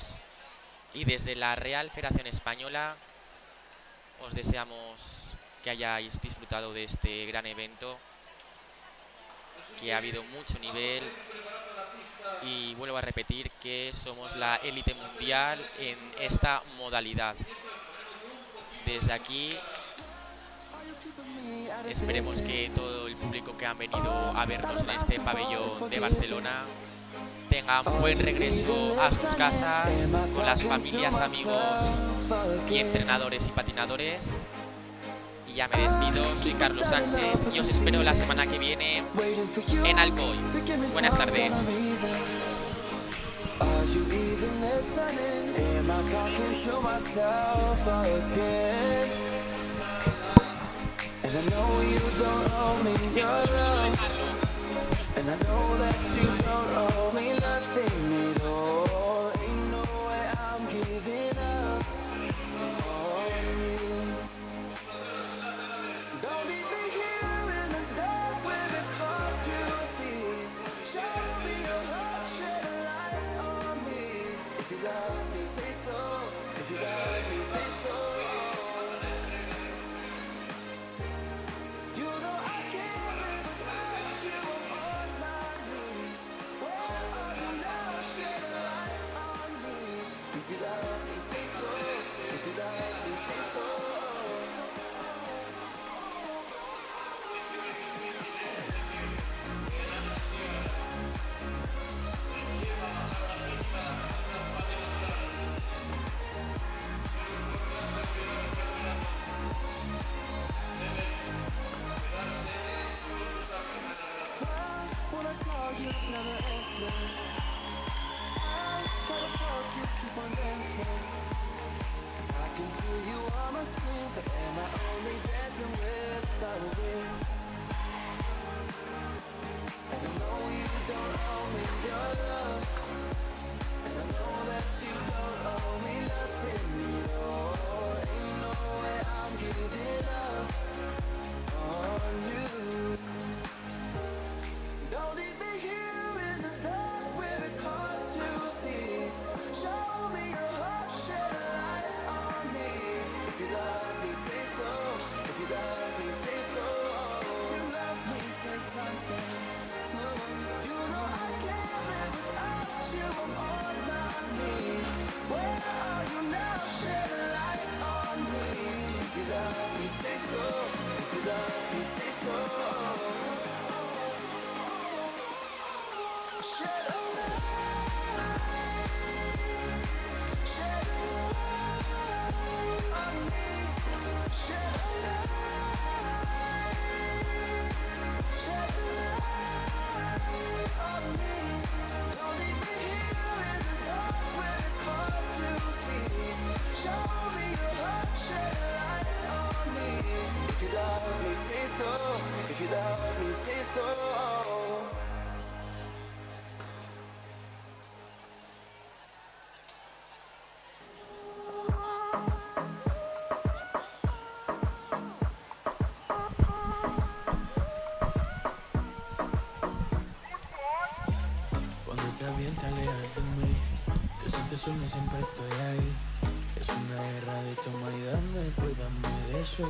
y desde la Real Federación Española os deseamos que hayáis disfrutado de este gran evento, que ha habido mucho nivel y vuelvo a repetir que somos la élite mundial en esta modalidad. Desde aquí esperemos que todo el público que han venido a vernos en este pabellón de Barcelona tengan buen regreso a sus casas con las familias, amigos y entrenadores y patinadores. Ya me despido, soy Carlos Sánchez y os espero la semana que viene en Alcoy. Buenas tardes. And I know that you don't owe me nothing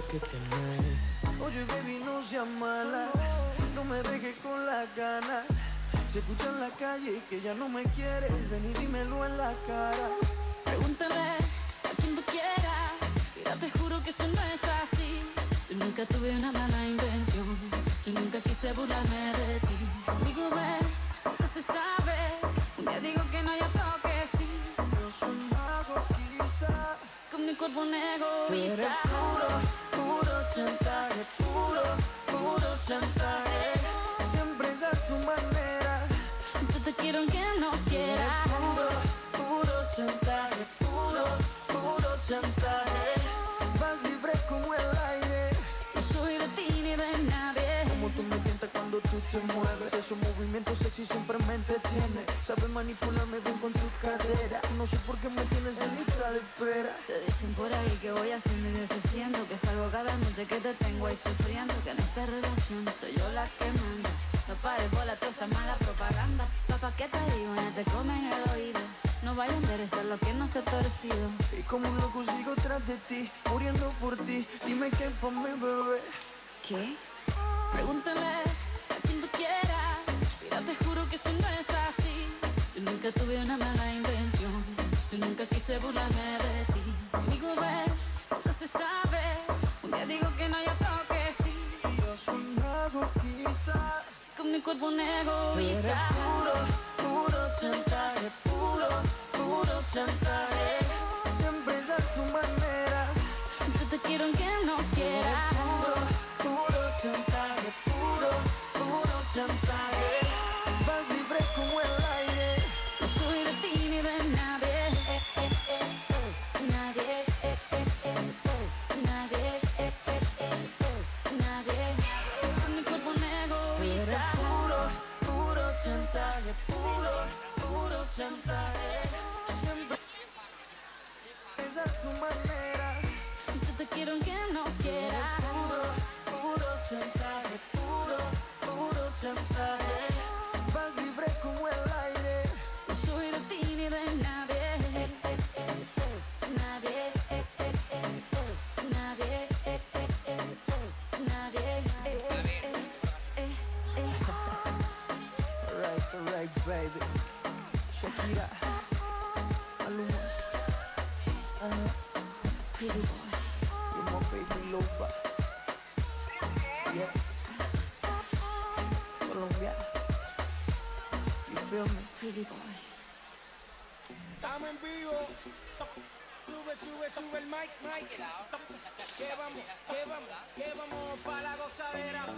que Oye, baby, no seas mala. No me dejes con la gana. Se escucha en la calle que ya no me quieres. Ven y dímelo en la cara. tiene. Sabe manipularme bien con su cadera. No sé por qué me tienes en lista de espera. Te dicen por ahí que voy haciendo y deshaciendo Que salgo cada noche que te tengo ahí sufriendo Que en esta relación soy yo la que manda. No pares bola toda mala propaganda. Papá, ¿qué te digo? Ya te comen el oído. No vaya a enderezar lo que no se ha torcido. Y como un loco sigo tras de ti Muriendo por ti. Dime que pa' mi bebé. ¿Qué? un egoísta. sube, sube, el mic, mic. Que vamos, que vamos, que vamos para la gozadera.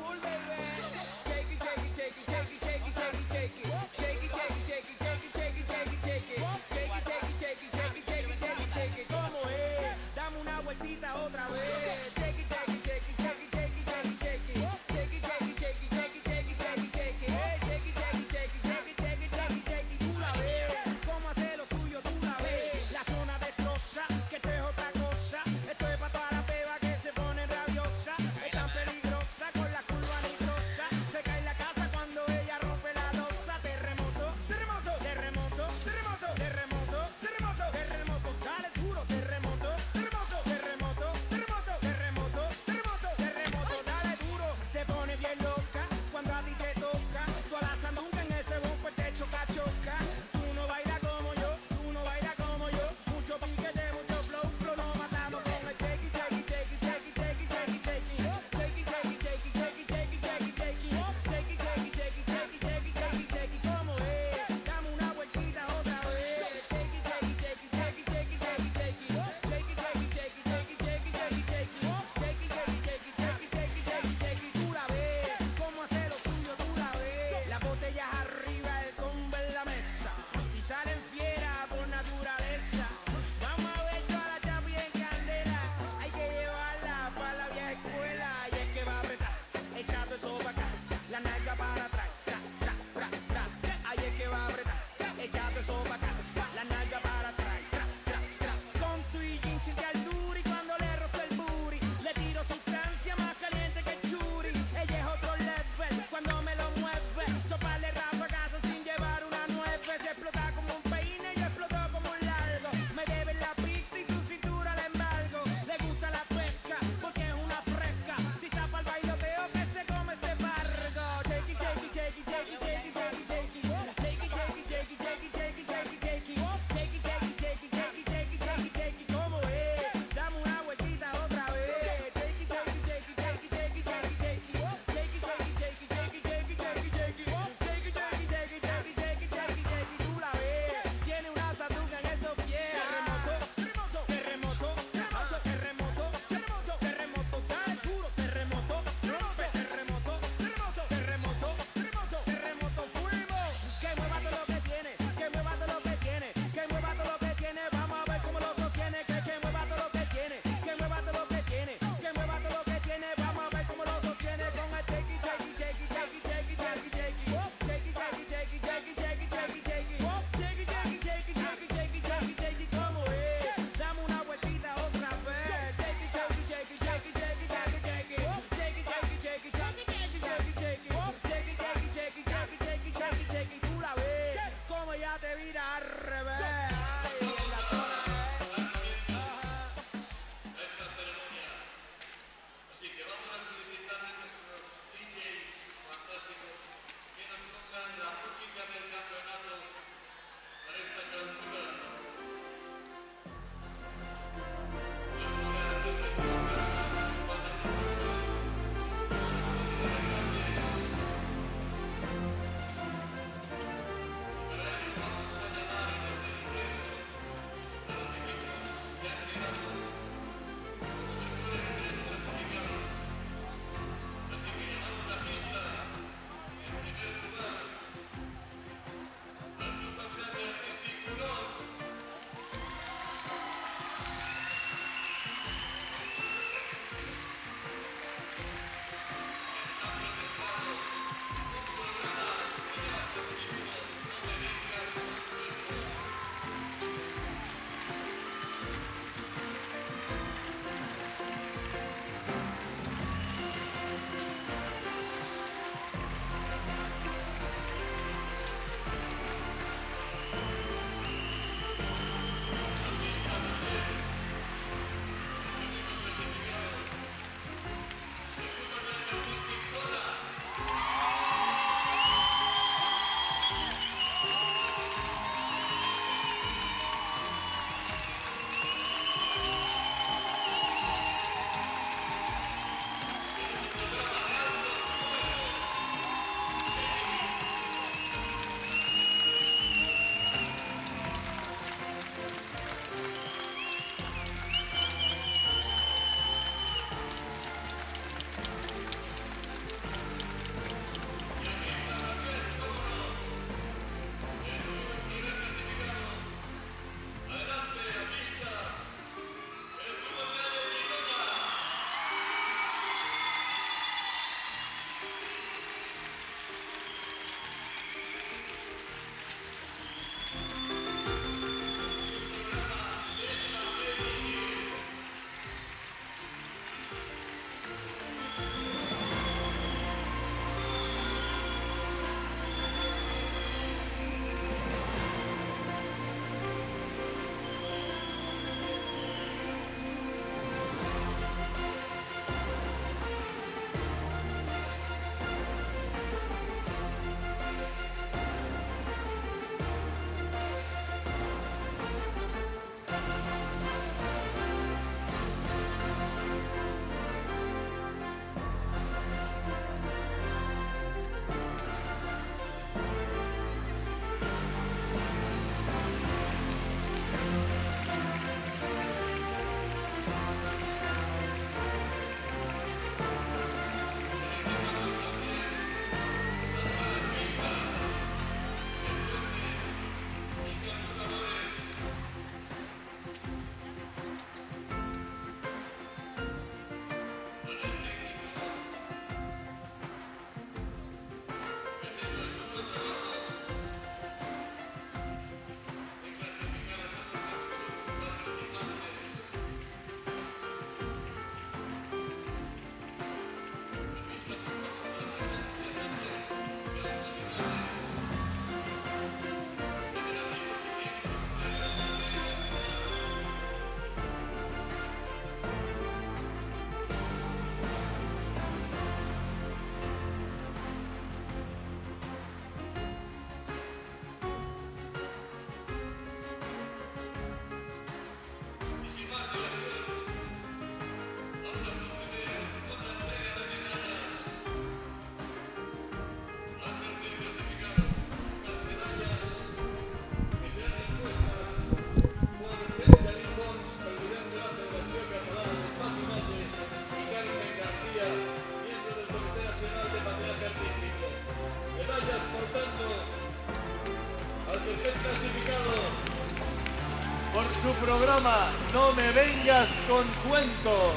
Me vengas con cuentos.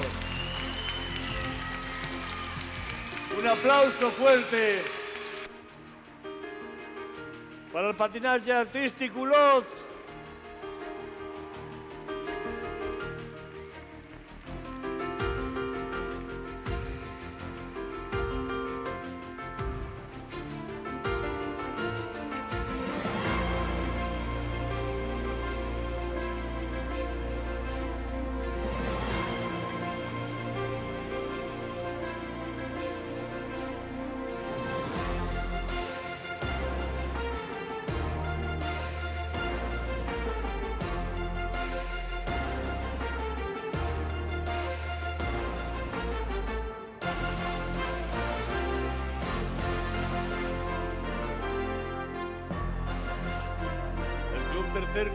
Un aplauso fuerte para el patinaje artístico Ulot.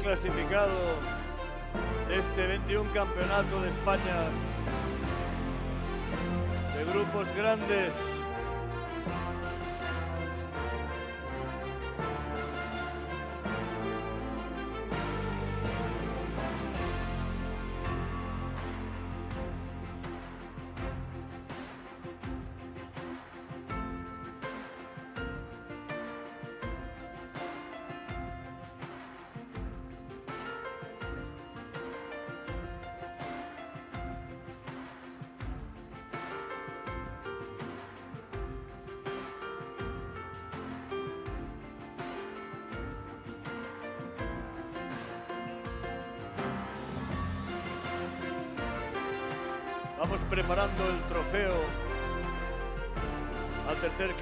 Clasificado este 21 campeonato de España de grupos grandes.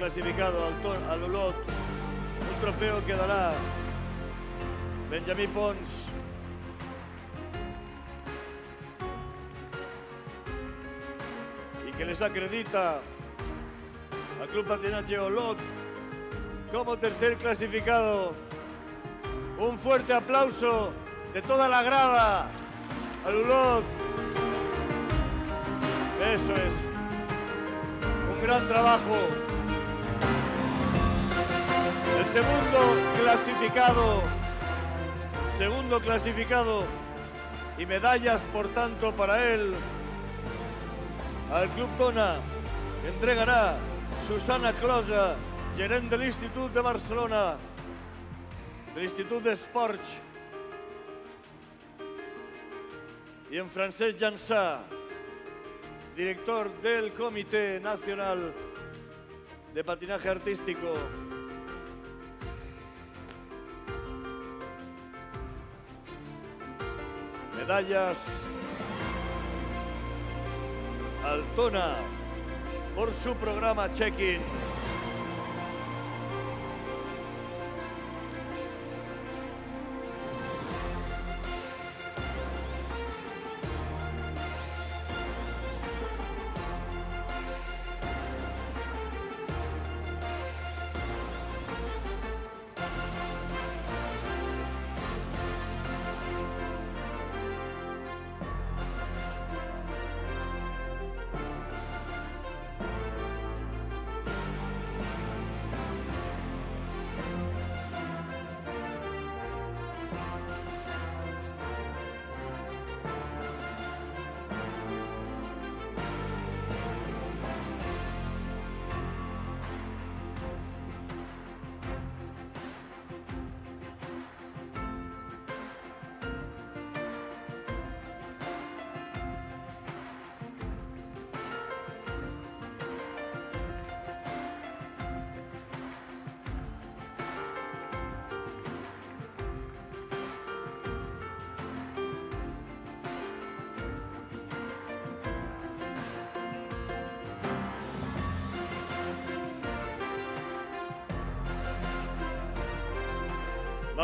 Clasificado, al. Un trofeo que dará Benjamín Pons. Y que les acredita al Club Patinaje Olot como tercer clasificado. Un fuerte aplauso de toda la grada al Olot. Eso es. Un gran trabajo. Segundo clasificado. Segundo clasificado. Y medallas, por tanto, para él. Al Club que entregará Susana Closa, gerent de l'Institut de Barcelona. De l'Institut. Y en francés Jansá director del Comité Nacional de Patinaje Artístico. Medallas Altona por su programa Check-in.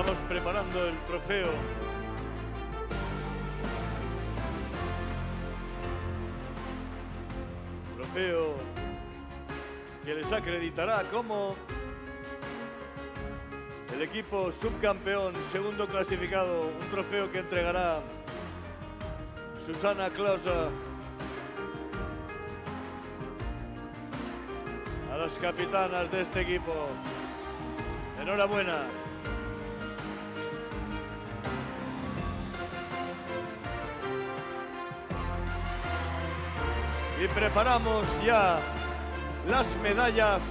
Preparando el trofeo. Trofeo que les acreditará como el equipo subcampeón, segundo clasificado, un trofeo que entregará Susana Closa a las capitanas de este equipo. Enhorabuena. Y preparamos ya las medallas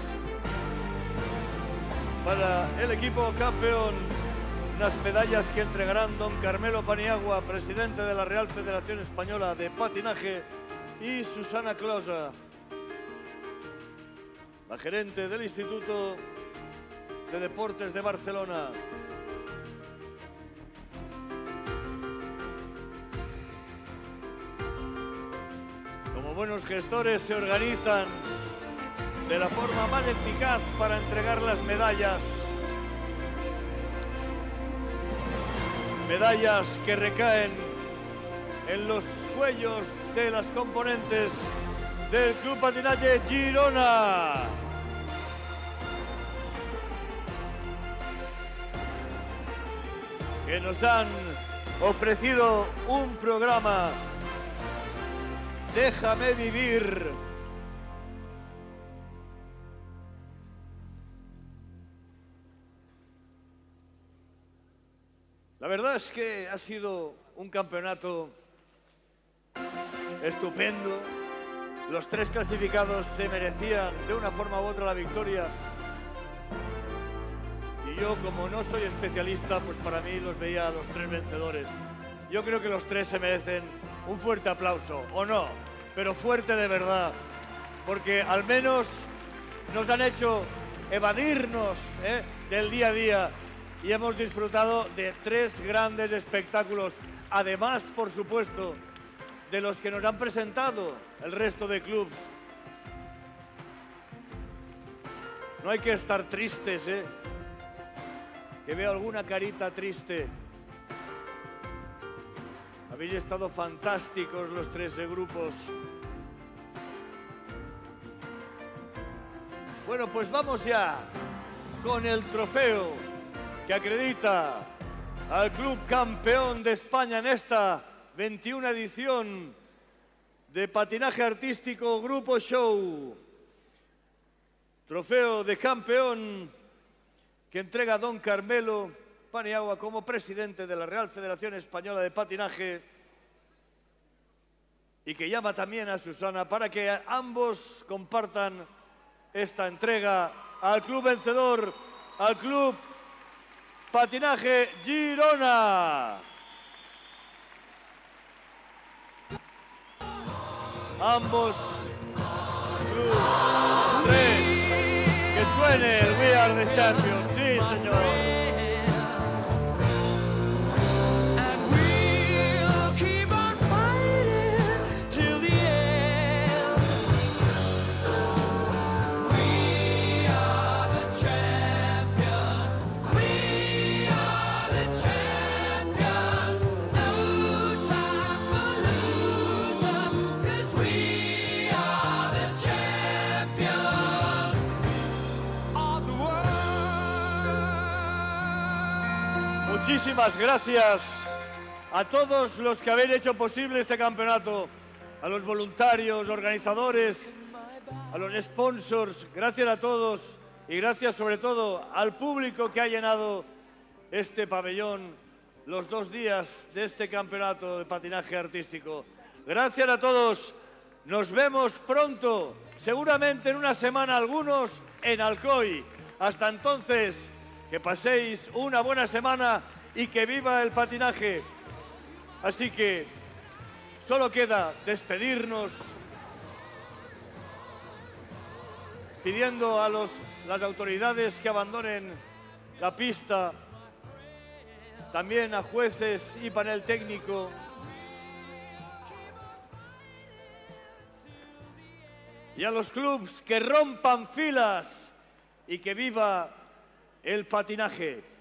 para el equipo campeón. Las medallas que entregarán don Carmelo Paniagua, presidente de la Real Federación Española de Patinaje, y Susana Closa, la gerente del Instituto de Deportes de Barcelona. Buenos gestores se organizan de la forma más eficaz para entregar las medallas. Medallas que recaen en los cuellos de las componentes del Club Patinaje Girona. Que nos han ofrecido un programa Déjame vivir. La verdad es que ha sido un campeonato estupendo. Los tres clasificados se merecían de una forma u otra la victoria. Y yo, como no soy especialista, pues para mí los veía a los tres vencedores. Yo creo que los tres se merecen un fuerte aplauso, o no, pero fuerte de verdad, porque al menos nos han hecho evadirnos ¿eh? del día a día y hemos disfrutado de tres grandes espectáculos, además, por supuesto, de los que nos han presentado el resto de clubs. No hay que estar tristes, ¿eh? Que veo alguna carita triste. Habéis estado fantásticos los tres grupos. Bueno, pues vamos ya con el trofeo que acredita al club campeón de España en esta 21 edición de patinaje artístico Grupo Show. Trofeo de campeón que entrega don Carmelo Paniagua como presidente de la Real Federación Española de Patinaje y que llama también a Susana para que ambos compartan esta entrega al club vencedor, al club Patinaje Girona. Ambos clubes, que suene el We Are the Champions, sí señor. Muchísimas gracias a todos los que habéis hecho posible este campeonato, a los voluntarios, organizadores, a los sponsors, gracias a todos y gracias sobre todo al público que ha llenado este pabellón los dos días de este campeonato de patinaje artístico. Gracias a todos, nos vemos pronto, seguramente en una semana algunos en Alcoy. Hasta entonces, que paséis una buena semana y que viva el patinaje. Así que solo queda despedirnos pidiendo a los, las autoridades que abandonen la pista, también a jueces y panel técnico. Y a los clubs que rompan filas y que viva el patinaje.